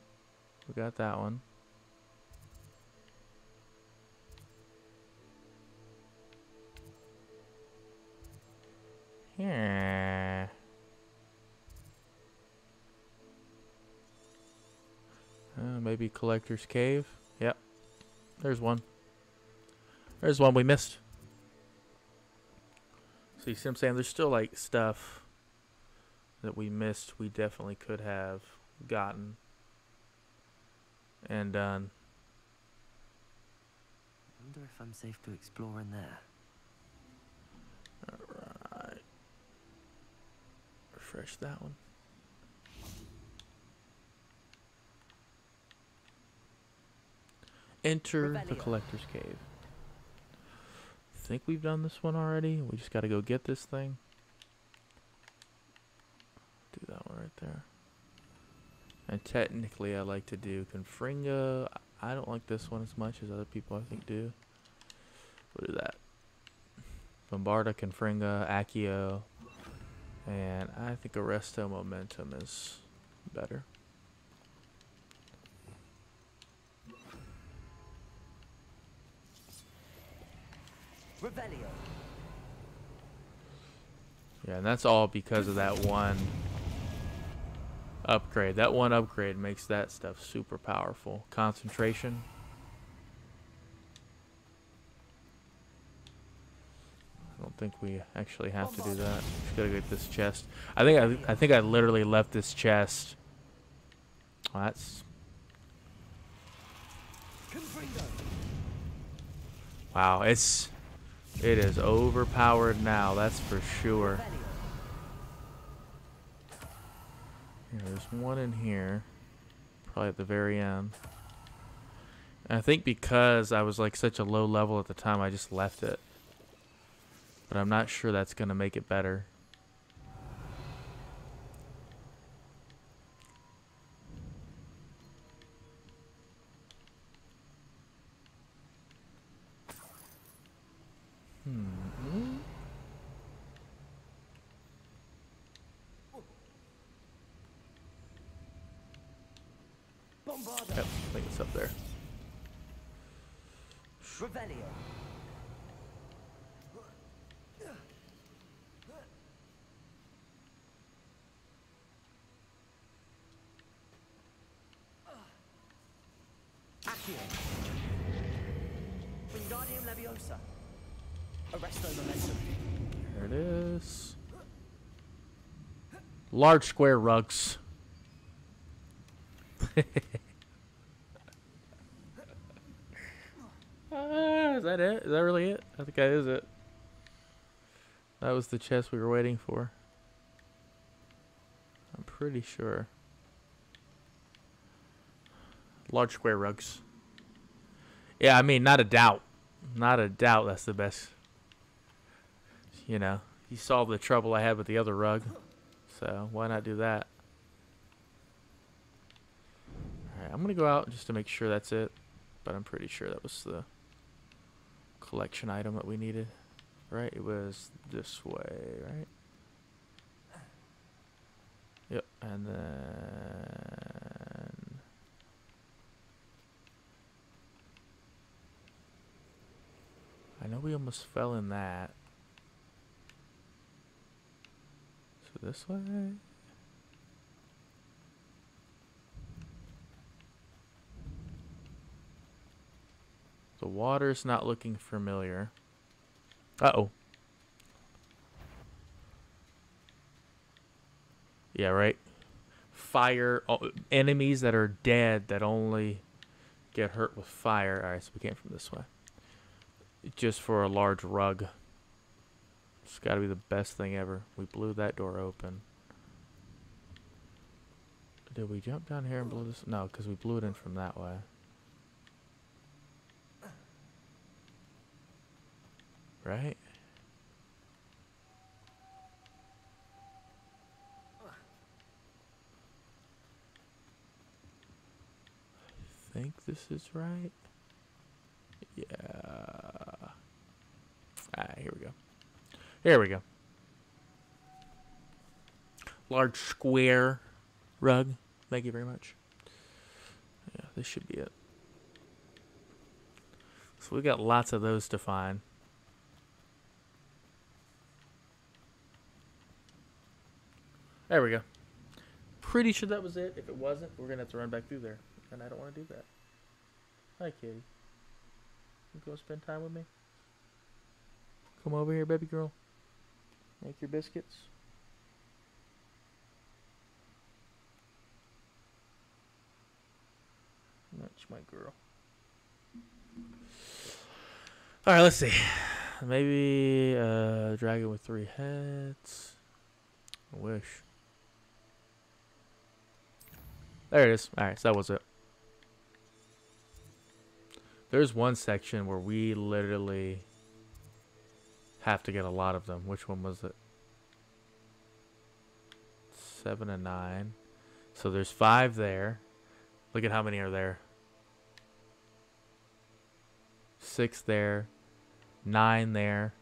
We got that one. Yeah. Uh, maybe Collector's Cave. Yep. There's one. There's one we missed. So you see what I'm saying? There's still like stuff that we missed, we definitely could have gotten and done. I wonder if I'm safe to explore in there. Refresh that one. Enter the collector's cave. I think we've done this one already. We just got to go get this thing. Do that one right there. And technically, I like to do Confringo. I don't like this one as much as other people I think do. We'll do that. Bombarda, Confringo, Accio, and I think Arresto Momentum is better. Revelio. Yeah, and that's all because of that one upgrade. That one upgrade makes that stuff super powerful. Concentration. Don't think we actually have to do that. Just gotta get this chest. I think I, I think I literally left this chest. Well, that's wow. It's it is overpowered now. That's for sure. Yeah, there's one in here, probably at the very end. And I think because I was like such a low level at the time, I just left it. But I'm not sure that's gonna make it better. Hmm. Yep, I think it's up there. Revelio. Large square rugs. Ah, is that it? Is that really it? I think that is it. That was the chest we were waiting for. I'm pretty sure. Large square rugs. Yeah, I mean, not a doubt. Not a doubt that's the best. You know, you solved the trouble I had with the other rug. So, why not do that? Alright, I'm going to go out just to make sure that's it. But I'm pretty sure that was the collection item that we needed. Right? It was this way, right? Yep, and then I know we almost fell in that. So this way. The water's not looking familiar. Uh oh. Yeah, right. Fire oh, enemies that are dead that only get hurt with fire. All right, so we came from this way. Just for a large rug. It's got to be the best thing ever. We blew that door open. Did we jump down here and blow this? No, because we blew it in from that way. Right? I think this is right. Yeah. Ah, here we go. Here we go. Large square rug. Thank you very much. Yeah, this should be it. So we got lots of those to find. There we go. Pretty sure that was it. If it wasn't, we're gonna have to run back through there, and I don't want to do that. Hi, kitty. You gonna spend time with me? Come over here, baby girl. Make your biscuits. That's my girl. All right, let's see. Maybe uh, dragon with three heads. I wish. There it is. All right, so that was it. There's one section where we literally have to get a lot of them. Which one was it? Seven and nine. So there's five there. Look at how many are there. Six there. Nine there.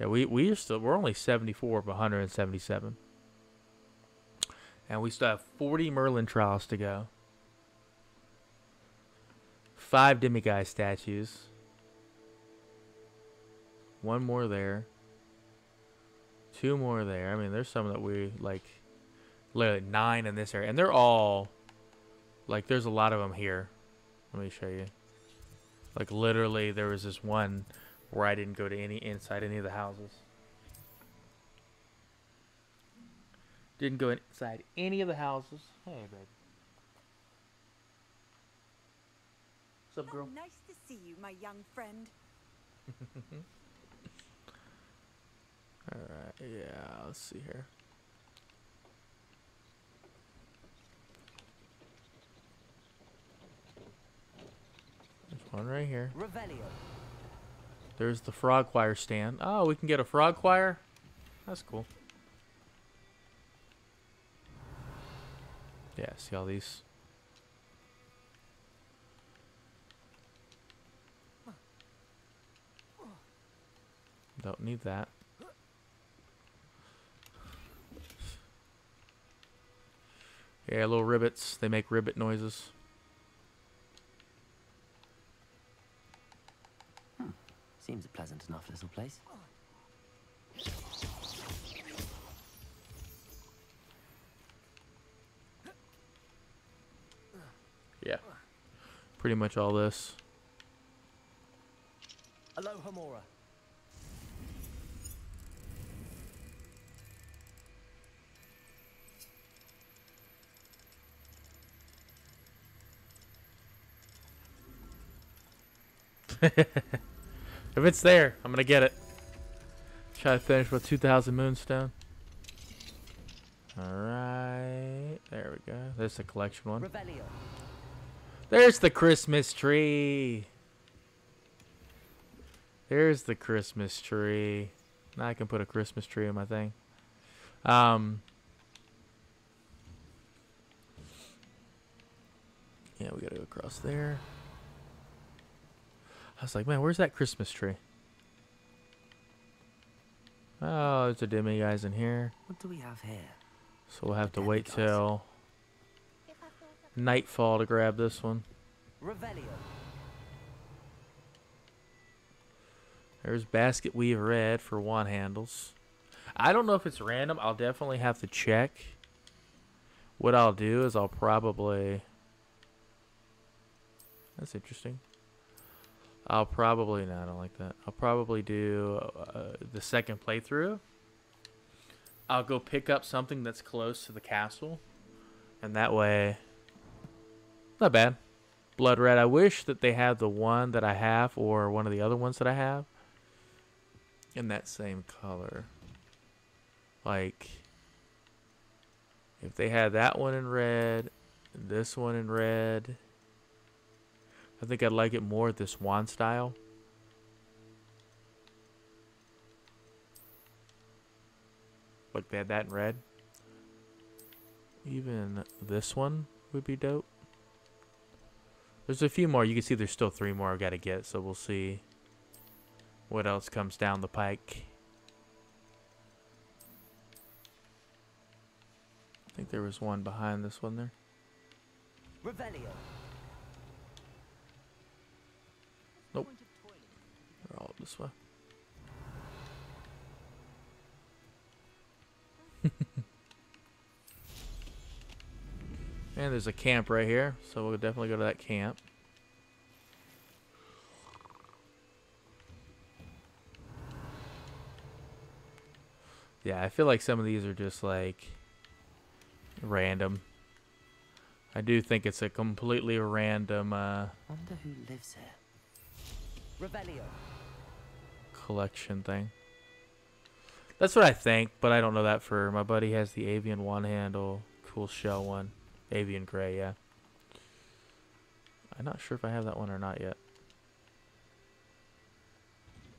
Yeah, we we are still we're only 74 of 177. And we still have 40 Merlin trials to go. Five demiguise statues. One more there. Two more there. I mean, there's some that we like literally nine in this area and they're all like there's a lot of them here. Let me show you. Like literally there was this one where I didn't go to any inside any of the houses. Didn't go inside any of the houses. Hey, babe. What's up, girl? Oh, nice to see you, my young friend. Alright, yeah, let's see here. There's one right here. Revelio. There's the frog choir stand. Oh, we can get a frog choir? That's cool. Yeah, see all these? Don't need that. Yeah, little ribbits. They make ribbit noises. Hmm. Seems a pleasant enough little place. Yeah. Pretty much all this. Alohomora. If it's there, I'm gonna get it. Try to finish with 2,000 Moonstone. Alright. There we go. There's the collection one. There's the Christmas tree. There's the Christmas tree. Now I can put a Christmas tree in my thing. Um. Yeah, we gotta go across there. I was like, man, where's that Christmas tree? Oh, there's a demiguise in here. What do we have here? So we'll have to wait till nightfall to grab this one. Revelio. There's basket weave red for one handles. I don't know if it's random. I'll definitely have to check. What I'll do is I'll probably. That's interesting. I'll probably no, I don't like that. I'll probably do uh, the second playthrough. I'll go pick up something that's close to the castle, and that way, not bad. Blood red. I wish that they had the one that I have or one of the other ones that I have in that same color. Like, if they had that one in red, this one in red, I think I'd like it more this wand style. Like they had that in red. Even this one would be dope. There's a few more. You can see there's still three more I've got to get, so we'll see what else comes down the pike. I think there was one behind this one there. Revelio. Nope. They're all this way. and there's a camp right here, so we'll definitely go to that camp. Yeah, I feel like some of these are just like random. I do think it's a completely random uh, Wonder who lives here. Collection thing. That's what I think, but I don't know that for my buddy has the avian one handle, cool shell one, avian gray, yeah. I'm not sure if I have that one or not yet.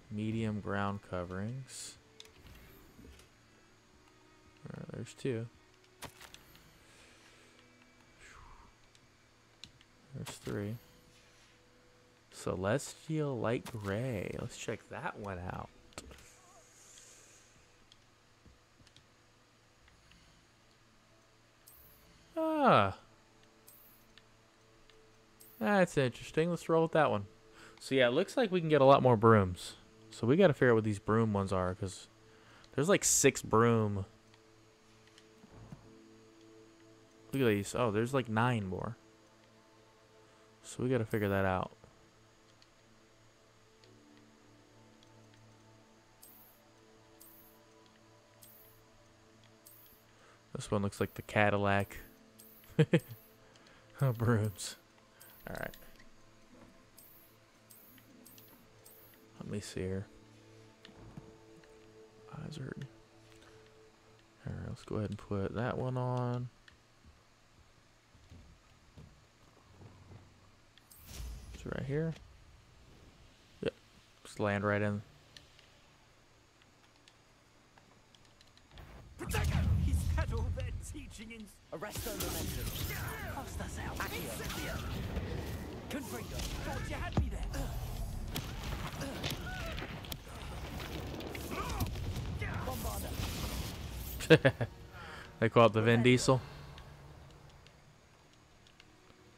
Medium ground coverings. Alright, there's two. There's three. Celestial light gray. Let's check that one out. Ah. That's interesting. Let's roll with that one. So yeah, it looks like we can get a lot more brooms. So we got to figure out what these broom ones are because there's like six broom. Look at these. Oh, there's like nine more. So we got to figure that out. This one looks like the Cadillac. oh, brooms. Alright. Let me see here. Eyes hurting. Alright, let's go ahead and put that one on. It's right here. Yep. Just land right in. He's had all their teaching in. Arresto momentum. Costas out. Accio. Confringo. Thought you had me there. Bombarda. they call it the Vin Diesel.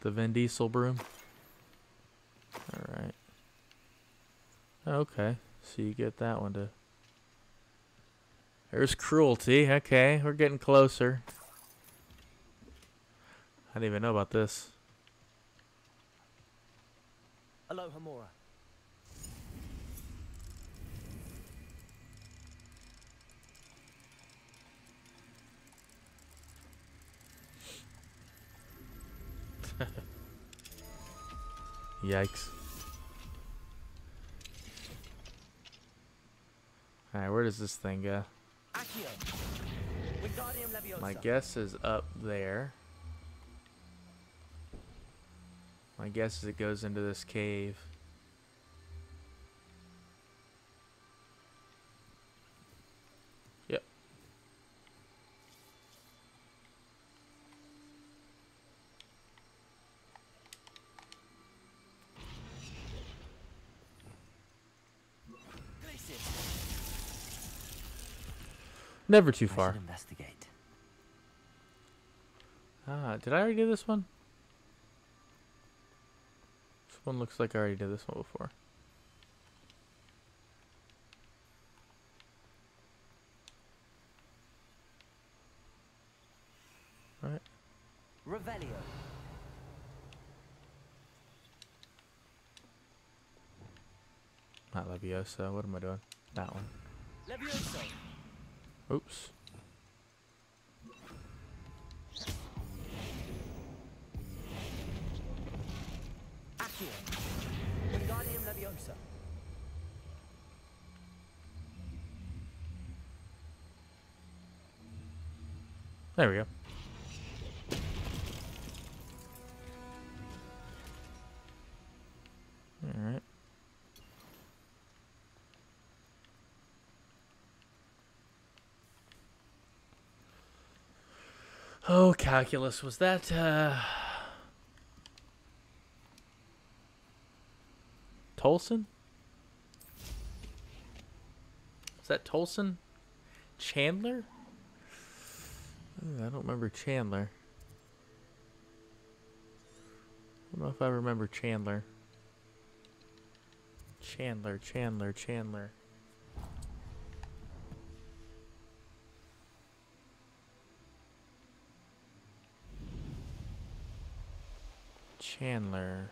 The Vin Diesel broom. Alright. Okay. So you get that one to. There's cruelty. Okay, we're getting closer. I didn't even know about this. Alohomora. Yikes. Alright, where does this thing go? Accio. Wingardium Leviosa. My guess is up there. My guess is it goes into this cave. Yep. Never too far. investigate. Ah, did I already do this one? This one looks like I already did this one before. All right. Revelio. Not Leviosa. What am I doing? That one. Levioso. Oops. Wingardium Leviosa. There we go. Alright. Oh, calculus. Was that, uh... Tolson? Is that Tolson? Chandler? I don't remember Chandler. I don't know if I remember Chandler. Chandler, Chandler, Chandler. Chandler.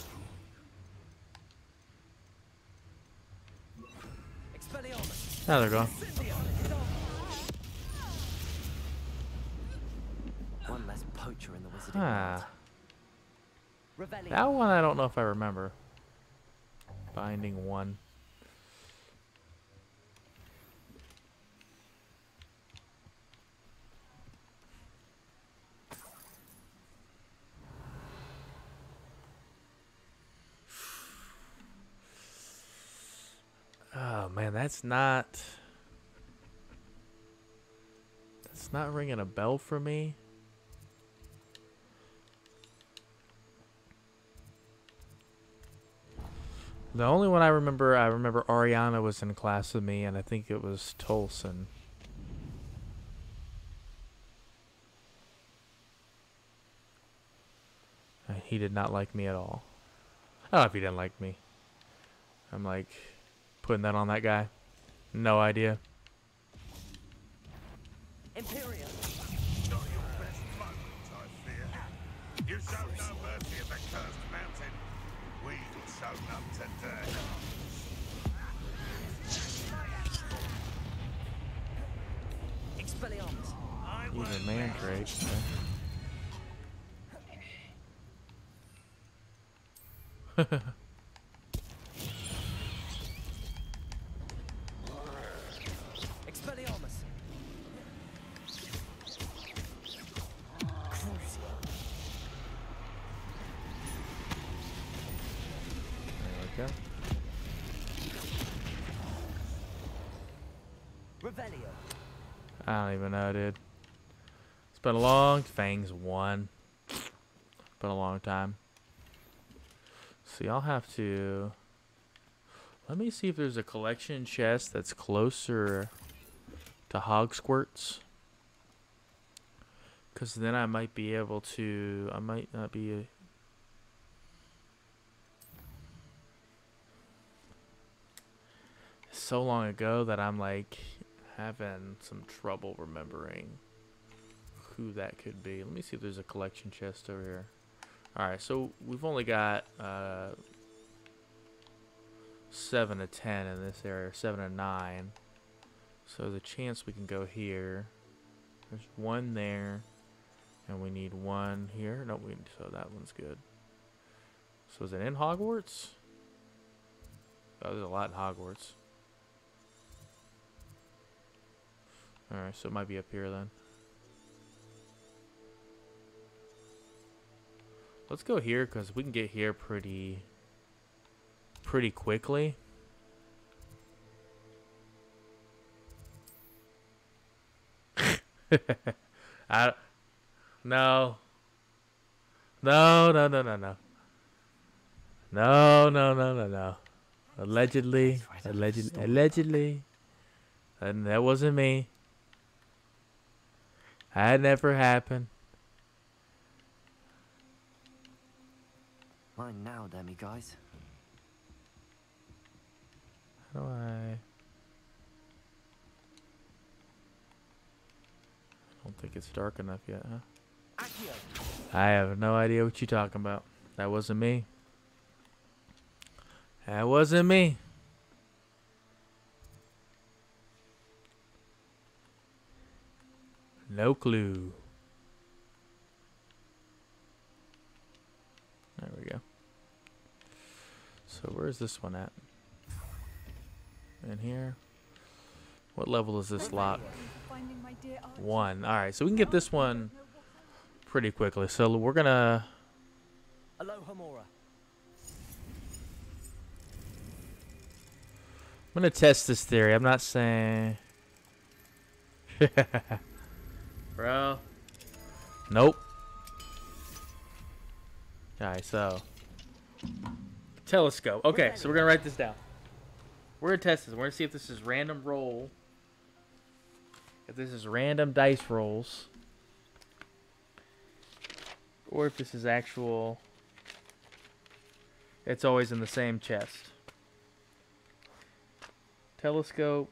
Now they're gone. One less poacher in the wizarding Ah, that one I don't know if I remember. Binding one. Oh man, that's not. That's not ringing a bell for me. The only one I remember, I remember Ariana was in class with me, and I think it was Tolson. And he did not like me at all. I don't know if he didn't like me. I'm like putting that on that guy. No idea. Imperium. Not your best moment, I fear. You showed no mercy at the cursed mountain. We show none today. Expelliarmus. Even Mandrake. even know, dude. It's been a long. Fangs one. Been a long time. So y'all have to. Let me see if there's a collection chest that's closer to hog squirts. Cause then I might be able to. I might not be. so long ago that I'm like having some trouble remembering who that could be. Let me see if there's a collection chest over here. Alright, so we've only got uh, 7 to 10 in this area, 7 to 9. So the chance we can go here. There's one there. And we need one here. No, we so that one's good. So is it in Hogwarts? Oh, there's a lot in Hogwarts. Alright, so it might be up here then. Let's go here because we can get here pretty pretty quickly. I no. No, no, no, no, no. No, no, no, no, no. Allegedly, allegedly, allegedly. And that wasn't me. That never happened. Mine now, demiguise. How do I? I don't think it's dark enough yet, huh? I have no idea what you're talking about. That wasn't me. That wasn't me. No clue. There we go. So where's this one at? In here. What level is this lock? Finding my dear Archie. One. All right, so we can get this one pretty quickly. So we're gonna. I'm gonna test this theory. I'm not saying. Bro. Nope. Alright, so. Telescope. Okay, so we're gonna write this down. We're gonna test this. We're gonna see if this is random roll. If this is random dice rolls. Or if this is actual. It's always in the same chest. Telescope.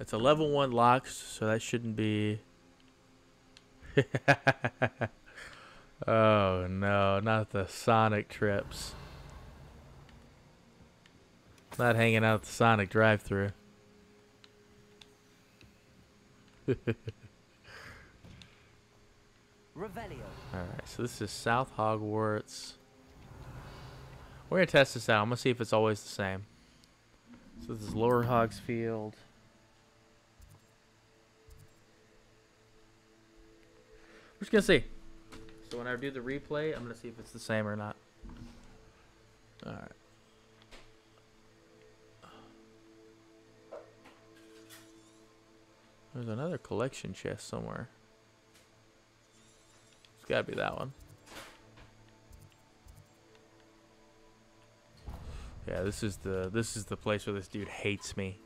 It's a level one lock, so that shouldn't be. oh no, not the Sonic trips. Not hanging out at the Sonic drive-through. Alright, so this is South Hogwarts. We're gonna test this out. I'm gonna see if it's always the same. So this is Lower Hogsfield. Just gonna see. So when I do the replay, I'm gonna see if it's the same or not. Alright. There's another collection chest somewhere. It's gotta be that one. Yeah, this is the this is the place where this dude hates me.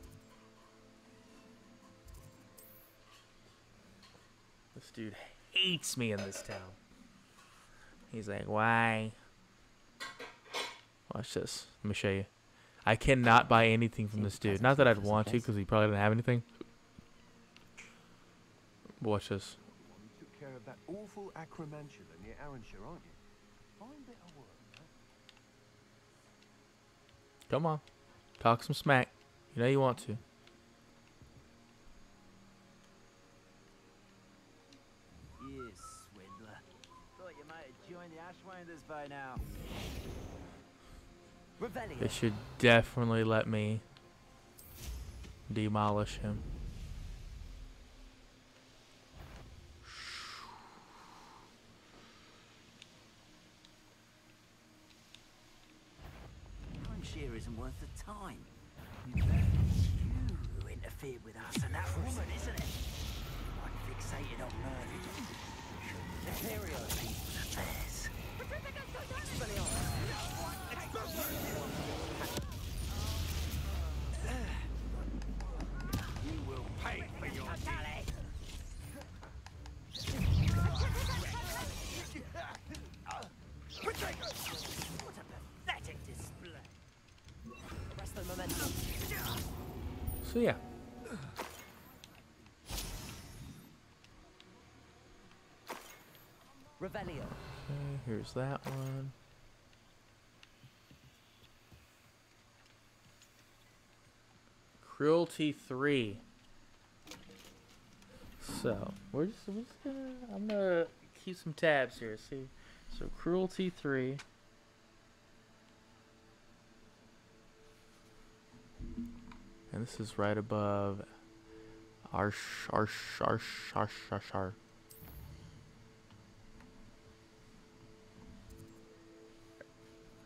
This dude hates me in this town. He's like, why? Watch this. Let me show you. I cannot buy anything from this dude. Not that I'd want to, because he probably didn't have anything. Watch this. You took care of that awful acromantula near Arranshire, aren't you? Fine bit of work. Come on. Talk some smack. You know you want to. You swindler. Thought you might have joined the Ashwinders by now. Revelio. By now, they should definitely let me demolish him. Arranshire isn't worth the time. You interfered with us and that woman, isn't it? One fixated on murder. Imperio. So yeah. Revelio. Okay, here's that one. Cruelty 3. So, we're just, we're just gonna, I'm gonna keep some tabs here, see? So, Cruelty 3. And this is right above Arsh, Arsh, Arsh, Arsh, Arsh, Arsh.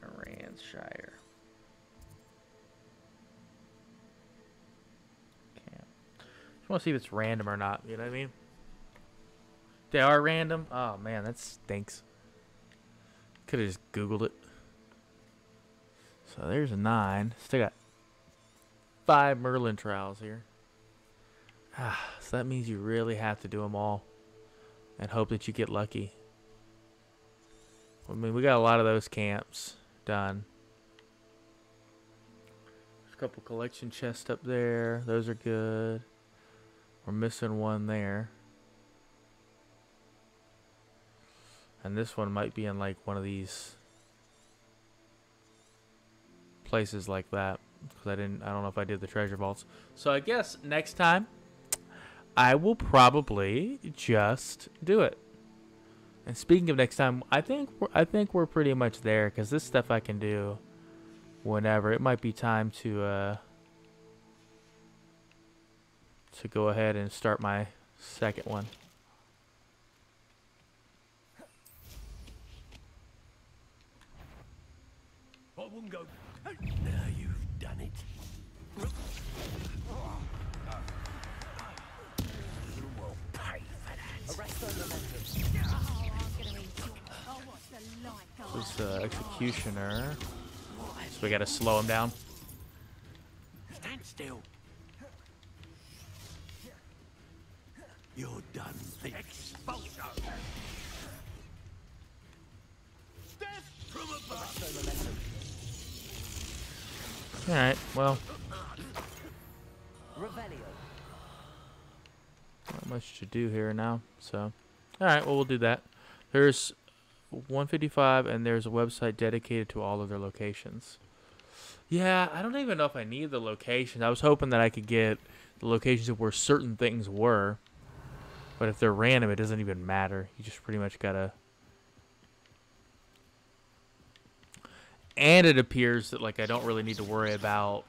Ranshire. Camp. Just want to see if it's random or not. You know what I mean? They are random. Oh man, that stinks. Could have just Googled it. So there's a nine. Still got five Merlin trials here. Ah, so that means you really have to do them all, and hope that you get lucky. I mean, we got a lot of those camps done. There's a couple collection chests up there. Those are good. We're missing one there. And this one might be in like one of these places like that because I didn't I don't know if I did the treasure vaults. So I guess next time I will probably just do it. And speaking of next time, I think we're, I think we're pretty much there because this stuff I can do whenever. It might be time to uh, to go ahead and start my second one. This is uh, executioner, so we got to slow him down. Stand still. You're done, thief. Expulso. Death from above. All right, well, Revelio. much to do here now. So, all right, well we'll do that. There's 155, and there's a website dedicated to all of their locations. Yeah, I don't even know if I need the locations. I was hoping that I could get the locations of where certain things were. But if they're random, it doesn't even matter. You just pretty much gotta. And it appears that like I don't really need to worry about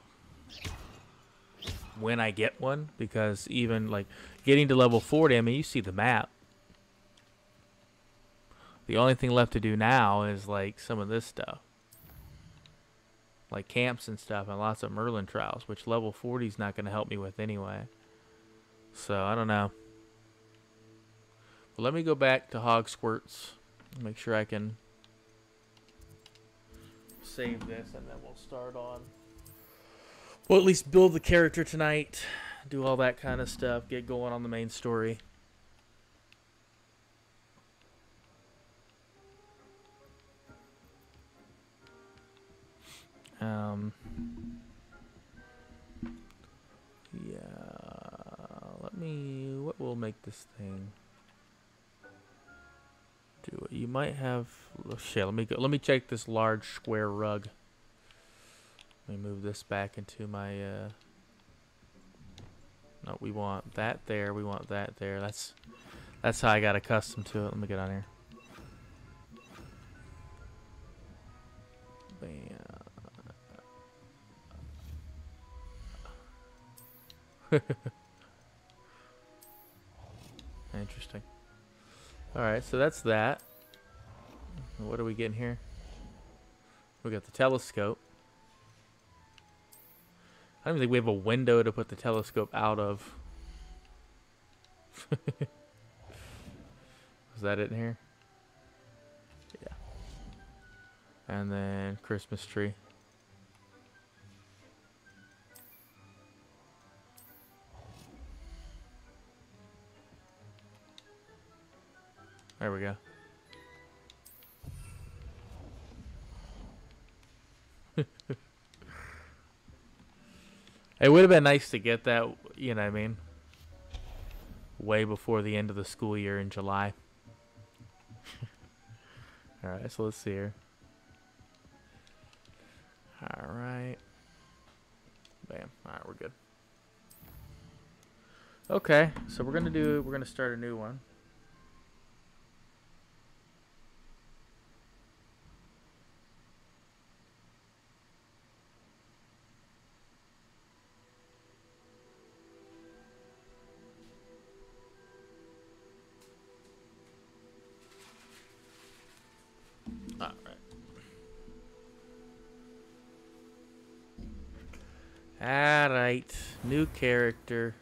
when I get one because even like getting to level 40, I mean, you see the map. The only thing left to do now is like some of this stuff. Like camps and stuff and lots of Merlin trials, which level 40 is not going to help me with anyway. So, I don't know. Well, let me go back to Hog Squirts. Make sure I can save this and then we'll start on. Well, at least build the character tonight, do all that kind of stuff, get going on the main story. Um, yeah, let me, what will make this thing do it? You might have, shit, let me go, let me check this large square rug. Let me move this back into my, uh, no, we want that there, we want that there. That's, that's how I got accustomed to it. Let me get on here. Bam. Interesting. Alright, so that's that. What are we getting here? We got the telescope. I don't think we have a window to put the telescope out of. Is that it in here? Yeah. And then Christmas tree. There we go. it would have been nice to get that, you know what I mean? Way before the end of the school year in July. Alright, so let's see here. Alright. Bam. Alright, we're good. Okay, so we're gonna do, we're gonna start a new one. Alright, new character.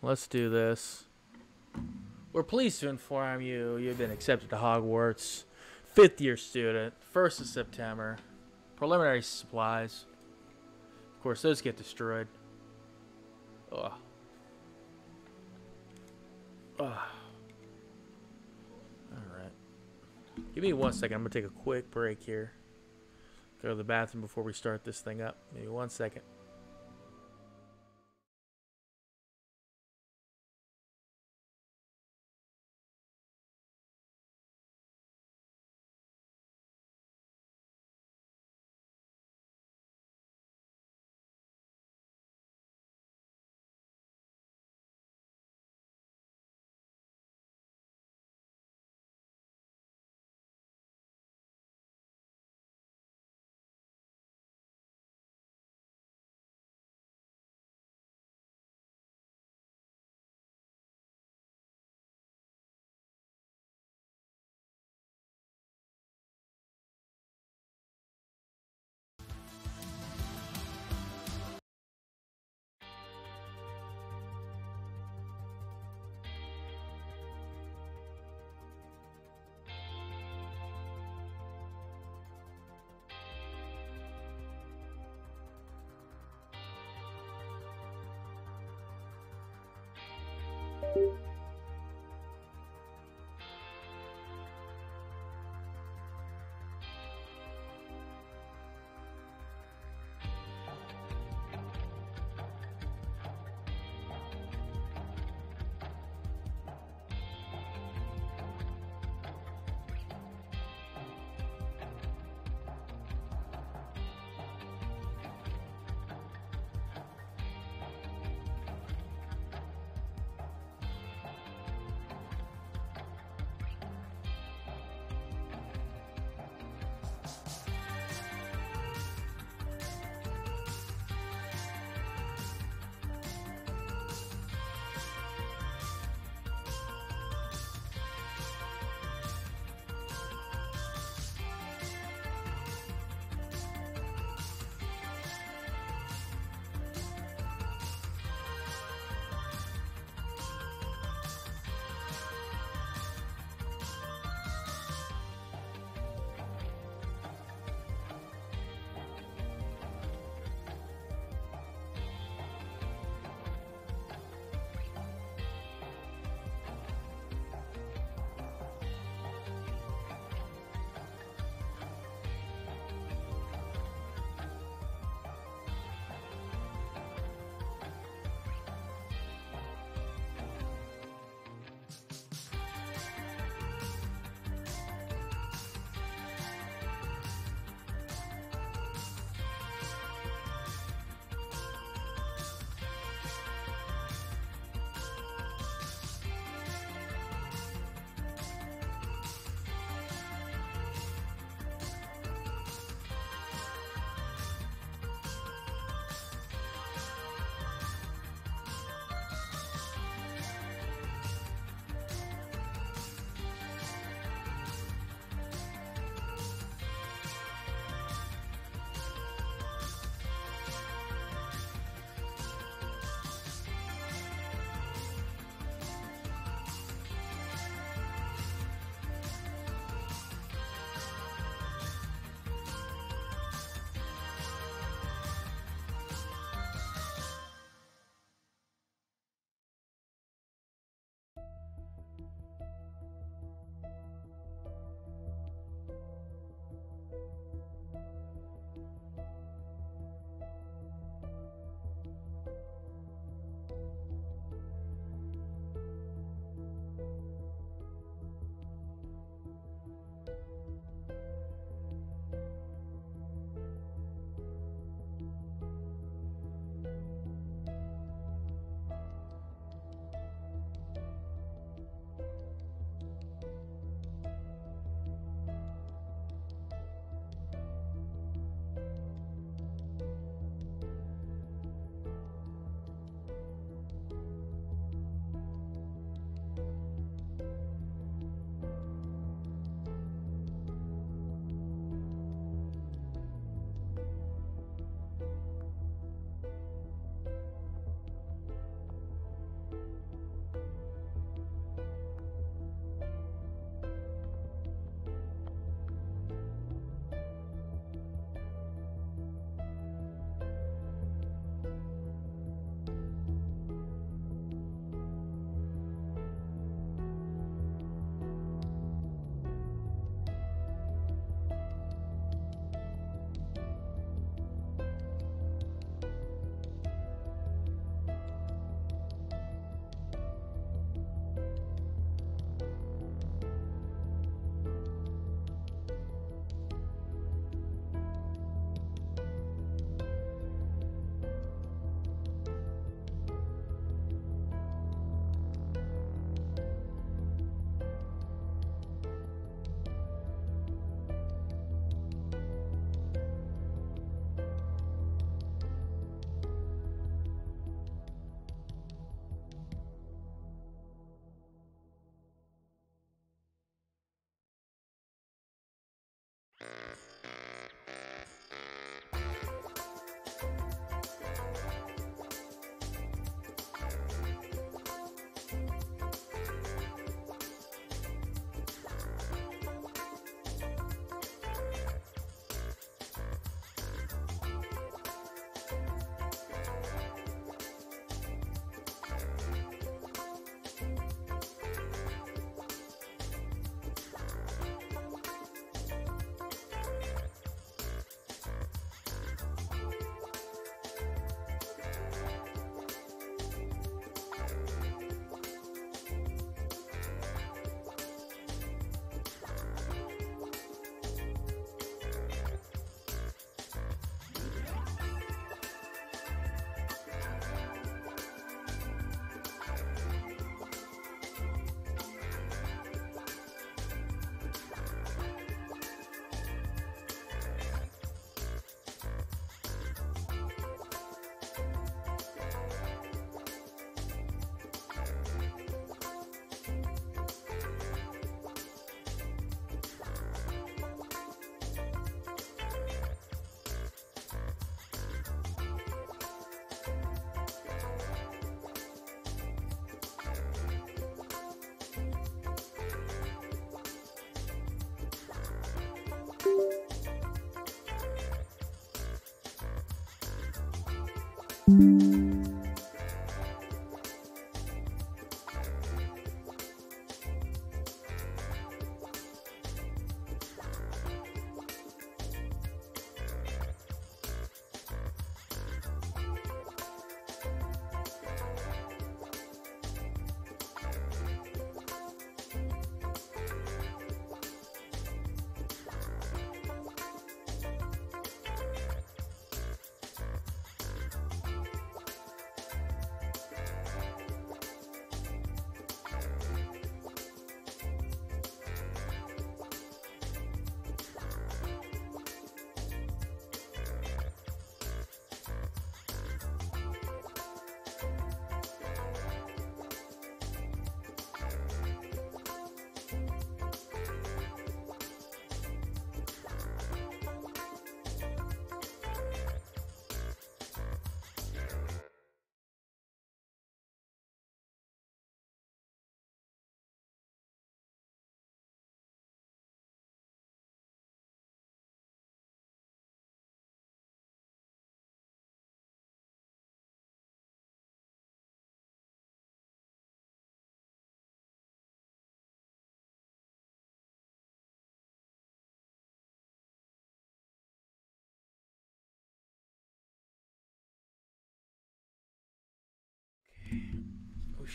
Let's do this. We're pleased to inform you you've been accepted to Hogwarts. Fifth year student, 1st of September. Preliminary supplies. Of course, those get destroyed. Ugh. Ugh. Alright. Give me one second. I'm going to take a quick break here. Go to the bathroom before we start this thing up. Maybe one second.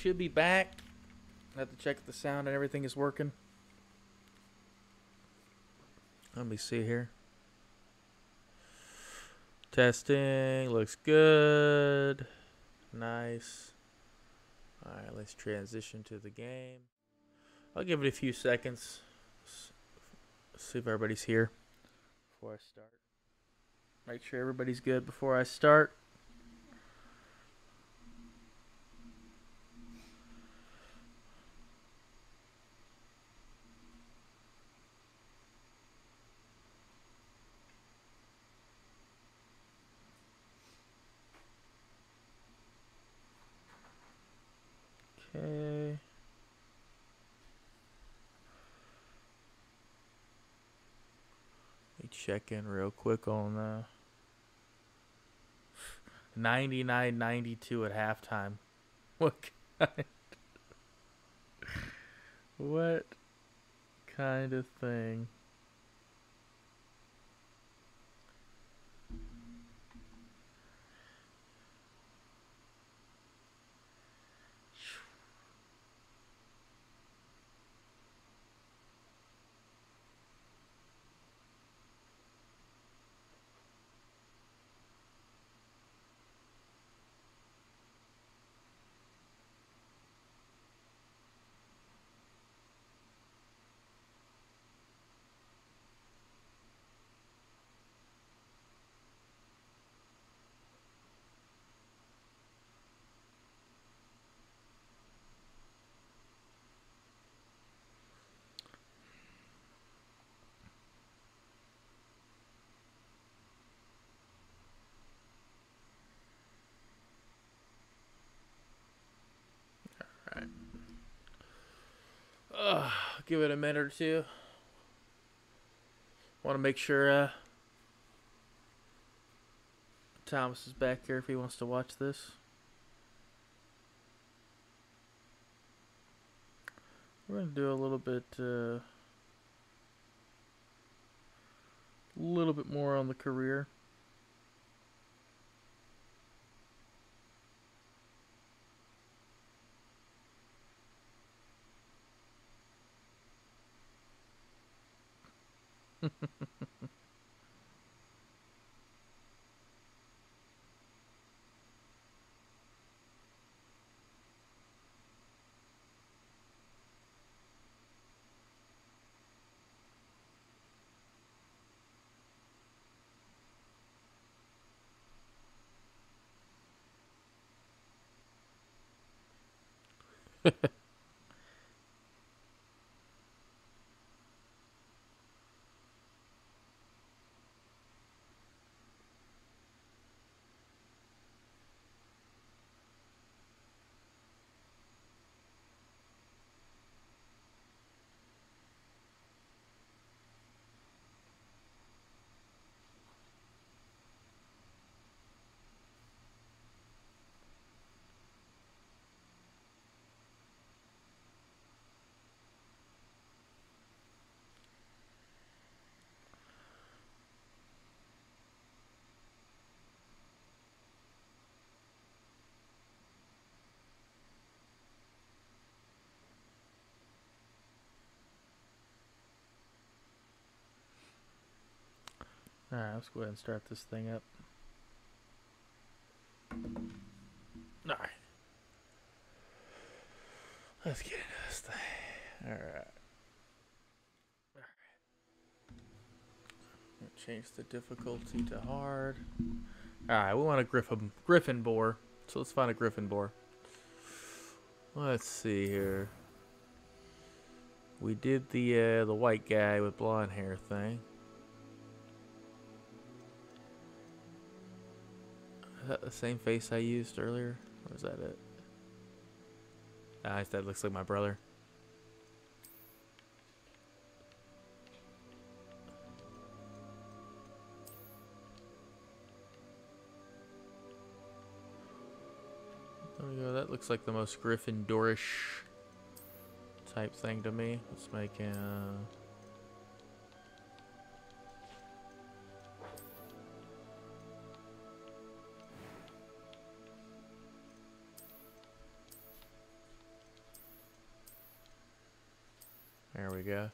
Should be back. I have to check if the sound and everything is working. Let me see here. Testing looks good. Nice. All right, let's transition to the game. I'll give it a few seconds. See if everybody's here before I start. Make sure everybody's good before I start. Okay. Let me check in real quick on uh 99-92 at halftime. What kind? what kind of thing? Uh, give it a minute or two. Want to make sure uh, Thomas is back here if he wants to watch this. We're gonna do a little bit, a uh, little bit more on the career. Ha ha. Alright, let's go ahead and start this thing up. Alright. Let's get into this thing. Alright. Change the difficulty to hard. Alright, we want a griffin Gryffindor. So let's find a Gryffindor. Let's see here. We did the uh, the white guy with blonde hair thing. That the same face I used earlier? Or is that it? Ah, that looks like my brother. There we go. That looks like the most Gryffindorish type thing to me. Let's make a. There we go.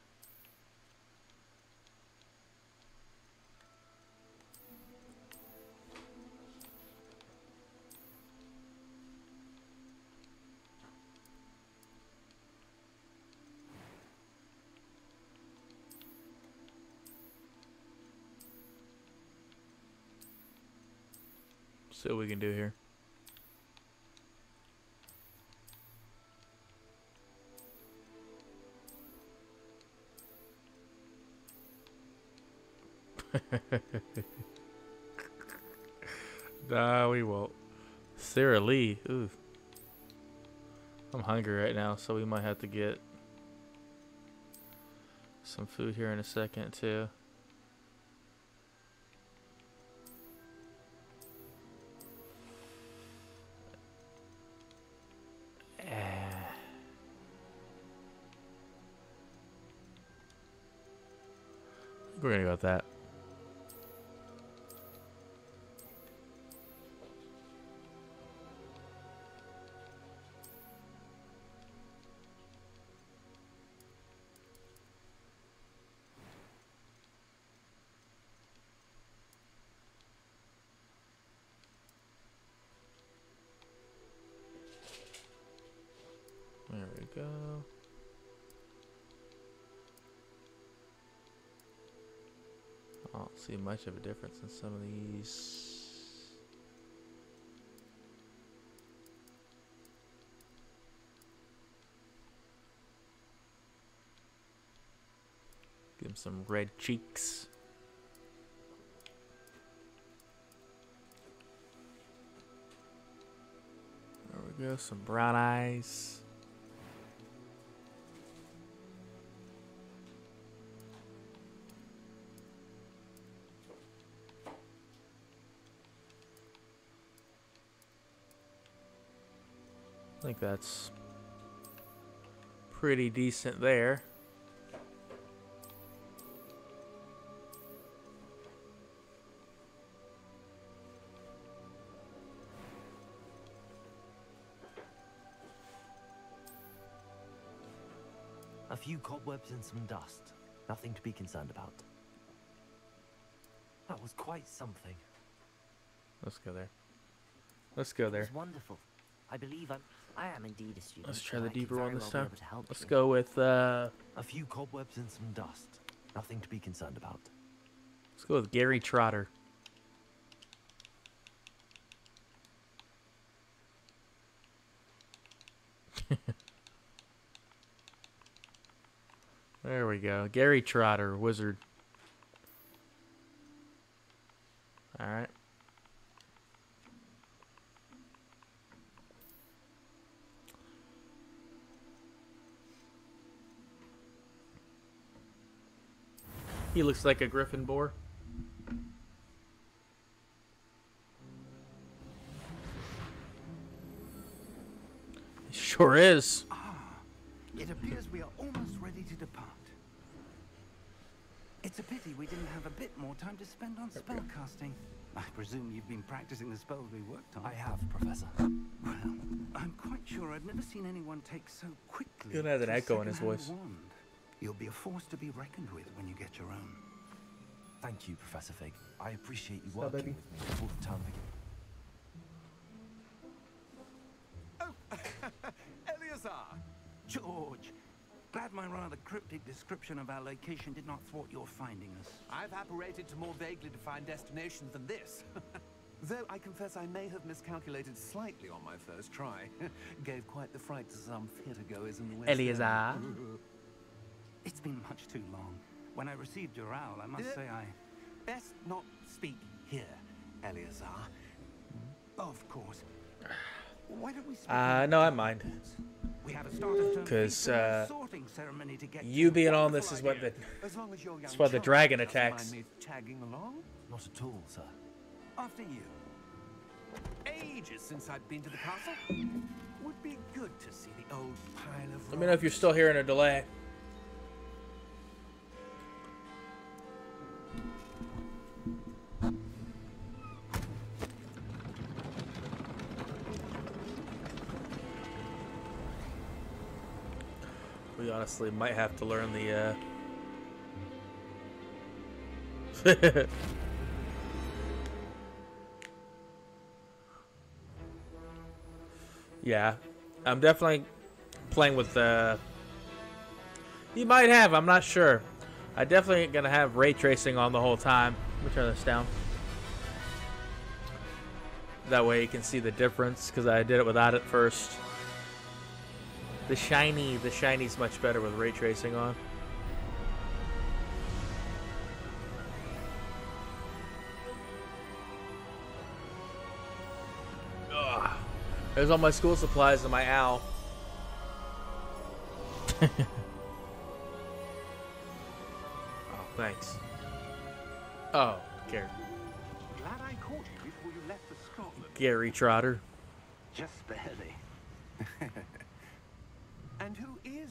See what we can do here. Sarah Lee. Ooh. I'm hungry right now, so we might have to get some food here in a second, too. See much of a difference in some of these. Give him some red cheeks. There we go, some brown eyes. Think that's pretty decent there. A few cobwebs and some dust. Nothing to be concerned about. That was quite something. Let's go there. Let's go It there. was wonderful. I believe I'm. I am indeed a student. Let's try the I could deeper one this time. able to help Let's you. go with uh A few cobwebs and some dust. Nothing to be concerned about. let's go with Gary Trotter. there we go. Gary Trotter, wizard. All right. He looks like a Gryffindor. Sure is. Ah, it appears we are almost ready to depart. It's a pity we didn't have a bit more time to spend on spellcasting. I presume you've been practicing the spells we worked on. I have, Professor. Well, I'm quite sure I've never seen anyone take so quickly. He has an echo in his voice. Wand. You'll be a force to be reckoned with when you get your own. Thank you, Professor Fig. I appreciate you Stop, working baby. with me before the time begins. Oh, Eleazar! George! Glad my rather cryptic description of our location did not thwart your finding us. I've apparated to more vaguely defined destinations than this. Though I confess I may have miscalculated slightly on my first try. Gave quite the fright to some theatregoers in the West. End. Eleazar. It's been much too long. When I received your owl, I must Uh, say I... Best not speak here, Eleazar. Of course. Why don't we speak Uh, no, I mind. We have a start of term 'Cause, feast and a uh, sorting ceremony to get You being on this is what the idea. As long as your young that's why the dragon attacks. Tagging along? Not at all, sir. After you. Ages since I've been to the castle. Would be good to see the old pile of Let me know if you're still hearing a delay. Honestly might have to learn the. Uh... yeah, I'm definitely playing with the. You might have. I'm not sure. I definitely ain't gonna have ray tracing on the whole time. Let me turn this down. That way you can see the difference because I did it without it first. The shiny, the shiny's much better with ray tracing on. Ugh. There's all my school supplies and my owl. oh, thanks. Oh, Gary. Glad I caught you before you left for Scotland. Gary Trotter. Just barely.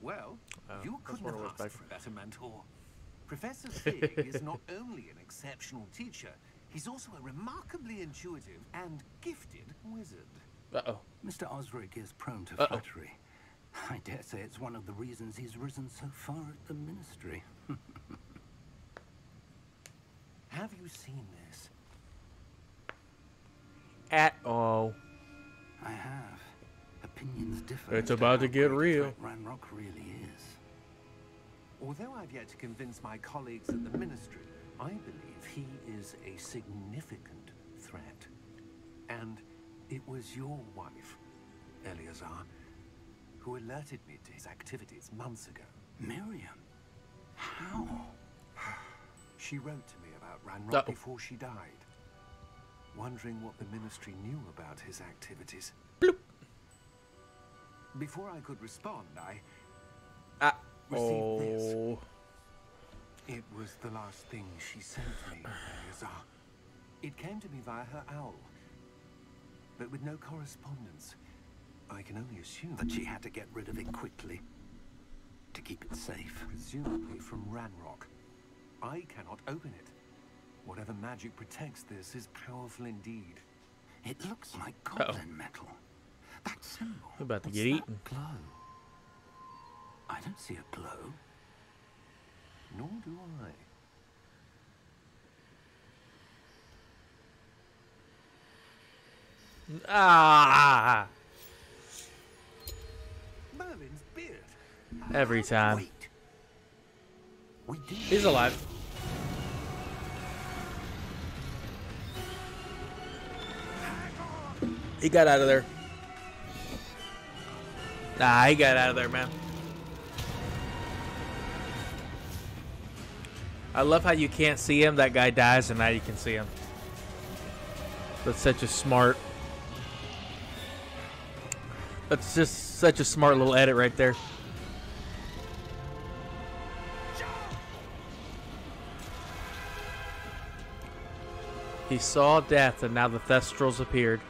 Well, Oh, you couldn't have asked for a better mentor. Professor Fig is not only an exceptional teacher, he's also a remarkably intuitive and gifted wizard. Uh-oh. Mr. Osric is prone to Uh-oh. flattery. I dare say it's one of the reasons he's risen so far at the ministry. Have you seen this? At all. I have. Opinions differ. It's about to get real. Ranrock really is. Although I've yet to convince my colleagues at the ministry, I believe he is a significant threat. And it was your wife, Eleazar, who alerted me to his activities months ago. Miriam? How? She wrote to me about Ranrock Uh-oh. before she died, wondering what the ministry knew about his activities. Before I could respond, I Ah. received this. Oh. It was the last thing she sent me, Eleazar. It came to me via her owl, but with no correspondence. I can only assume That she had to get rid of it quickly. To keep it safe. presumably from Ranrock. I cannot open it. Whatever magic protects this is powerful indeed. It looks like goblin metal. That symbol. We're about to what's get eaten. glow? I don't see a glow. Nor do I. Ah. Merlin's beard. Every time. Wait. We did. He's alive. He got out of there. Nah, he got out of there, man. I love how you can't see him. That guy dies, and now you can see him. That's such a smart. That's just such a smart little edit right there. He saw death, and now the Thestrals appeared.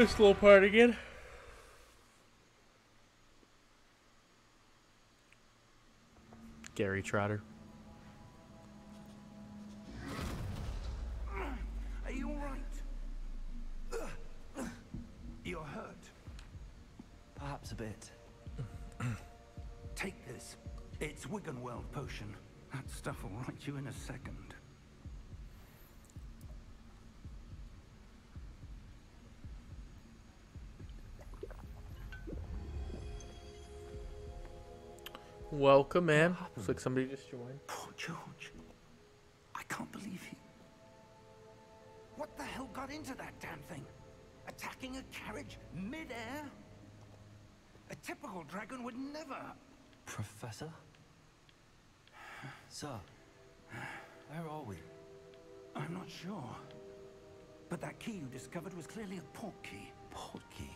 This little part again. Gary Trotter. Are you alright? You're hurt. Perhaps a bit. Take this. It's Wiggenweld potion. That stuff will right you in a second. Welcome man. Looks like somebody just joined. Poor George. I can't believe he... What the hell got into that damn thing? Attacking a carriage mid-air? A typical dragon would never... Professor? Sir, Where are we? I'm not sure. But that key you discovered was clearly a port key. Port key?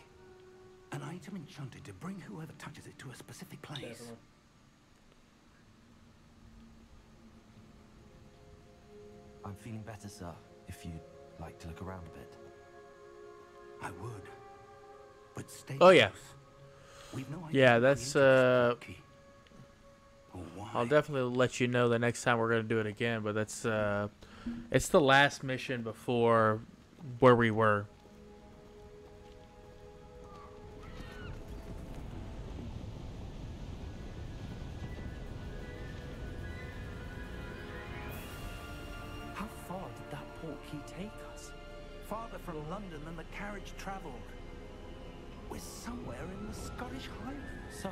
An item enchanted to bring whoever touches it to a specific place. I'm feeling better, sir. If you'd like to look around a bit. I would. But stay Oh yeah. We've no idea Yeah, that's uh port key. Or why. I'll definitely let you know the next time we're gonna do it again, but that's uh it's the last mission before where we were. London than the carriage travelled. We're somewhere in the Scottish Highlands. So,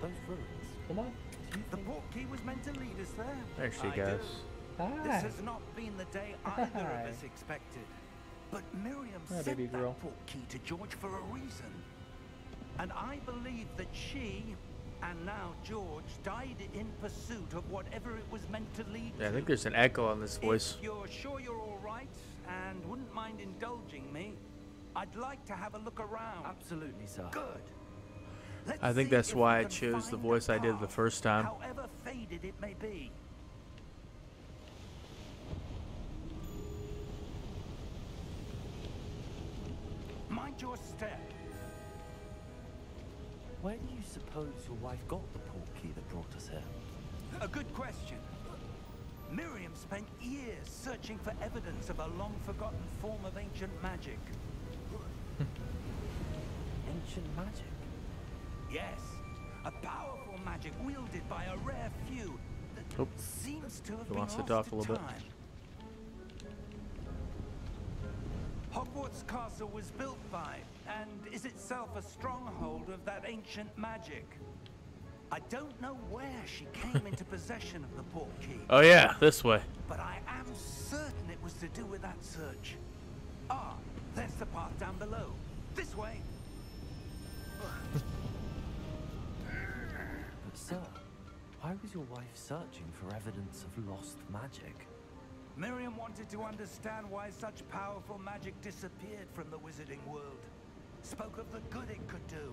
those ruins. Come on. The port key was meant to lead us there. There she I goes. do. This has not been the day either of us expected. But Miriam Hi, sent baby girl. that port key to George for a reason. And I believe that she, and now George, died in pursuit of whatever it was meant to lead Yeah, I think there's an echo on this voice. If you're sure you're all right and wouldn't mind indulging me, I'd like to have a look around. Absolutely, sir. Good. Let's I think that's why I chose the find voice I did the first time. However faded it may be. Mind your step. Where do you suppose your wife got the port key that brought us here? A good question. Miriam spent years searching for evidence of a long forgotten form of ancient magic. Ancient magic? Yes, a powerful magic wielded by a rare few that Oop. seems to have He been wants to lost a little bit. time. Hogwarts Castle was built by, and is itself a stronghold of that ancient magic. I don't know where she came into possession of the port key, Oh yeah, this way. but I am certain it was to do with that search. Ah, there's the path down below. This way. But, sir, why was your wife searching for evidence of lost magic? Miriam wanted to understand why such powerful magic disappeared from the wizarding world. Spoke of the good it could do.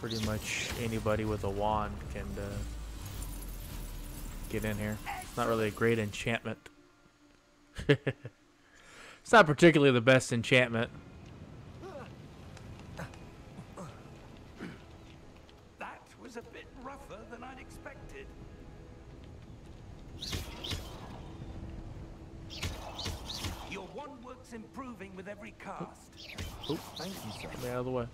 Pretty much anybody with a wand can uh, get in here. It's not really a great enchantment. it's not particularly the best enchantment. That was a bit rougher than I'd expected. Your wand work's improving with every cast. Oop. Thank you, sir. Get me out of the way.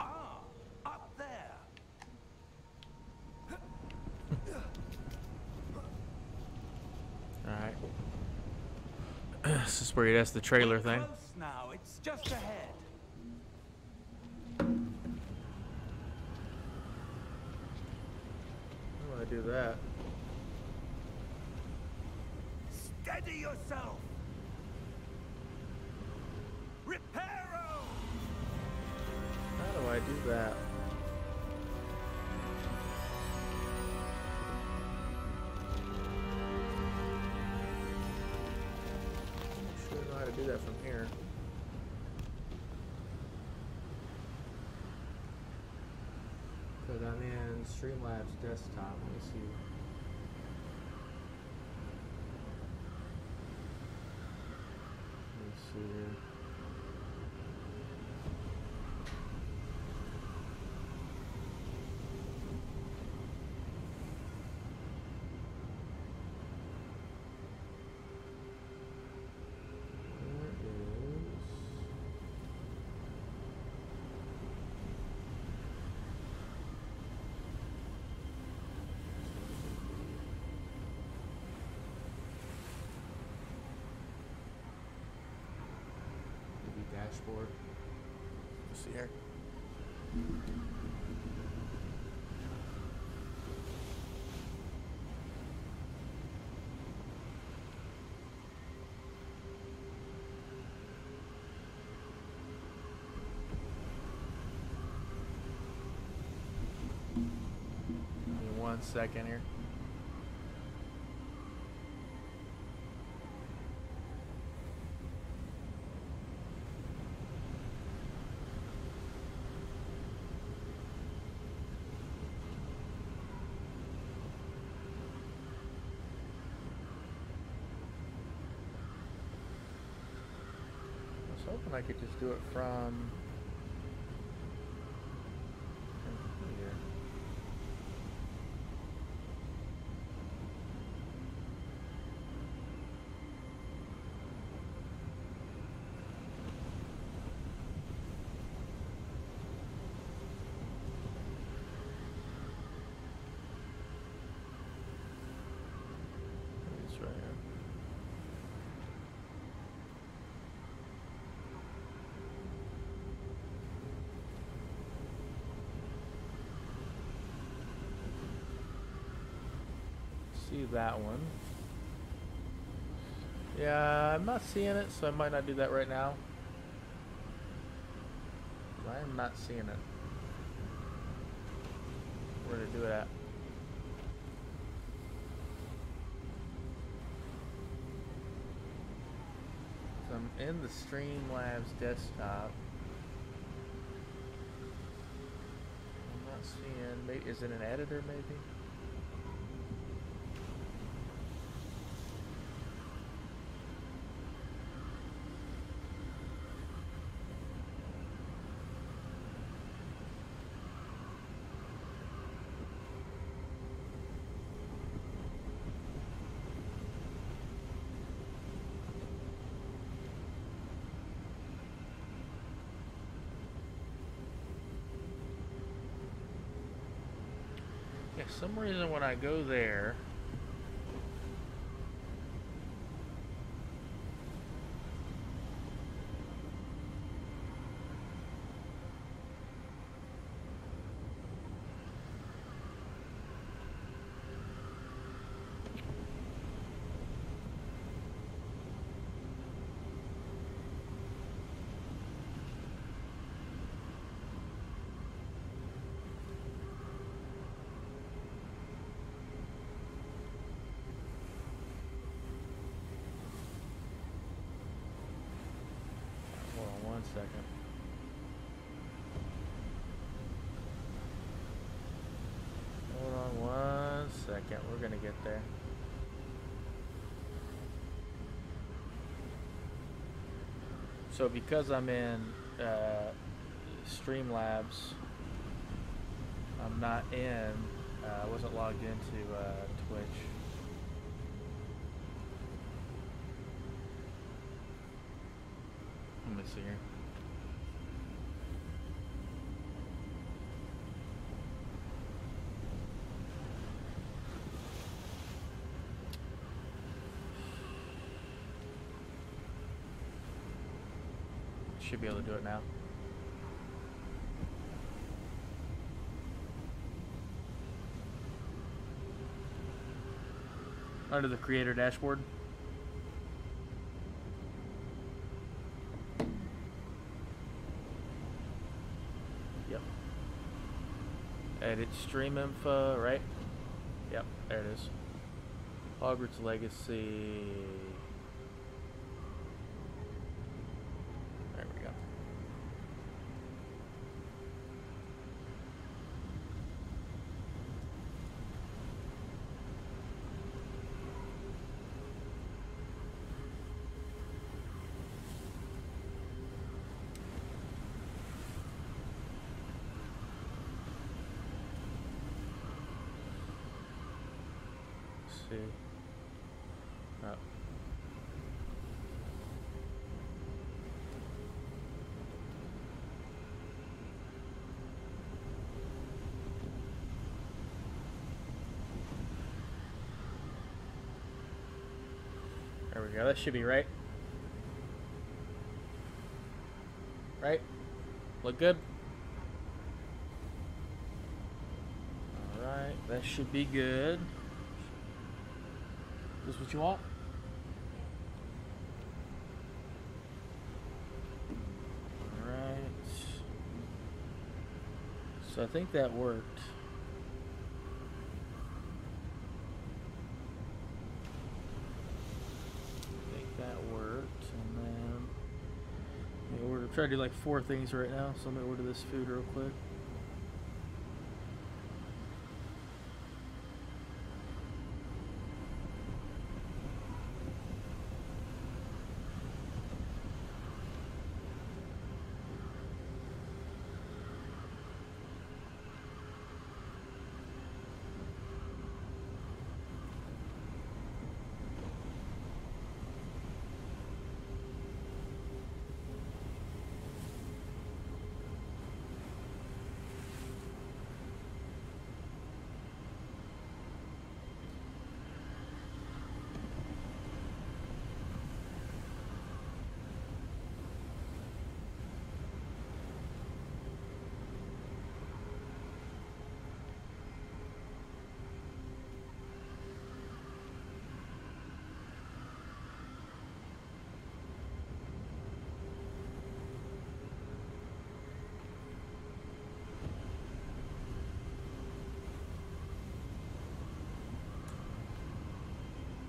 Ah, up there. Alright. This is where he does the trailer thing. Now. It's just ahead. How do I do that? Steady yourself. Reparo. How do I do that? Do that from here. Because I'm in Streamlabs desktop. Let me see. Let me see here. Where is dashboard. Let's see here. One second here. I could just do it from here. Maybe It's right here. See that one. Yeah, I'm not seeing it, so I might not do that right now. I am not seeing it. Where to do it at? So I'm in the Streamlabs desktop. I'm not seeing. Maybe is it an editor? Maybe. Yeah, some reason when I go there. Hold on one second. Hold on We're gonna get there. So because I'm in uh, Streamlabs, I'm not in. Uh, I wasn't logged into uh, Twitch. Let me see here. Should be able to do it now. Under the creator dashboard. Yep. Edit stream info, right? Yep, there it is. Hogwarts Legacy. There we go. Let's see. Oh. There we go. That should be right. Right? Look good? Alright, that should be good. Is this what you want? Alright. So I think that worked. I think that worked. And then order try to do like four things right now, so let me order this food real quick.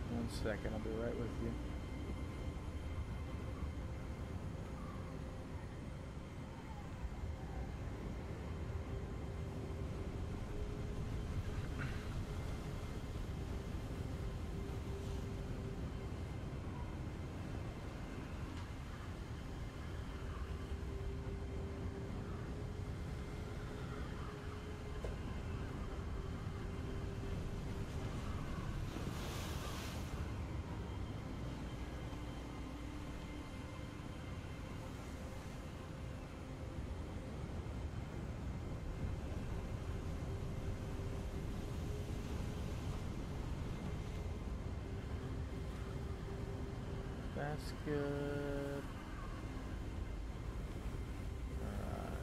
One second, I'll be right with you. Basket. Alright.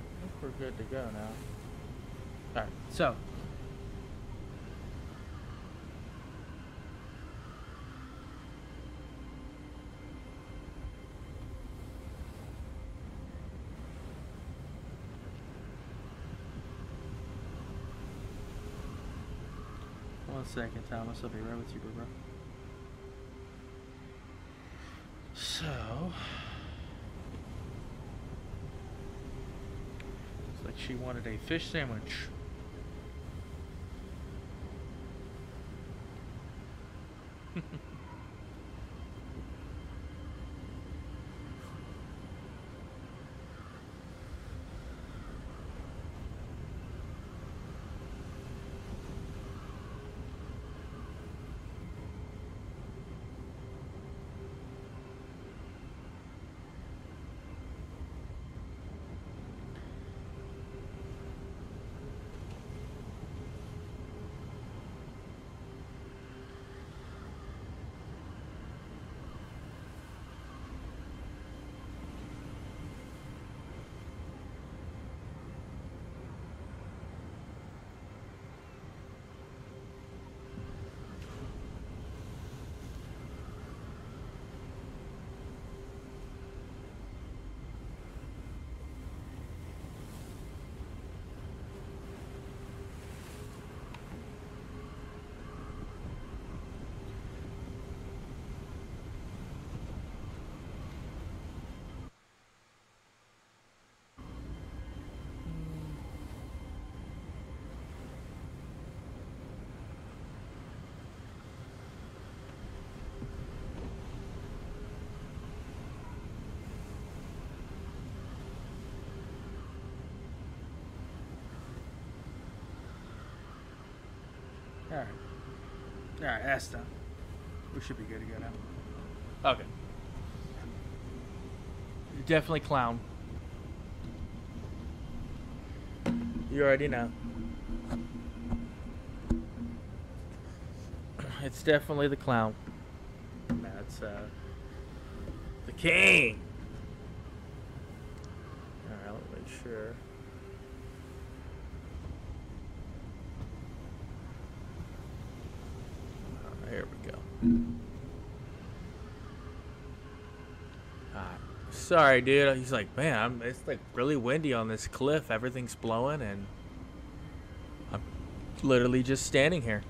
I think we're good to go now. Alright, so. One second, Thomas. I'll be right with you, bro. So, looks like she wanted a fish sandwich. Alright. Alright, that's done. We should be good to go now. Okay. You're definitely clown. You already know. It's definitely the clown. That's uh The king. All right, let me make sure. Uh, here we go. Alright. Sorry, dude. He's like, man, I'm, it's like really windy on this cliff. Everything's blowing, and I'm literally just standing here.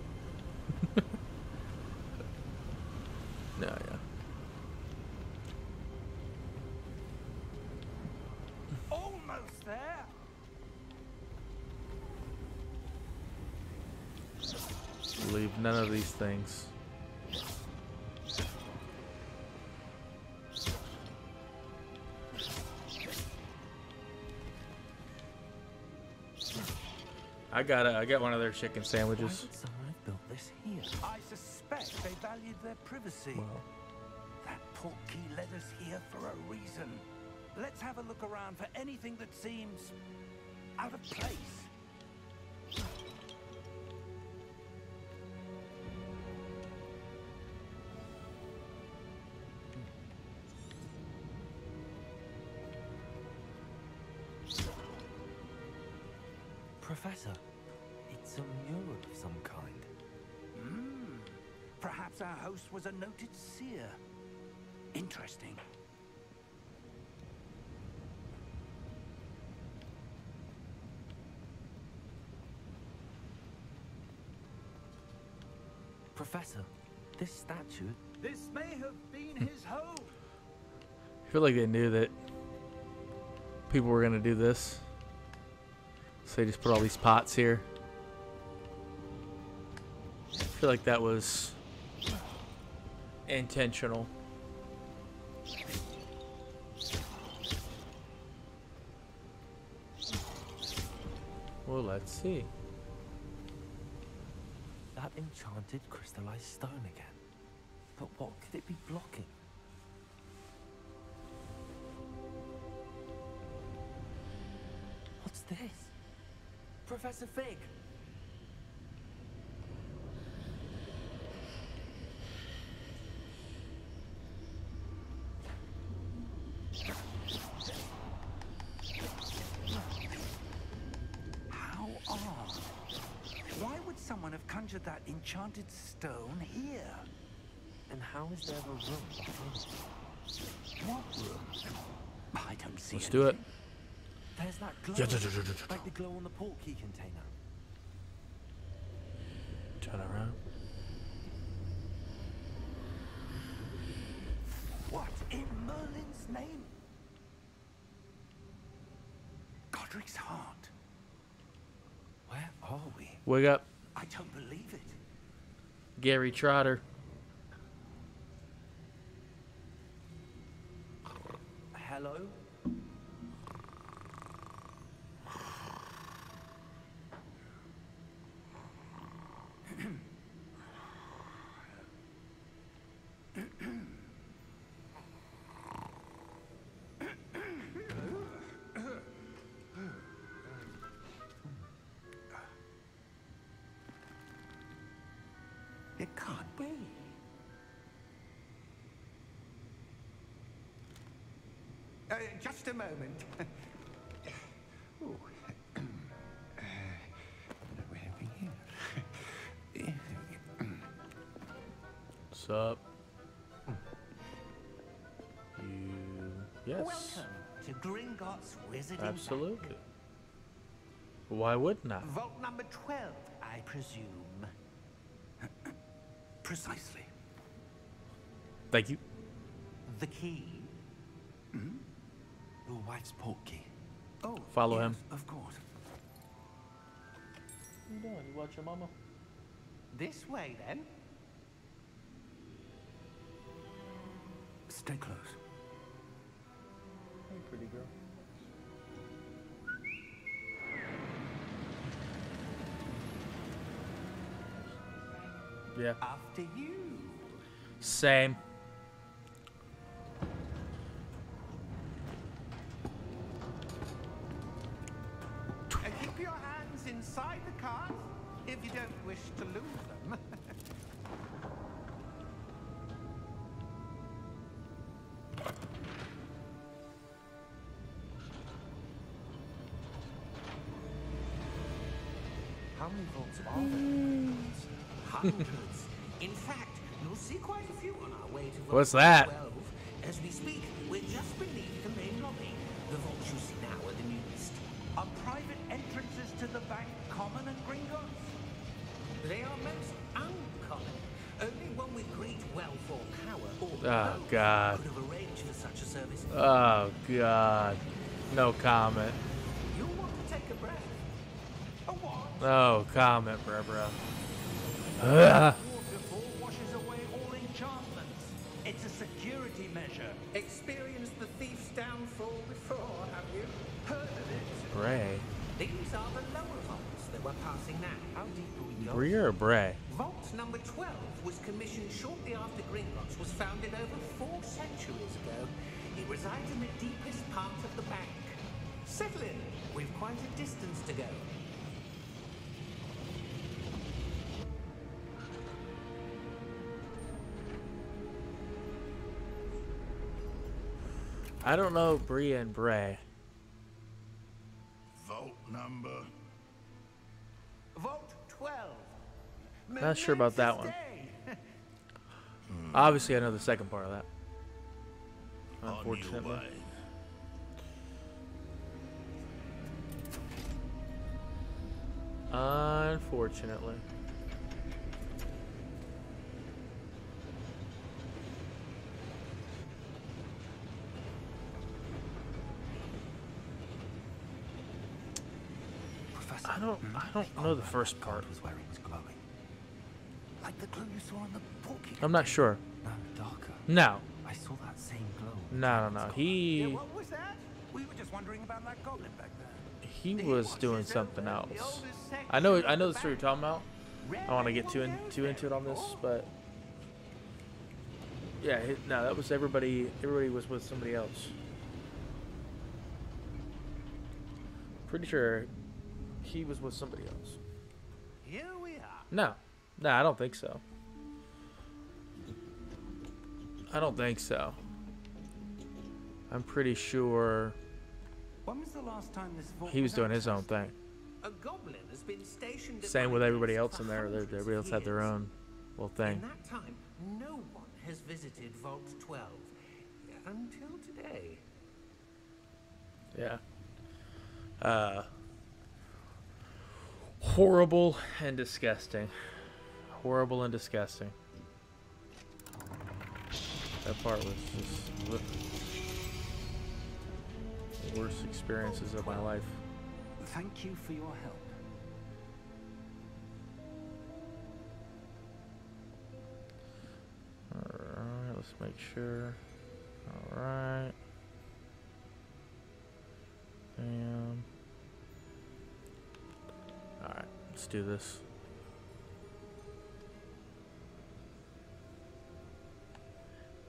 Got a, I got one of their chicken sandwiches. would someone have built this here? I suspect they valued their privacy. Well. That portkey led us here for a reason. Let's have a look around for anything that seems out of place. Professor, it's a mural of some kind. Hmm. Perhaps our host was a noted seer. Interesting. Professor, this statue. This may have been his home. I feel like they knew that people were gonna do this, so they just put all these pots here. Feel like that was intentional. Well, let's see. That enchanted crystallized stone again. But what could it be blocking? What's this? Professor Fig! Enchanted stone here? And how is there a room? What room? I don't see Let's do it. There's that glow. Yeah, yeah, yeah, yeah, yeah. like the glow on the portkey container. Turn around. What in Merlin's name? Godric's heart. Where are we? Wig up, I don't believe it. Gary Trotter. Hello? Just a moment. Ooh. Uh, where are we here? What's up? You yes, Welcome to Gringotts Wizarding absolutely. Why wouldn't I? Vault number 12, I presume. Precisely. Thank you. The key? Your wife's portkey. Oh, Follow yes, him. Of course. What you doing? You watch your mama? This way, then. Stay close. Hey, pretty girl. Yeah. After you. Same. How many volts are? Hundreds. In fact, you'll see quite a few on our way to What's that? 12. As we speak, we're just beneath the main lobby. The vaults you see now are the newest. Are private entrances to the bank common at Gringotts? They are most uncommon. Only one with great wealth or power or Oh, God. could have arranged for such a service. Oh god. No comment. Brie or Bray? Vault number 12 was commissioned shortly after Gringotts was founded over four centuries ago. It resides in the deepest part of the bank. Settle in. We've quite a distance to go. I don't know Brie and Bray. Vault number. Not sure about that one. Obviously, I know the second part of that. Unfortunately. Unfortunately. I don't. I don't know the first part. was where it was glowing. Like the glow you saw on the porcupine. I'm not sure. No, darker. No. I saw that same glow. No, no, no. He What was that? We were just wondering about that goblin back there. he was doing something else. I know. I know the story you're talking about. I don't want to get too in, too into it on this, but yeah, no, that was everybody. Everybody was with somebody else. Pretty sure he was with somebody else. Here we are. No, no, I don't think so. I don't think so. I'm pretty sure When was the last time this he was doing his own thing. A goblin has been stationed Same with everybody else in there. They- Everybody else had their own little In thing. that time, no one has visited Vault 12 until today. Yeah. Uh. Horrible and disgusting. Horrible and disgusting. That part was just the worst experiences of my life. Thank you for your help. Alright, let's make sure. Alright. Bam. Alright, let's do this.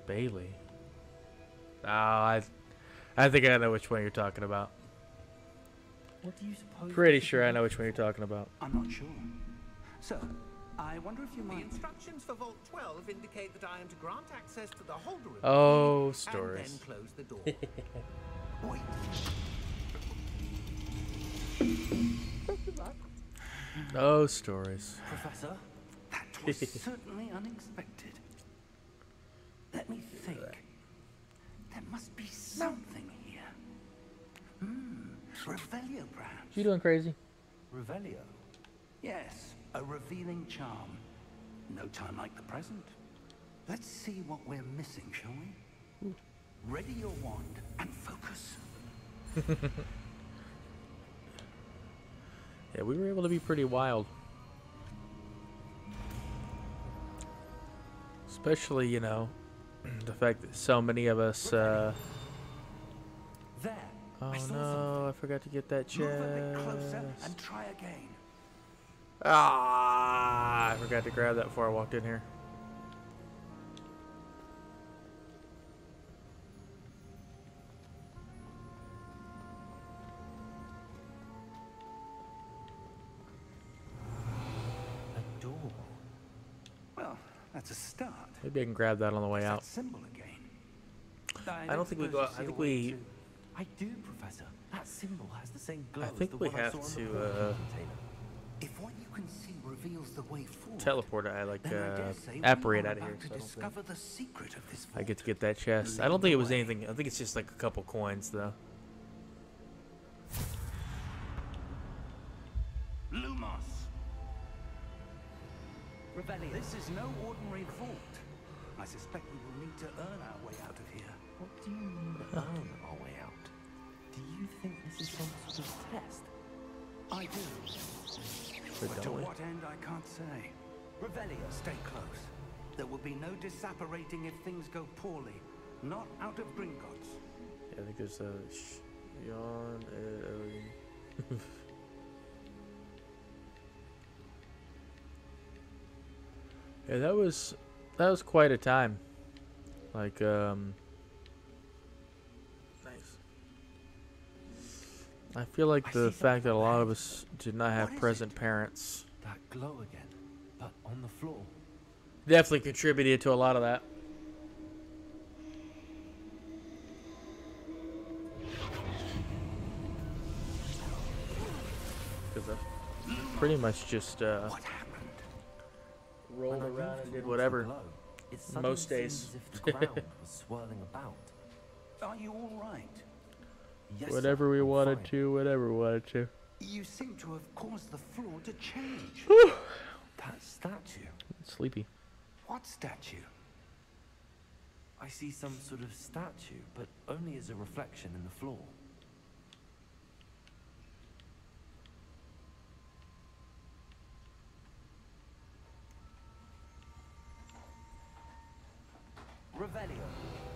Bailey. Oh, I, I think I know which one you're talking about. What do you suppose? Pretty sure I know which one you're talking about. I'm not sure. So, I wonder if you The might. instructions for Vault 12 indicate that I am to grant access to the holder of the Oh, stories. and then close the door. Wait. Oh, stories. Professor, that was certainly unexpected. Let me think. There must be something here. Hmm, Revelio, perhaps. You doing crazy? Revelio? Yes, a revealing charm. No time like the present. Let's see what we're missing, shall we? Ready your wand and focus. Yeah, we were able to be pretty wild. Especially, you know, the fact that so many of us, uh... There. Oh I no, I forgot to get that Move a bit closer chest. and try again. Ah, I forgot to grab that before I walked in here. Maybe I can grab that on the way out. symbol again. I don't think we go. you I think we. to- I do, Professor. That symbol has the same glow I as think the we one I have saw to, uh. If what you can see reveals the way forward, Teleport. I like then I uh, dare say we apparate out of here. to so I discover the secret of this I get to get that chest. I don't think it was anything. I think it's just like a couple coins though. Lumos. Revelio. This is no ordinary vault. I suspect we will need to earn our way out of here. What do you mean earn our way out? Do you think this is some sort of test? I do. But But to don't we? what end, I can't say. Revelio. Stay close. There will be no disapparating if things go poorly. Not out of Gringotts. Yeah, I think there's a sh- yawn. Uh, yeah, that was that was quite a time. Like um. Nice. I feel like the fact that a lot of us did not have present parents That glow again, but on the floor. definitely contributed to a lot of that. Because I pretty much just uh, rolled When I around and did whatever. glow, it Most days. as if the ground was swirling about. Are you all right? Yes, whatever we wanted to, whatever we wanted to. You seem to have caused the floor to change. that statue. Sleepy. What statue? I see some sort of statue, but only as a reflection in the floor. Revelio.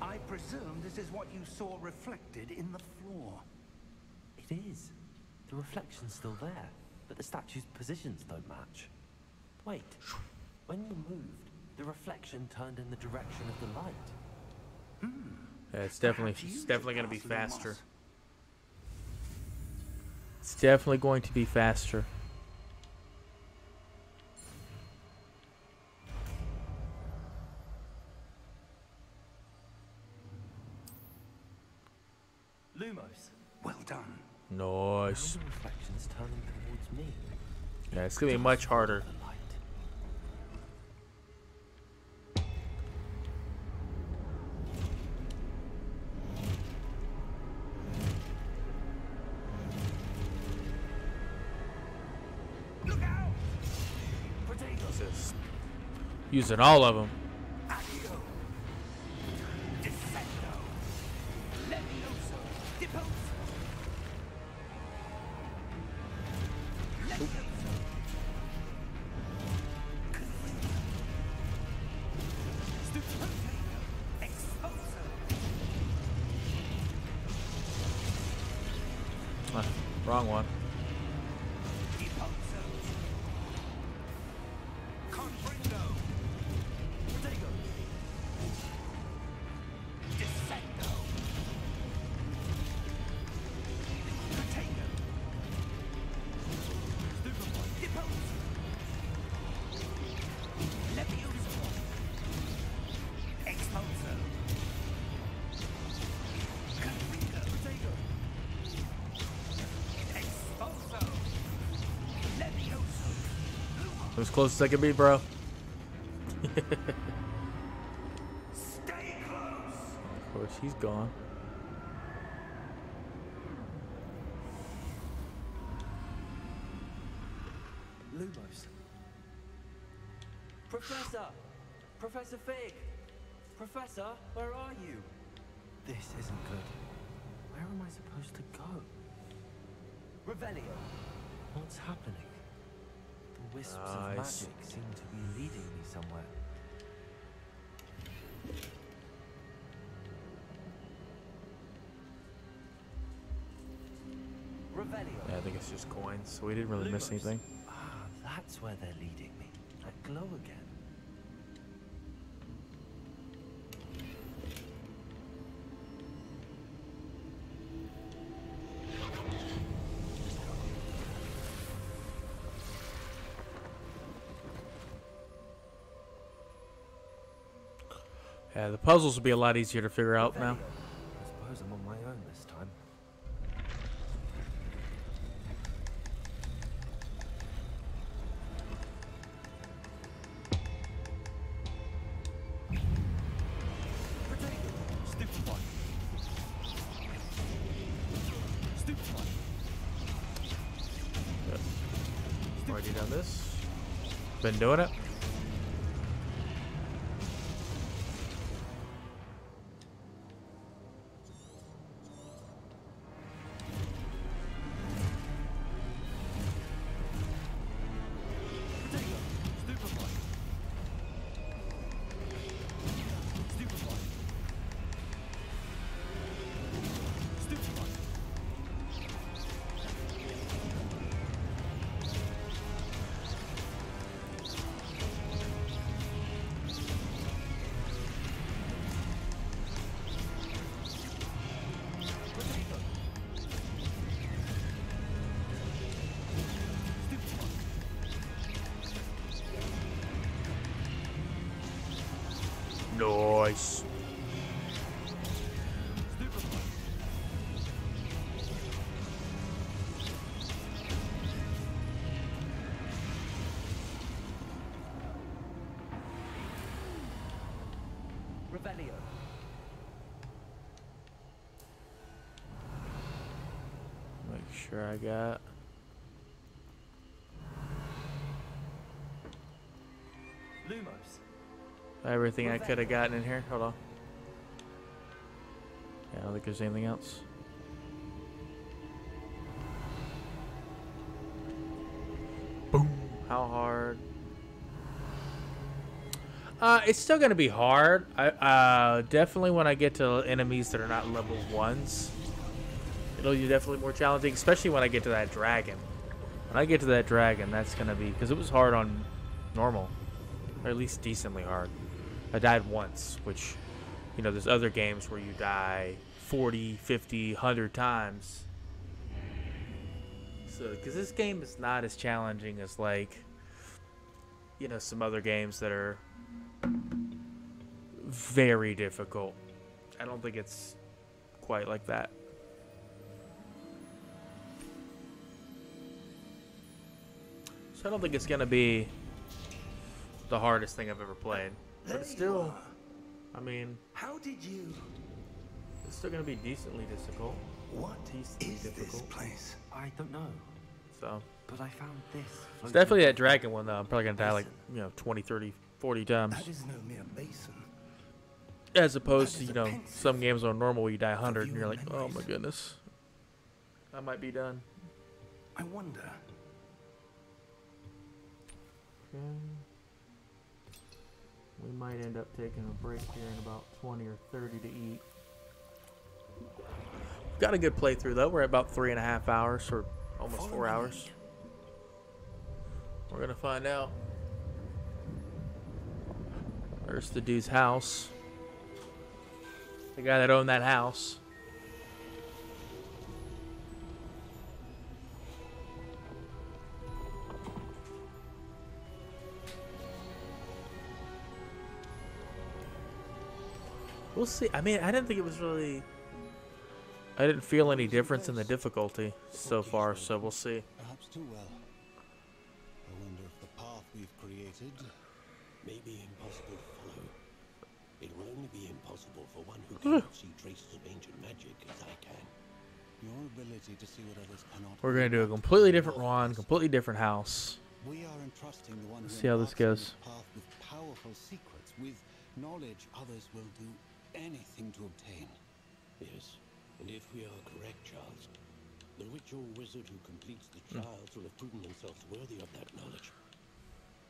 I presume this is what you saw reflected in the floor. It is. The reflection's still there, but the statue's positions don't match. Wait, when you moved, the reflection turned in the direction of the light. Hmm. Yeah, it's definitely it's definitely going to be faster. It's definitely going to be faster. Nice. Reflection's turning towards me. Yeah, it's gonna be much harder. The light. Look out! Just using all of them. Close as I can be, bro. Stay close! Of course, he's gone. Lumos. Professor! Professor Fig! Professor, where are you? This isn't good. Where am I supposed to go? Revelio. What's happening? The wisps of magic seem to be leading me somewhere. Yeah, I think it's just coins, so we didn't really miss anything. Ah, that's where they're leading me. That glow again. Yeah, the puzzles will be a lot easier to figure out now. I suppose I'm on my own this time. Already done this. Been doing it. Got. Lumos. Everything I could have gotten in here. Hold on. Yeah, I don't think there's anything else. Boom. How hard? Uh, it's still gonna be hard. I uh definitely when I get to enemies that are not level ones, it'll be definitely more challenging. Especially when I get to that dragon. When I get to that dragon, that's gonna be because it was hard on normal, or at least decently hard. I died once, which, you know, there's other games where you die 40, 50, 100 times. So, because this game is not as challenging as, like, you know, some other games that are very difficult. I don't think it's quite like that. I don't think it's going to be the hardest thing I've ever played. But it's still, I mean, How did you? it's still gonna be decently difficult. What Decently is this difficult. place? I don't know, So but I found this. it's definitely that dragon one though. I'm probably gonna die like you know 20, 30, 40 times, That is no mere basin. as opposed to you know Pensieve some games on normal where you die 100 and you're of like, oh my goodness, I might be done. I wonder. Mm. We might end up taking a break here in about 20 or 30 to eat. Got a good playthrough though. We're at about three and a half hours or almost Follow four hours. lead. We're gonna find out. There's the dude's house. The guy that owned that house. We'll see. I mean, I didn't think it was really. I didn't feel any difference in the difficulty so far, so we'll see. Perhaps too well. I wonder if the path we've created may be impossible to follow. It will only be impossible for one who cannot see traces of ancient magic as I can. your ability to see what others cannot. We're gonna do a completely different run, completely different house. We are entrusting the one who see how this goes. path with powerful secrets, with knowledge others will do anything to obtain. Yes, and if we are correct, Charles, the witch or wizard who completes the hmm. trials will have proven themselves worthy of that knowledge.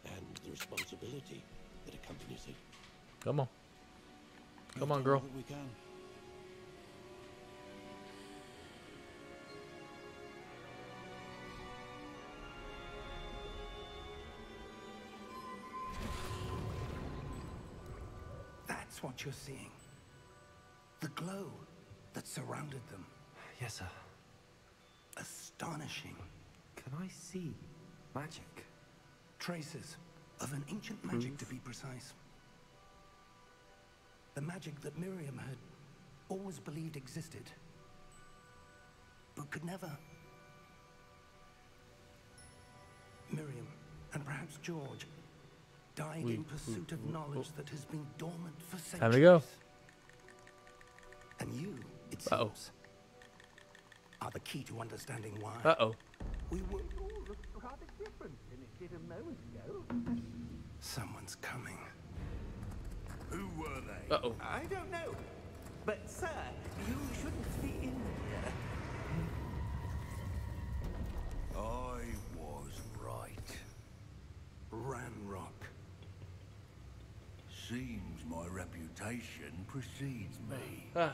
And the responsibility that accompanies it. Come on. Come on, girl. we can. That's what you're seeing. The glow that surrounded them. Yes, sir. Astonishing. Can I see magic? Traces of an ancient magic, to be precise. The magic that Miriam had always believed existed, but could never. Miriam, and perhaps George, died We- in pursuit of mm, mm, knowledge mm. that has been dormant for centuries. Time to go. And you, it Uh-oh. seems, are the key to understanding why. Uh oh. We were all rather different than it did a moment ago. Someone's coming. Who were they? Uh-oh. I don't know. But, sir, you shouldn't be in here. I was right. Ranrock. Seems my reputation precedes me. Ah.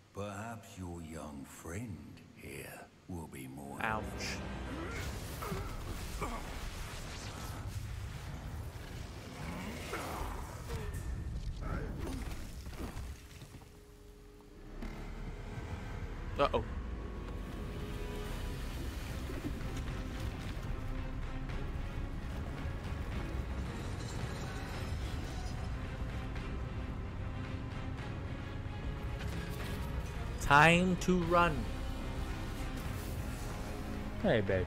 perhaps your young friend here will be more. Ouch. Uh-oh. Time to run. Hey, babe.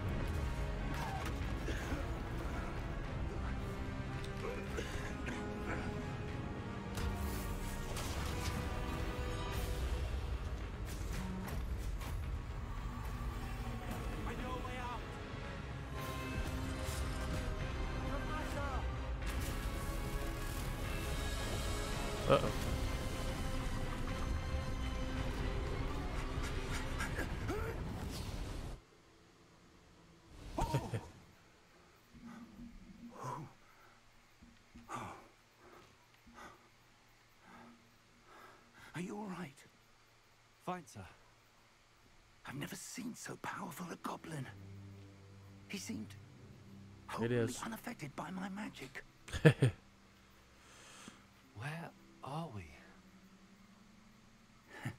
Powerful a goblin. He seemed It wholly unaffected by my magic. Where are we?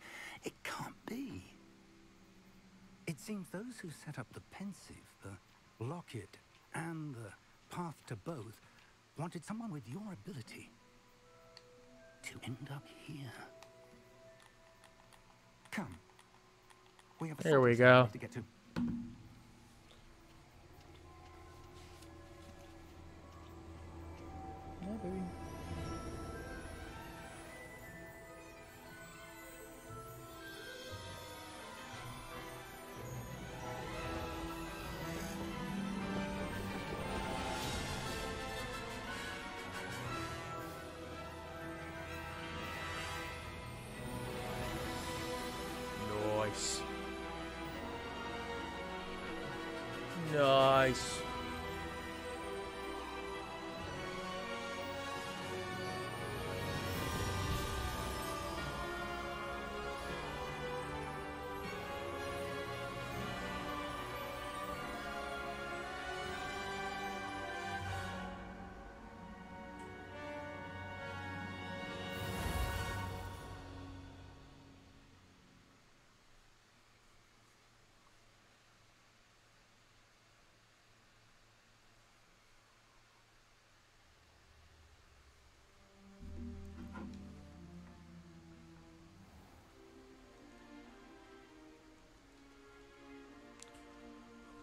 It can't be. It seems those who set up the Pensieve, the locket, and the path to both wanted someone with your ability to end up here. Come. We have a There we go. to get to.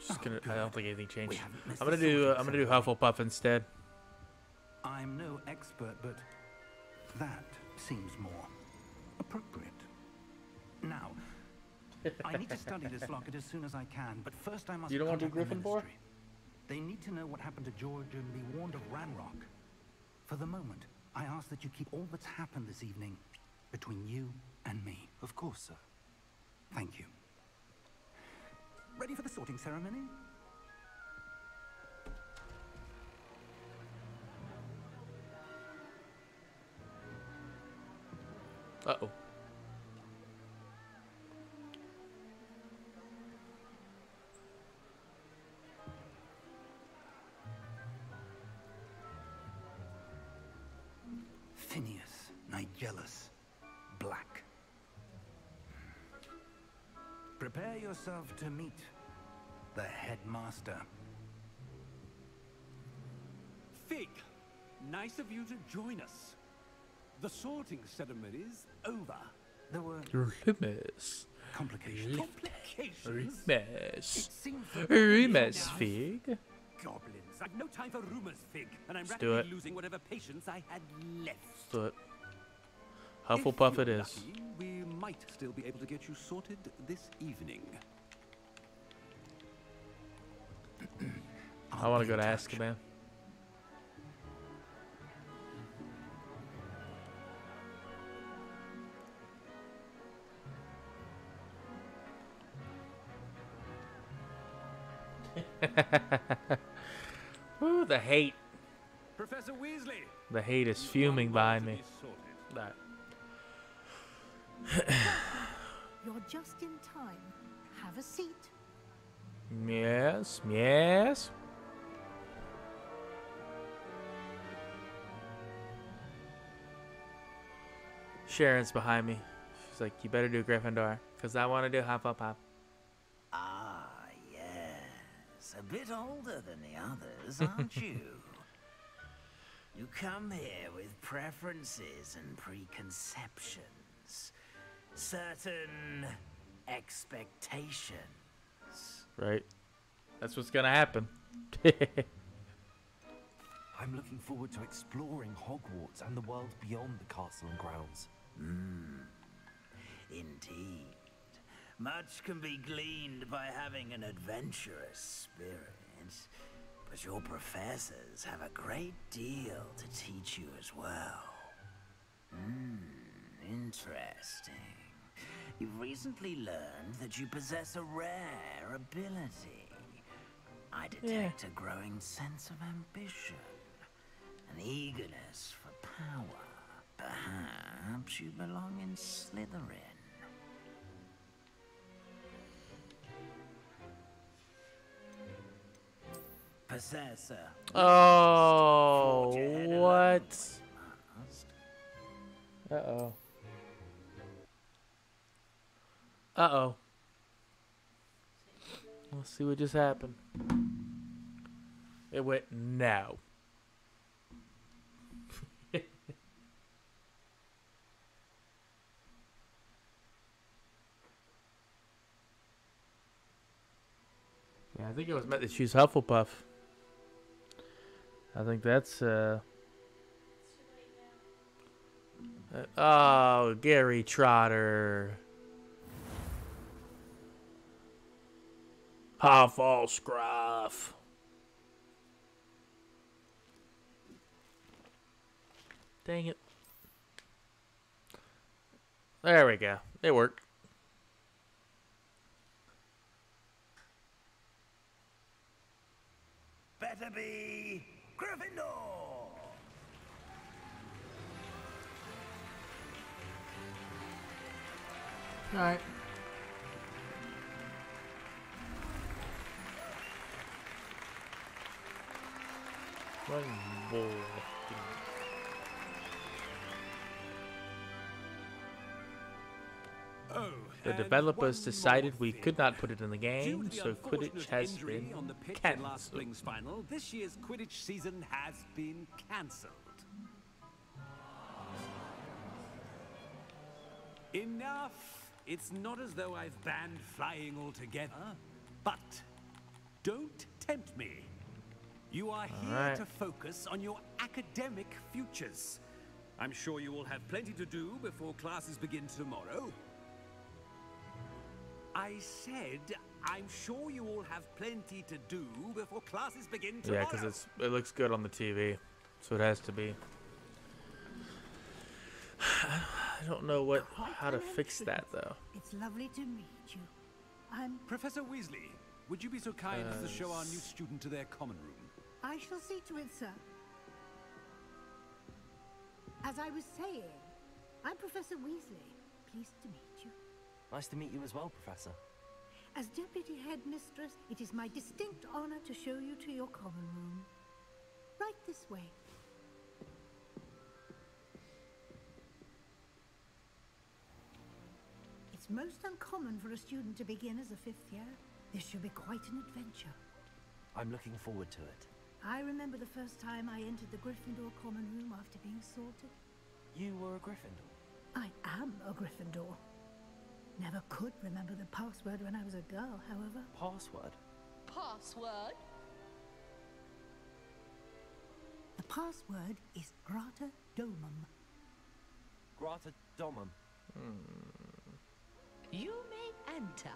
Just gonna. I don't think anything changed. I'm gonna do. Uh, I'm gonna do ceremony. Hufflepuff instead. I'm no expert, but that seems more appropriate. Now, I need to study this locket as soon as I can, but first I must You don't wanna do contact the Gryffindor? They need to know what happened to George and be warned of Ranrock. For the moment, I ask that you keep all that's happened this evening between you and me. Of course, sir. Thank you. Ready for the sorting ceremony? Uh-oh. Phineas, Nigellus, Prepare yourself to meet the headmaster. Fig, nice of you to join us. The sorting ceremony is over. There were Rumors. complications. Complications? Rumors. seems that Rumors, now- Fig. Goblins. I've no time for rumors, Fig, and I'm Let's rapidly losing whatever patience I had left. Let's do it. Hufflepuff it If you're is. lucky, we might still be able to get you sorted this evening. I want to go to Azkaban. Woo, the hate. Professor Weasley. The hate is fuming behind me. Just in time. Have a seat. Yes, yes. Sharon's behind me. She's like, you better do Gryffindor, because I want to do Hufflepuff. Ah, yes. A bit older than the others, aren't you? You come here with preferences and preconceptions, certain expectations. Right? That's what's going to happen. I'm looking forward to exploring Hogwarts and the world beyond the castle and grounds. Hmm. Indeed. Much can be gleaned by having an adventurous spirit, but your professors have a great deal to teach you as well. Hmm, interesting. You've recently learned that you possess a rare ability. I detect a growing sense of ambition, an eagerness for power. Perhaps you belong in Slytherin. Possessor. Oh, Uh oh. Let's see what just happened. It went now. yeah, I think it was meant to choose Hufflepuff. I think that's uh. uh, oh, Gary Trotter. Hufflescruff. Dang it. There we go. It worked. Better be Gryffindor. Alright. Oh, one more. Oh, The developers decided we could not put it in the game, the so Quidditch has been on the pitch in last spring's final, this year's Quidditch season has been cancelled. Enough! It's not as though I've banned flying altogether, but don't tempt me. You are here right. to focus on your academic futures. I'm sure you will have plenty to do before classes begin tomorrow. I said, I'm sure you all have plenty to do before classes begin tomorrow. Yeah, because it's it looks good on the TV, so it has to be. I don't know what how to fix that though. It's lovely to meet you. I'm Professor Weasley, would you be so kind as to uh, show our new student to their common room? I shall see to it, sir. As I was saying, I'm Professor Weasley. Pleased to meet you. Nice to meet you as well, Professor. As Deputy Headmistress, it is my distinct honor to show you to your common room. Right this way. It's most uncommon for a student to begin as a fifth year. This should be quite an adventure. I'm looking forward to it. I remember the first time I entered the Gryffindor common room after being sorted. You were a Gryffindor. I am a Gryffindor. Never could remember the password when I was a girl, however. Password? Password? The password is Grata Domum. Grata Domum. Hmm. You may enter.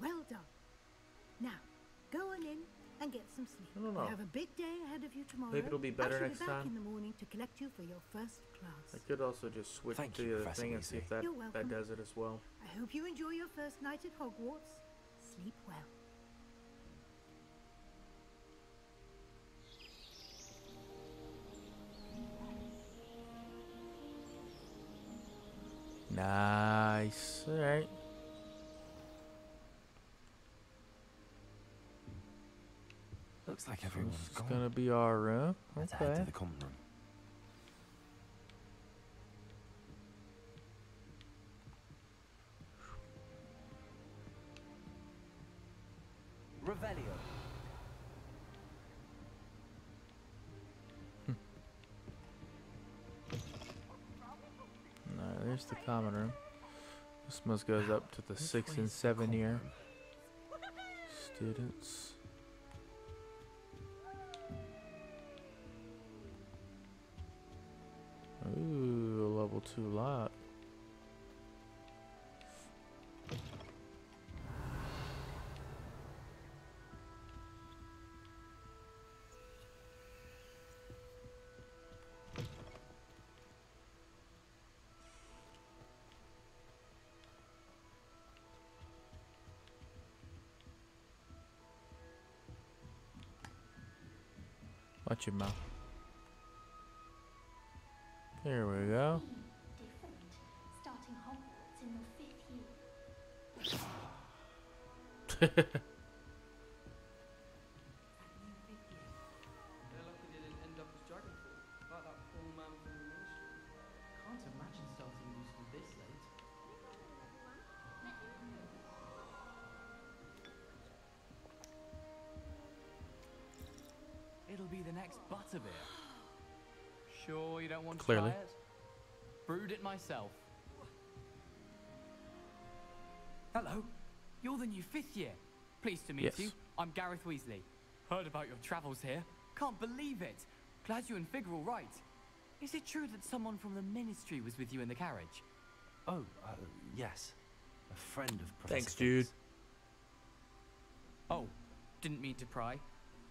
Well done. Now, go on in and get some sleep. I don't You have a big day ahead of you tomorrow. Maybe it'll be better next be back time. in the morning to collect you for your first class. I could also just switch Thank to you, the other Professor thing and see if that, that does it as well. I hope you enjoy your first night at Hogwarts. Sleep well. Nice. All right. Looks like So everyone's this is gonna be our room. Let's head to Okay. the common room. Revelio. Hmm. No, there's the common room. This must goes up to the Which six and seven year students. Watch your mouth. Here we go. Sure you don't want to Clearly. try it? Brewed it myself. Hello, you're the new fifth year. Pleased to meet Yes. you. I'm Gareth Weasley. Heard about your travels here. Can't believe it. Glad you and Fig are all right. Is it true that someone from the Ministry was with you in the carriage? Oh, uh, yes. A friend of Professor Thanks, dude. Oh, didn't mean to pry.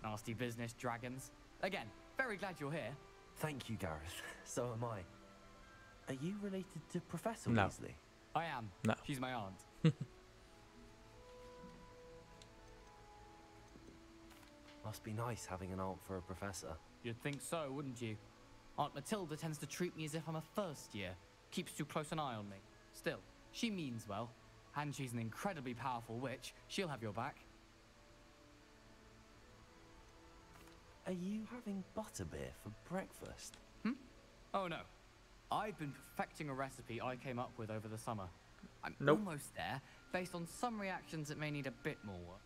Nasty business, dragons. Again, very glad you're here. Thank you, Gareth. So am I. Are you related to Professor No. Weasley? I am. No. She's my aunt. Must be nice having an aunt for a professor. You'd think so, wouldn't you? Aunt Matilda tends to treat me as if I'm a first year. Keeps too close an eye on me. Still, she means well. And she's an incredibly powerful witch. She'll have your back. Are you having butterbeer for breakfast? Hmm? Oh no. I've been perfecting a recipe I came up with over the summer. I'm Nope. almost there, based on some reactions that may need a bit more work.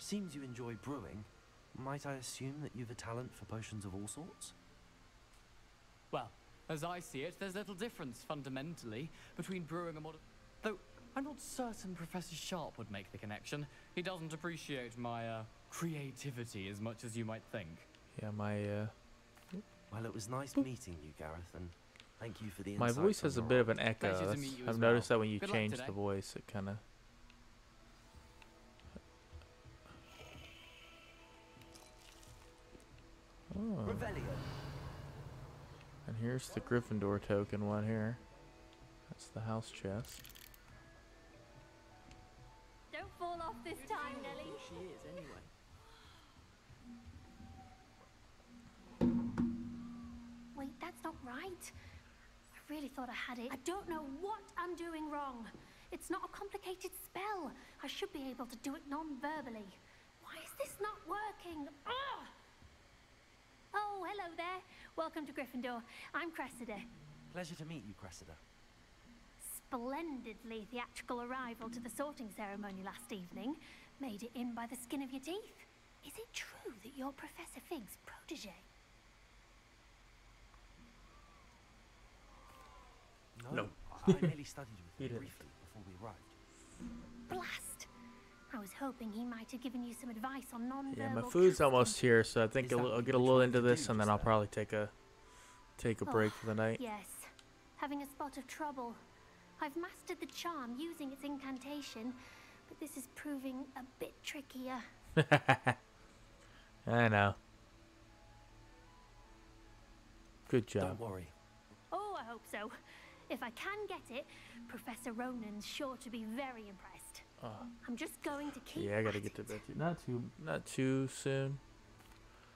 Seems you enjoy brewing. Might I assume that you've a talent for potions of all sorts? Well, as I see it, there's little difference fundamentally between brewing and modern. Though I'm not certain Professor Sharp would make the connection. He doesn't appreciate my uh, creativity as much as you might think. Yeah, my uh, Well, it was nice meeting you, Gareth, and thank you for the my voice has a bit of an echo. Pleasure to That's- meet you I've noticed well. that when you Good change the voice, it kind of. Oh. And here's the Gryffindor token one here. That's the house chest. Don't fall off this time, Nellie. She is, anyway. Wait, that's not right. I really thought I had it. I don't know what I'm doing wrong. It's not a complicated spell. I should be able to do it non-verbally. Why is this not working? Ugh! Oh, hello there. Welcome to Gryffindor. I'm Cressida. Pleasure to meet you, Cressida. Splendidly theatrical arrival to the sorting ceremony last evening. Made it in by the skin of your teeth. Is it true that you're Professor Fig's protege? No. No. I merely studied with him briefly before we arrived. Blast! I was hoping he might have given you some advice on non-verbal Yeah, my food's casting. almost here, so I think I'll, I'll get a little into this, and then I'll probably take a take a oh, break for the night. Yes, having a spot of trouble. I've mastered the charm using its incantation, but this is proving a bit trickier. I know. Good job. Don't worry. Oh, I hope so. If I can get it, Professor Ronen's sure to be very impressed. Oh. I'm just going to keep. Yeah, I gotta get to it. bed. Too. Not too, not too soon.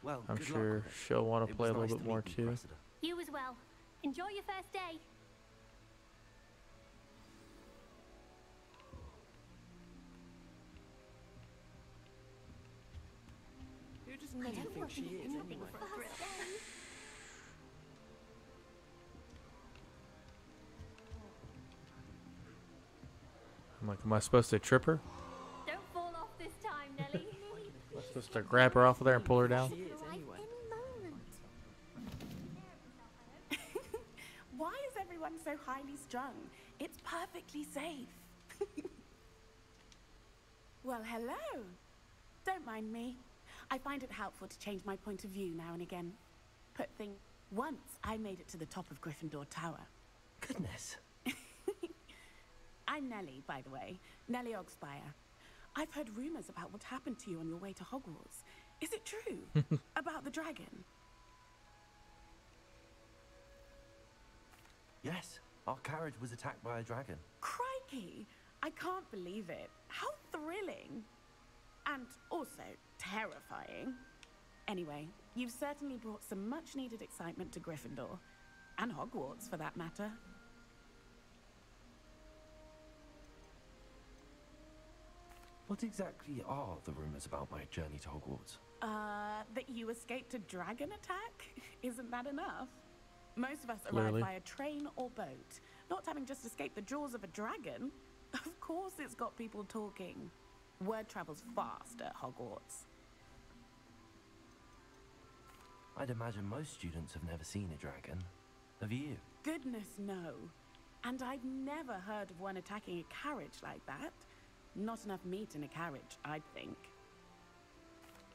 Well, I'm good luck sure she'll want to play a little nice bit to more you, too. Cressida. You as well. Enjoy your first day. Who does I don't think want she is, do anyway? I'm like, am I supposed to trip her? Don't fall off this time, Nellie. Am I supposed to grab her off of there and pull her down? She is, anyway. Why is everyone so highly strung? It's perfectly safe. well, hello. Don't mind me. I find it helpful to change my point of view now and again. Put things. Once I made it to the top of Gryffindor Tower. Goodness. I'm Nellie, by the way. Nellie Oggspire. I've heard rumors about what happened to you on your way to Hogwarts. Is it true? about the dragon? Yes, our carriage was attacked by a dragon. Crikey! I can't believe it. How thrilling! And also terrifying. Anyway, you've certainly brought some much needed excitement to Gryffindor. And Hogwarts, for that matter. What exactly are the rumors about my journey to Hogwarts? Uh, that you escaped a dragon attack? Isn't that enough? Most of us Clearly. arrive by a train or boat, not having just escaped the jaws of a dragon. Of course, it's got people talking. Word travels fast at Hogwarts. I'd imagine most students have never seen a dragon. Have you? Goodness, no. And I've never heard of one attacking a carriage like that. Not enough meat in a carriage, I'd think.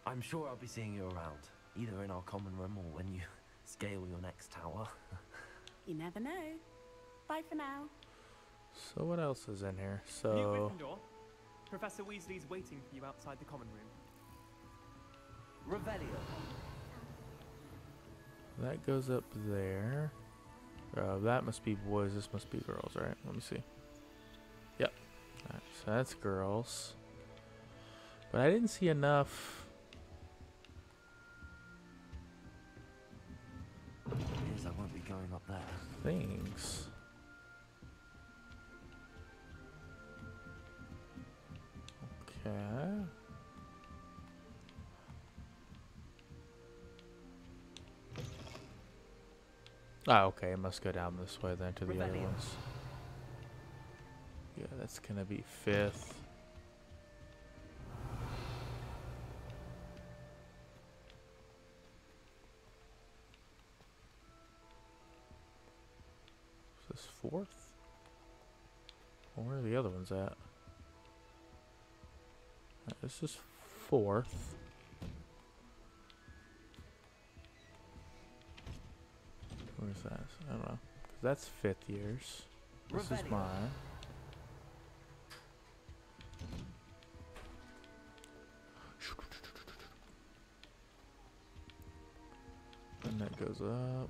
I'm sure I'll be seeing you around, either in our common room or when you scale your next tower. You never know. Bye for now. So what else is in here? So New So Gryffindor. Professor Weasley's waiting for you outside the common room. Revelio. that goes up there. Uh, that must be boys. This must be girls, right? Let me see. Yep. Alright, so that's girls. But I didn't see enough. Appears I won't be going up there. things. Okay. Oh, okay. It must go down this way then to the other ones. Yeah, that's gonna be fifth. Is this fourth? Well, where are the other ones at? Uh, This is fourth. Where's that? I don't know. 'Cause that's fifth years. This is Revelio. mine. That goes up.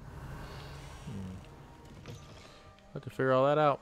Hmm. I to figure all that out.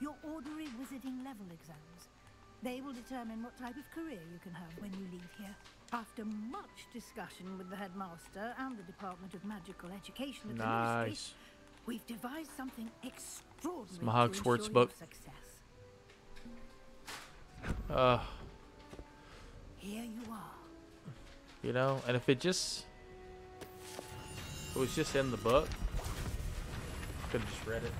your ordinary wizarding level exams. They will determine what type of career you can have when you leave here. After much discussion with the headmaster and the Department of Magical Education at the Nice. Ministry, we've devised something extraordinary It's my Hogwarts to ensure book. success. Uh, Here you are. you know, and if it just if it was just in the book, I could have just read it.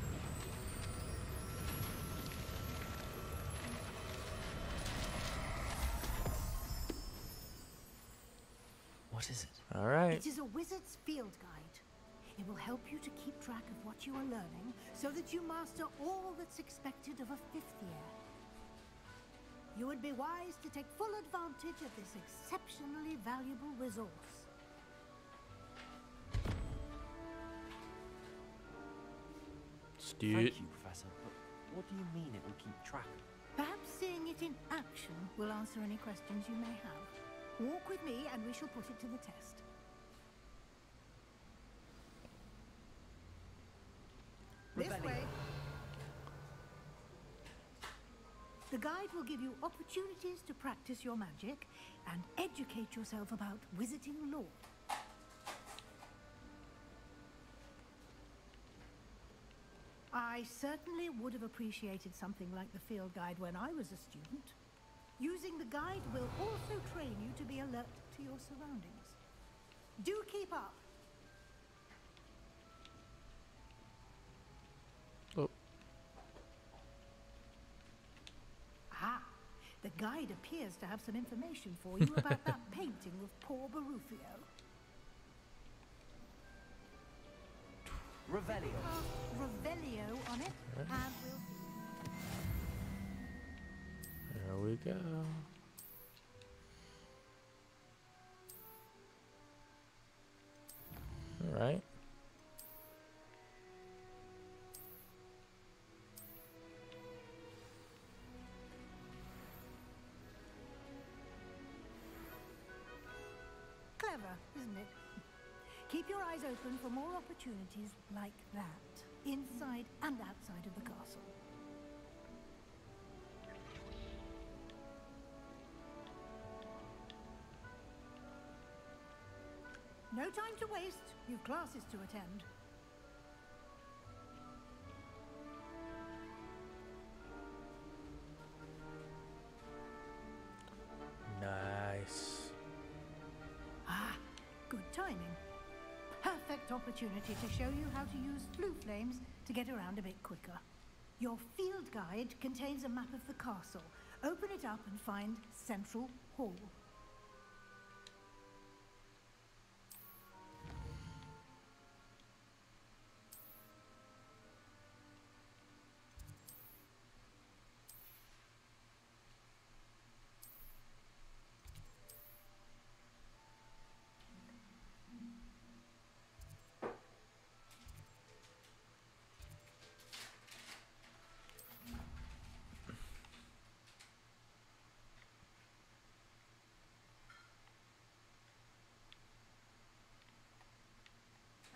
What is it? All right. It is a wizard's field guide. It will help you to keep track of what you are learning so that you master all that's expected of a fifth year. You would be wise to take full advantage of this exceptionally valuable resource. Stewed. Thank you, Professor. But what do you mean it will keep track? Perhaps seeing it in action will answer any questions you may have. Walk with me and we shall put it to the test. This way. The guide will give you opportunities to practice your magic and educate yourself about wizarding lore. I certainly would have appreciated something like the field guide when I was a student. Using the guide will also train you to be alert to your surroundings. Do keep up. Oh. Ah, the guide appears to have some information for you about that painting of poor Barufio. Revelio. Revelio on it, and we'll There we go. All right. Clever, isn't it? Keep your eyes open for more opportunities like that, inside and outside of the castle. Time to waste. You've classes to attend. Nice. Ah, good timing. Perfect opportunity to show you how to use floo flames to get around a bit quicker. Your field guide contains a map of the castle. Open it up and find Central Hall.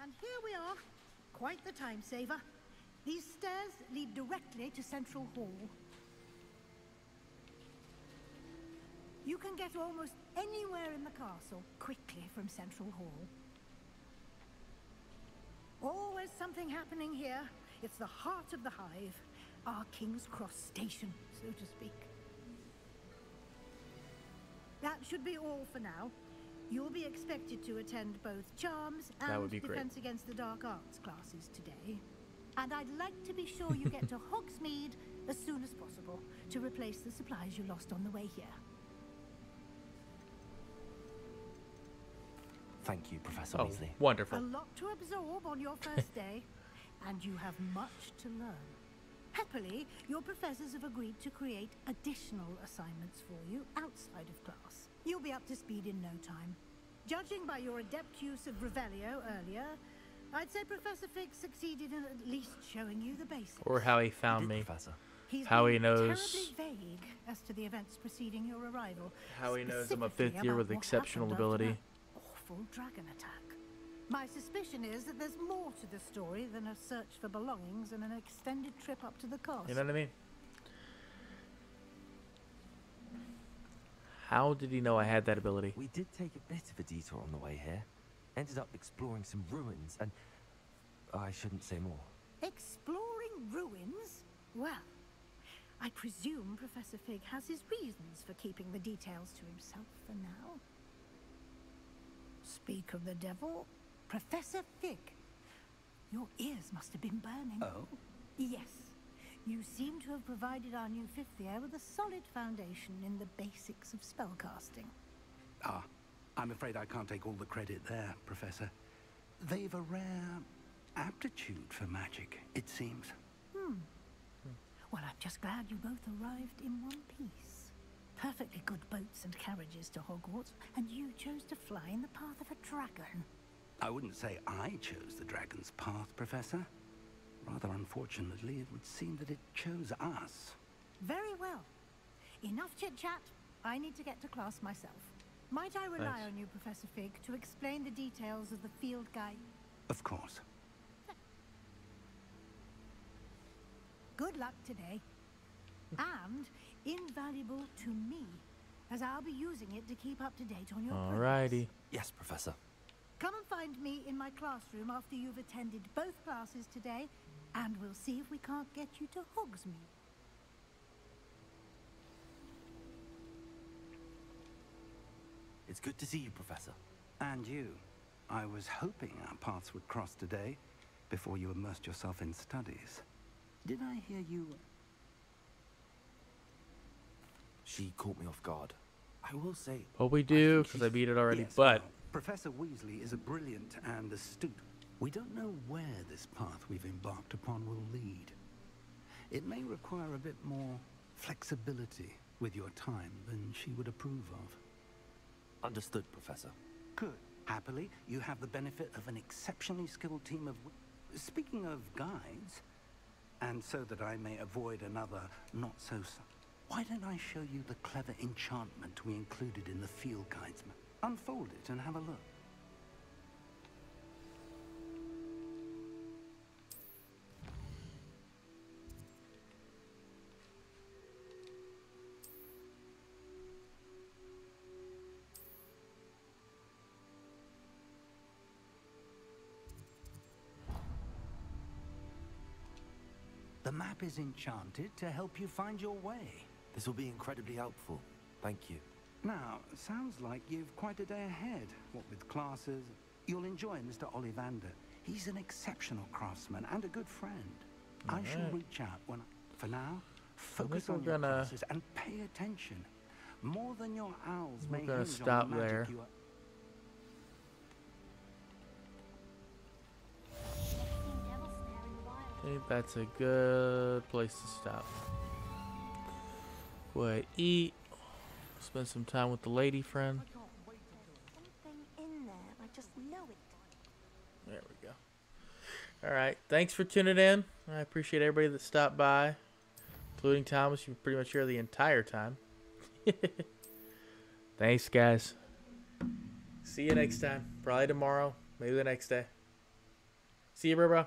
And here we are. Quite the time saver. These stairs lead directly to Central Hall. You can get almost anywhere in the castle quickly from Central Hall. Always something happening here. It's the heart of the hive. Our King's Cross station, so to speak. That should be all for now. You'll be expected to attend both Charms That and would be great. Defense Against the Dark Arts classes today. And I'd like to be sure you get to Hogsmeade as soon as possible to replace the supplies you lost on the way here. Thank you, Professor Oh, Weasley. wonderful. A lot to absorb on your first day, and you have much to learn. Happily, your professors have agreed to create additional assignments for you outside of class. You'll be up to speed in no time. Judging by your adept use of Revelio earlier, I'd say Professor Fig succeeded in at least showing you the basics. Or how he found me. He's how he knows terribly vague as to the events preceding your arrival. how he knows I'm a fifth year with exceptional ability. Awful dragon attack. My suspicion is that there's more to the story than a search for belongings and an extended trip up to the coast. You know what I mean? How did he know I had that ability? We did take a bit of a detour on the way here. Ended up exploring some ruins and... I shouldn't say more. Exploring ruins? Well, I presume Professor Fig has his reasons for keeping the details to himself for now. Speak of the devil, Professor Fig. Your ears must have been burning. Oh? Yes. You seem to have provided our new fifth year with a solid foundation in the basics of spellcasting. Ah, I'm afraid I can't take all the credit there, Professor. They've a rare aptitude for magic, it seems. Hmm. Well, I'm just glad you both arrived in one piece. Perfectly good boats and carriages to Hogwarts, and you chose to fly in the path of a dragon. I wouldn't say I chose the dragon's path, Professor. Rather unfortunately, it would seem that it chose us. Very well. Enough chit chat. I need to get to class myself. Might I rely Thanks. on you, Professor Fig, to explain the details of the field guide? Of course. Good luck today. and invaluable to me, as I'll be using it to keep up to date on your progress. Alrighty. Yes, Professor. Come and find me in my classroom after you've attended both classes today, and we'll see if we can't get you to Hogsmeade. It's good to see you, Professor. And you. I was hoping our paths would cross today, before you immersed yourself in studies. Did I hear you... She caught me off guard. I will say... Hope we do, because I beat it already. Yes, but well, Professor Weasley is a brilliant and astute. We don't know where this path we've embarked upon will lead. It may require a bit more flexibility with your time than she would approve of. Understood, Professor. Good. Happily, you have the benefit of an exceptionally skilled team of... Speaking of guides, and so that I may avoid another not-so... Why don't I show you the clever enchantment we included in the field guides? Unfold it and have a look. Map is enchanted to help you find your way. This will be incredibly helpful. Thank you. Now, sounds like you've quite a day ahead. What with classes, you'll enjoy Mr. Ollivander. He's an exceptional craftsman and a good friend. I shall reach out when. I, for now, focus on we're your gonna- classes and pay attention. More than your owls We're may gonna stop on the magic there. you are. Think that's a good place to stop. Go ahead, eat. Spend some time with the lady friend. there. I just know it. There we go. All right. Thanks for tuning in. I appreciate everybody that stopped by, including Thomas. You were pretty much here the entire time. Thanks, guys. See you next time. Probably tomorrow. Maybe the next day. See you, bro. bro.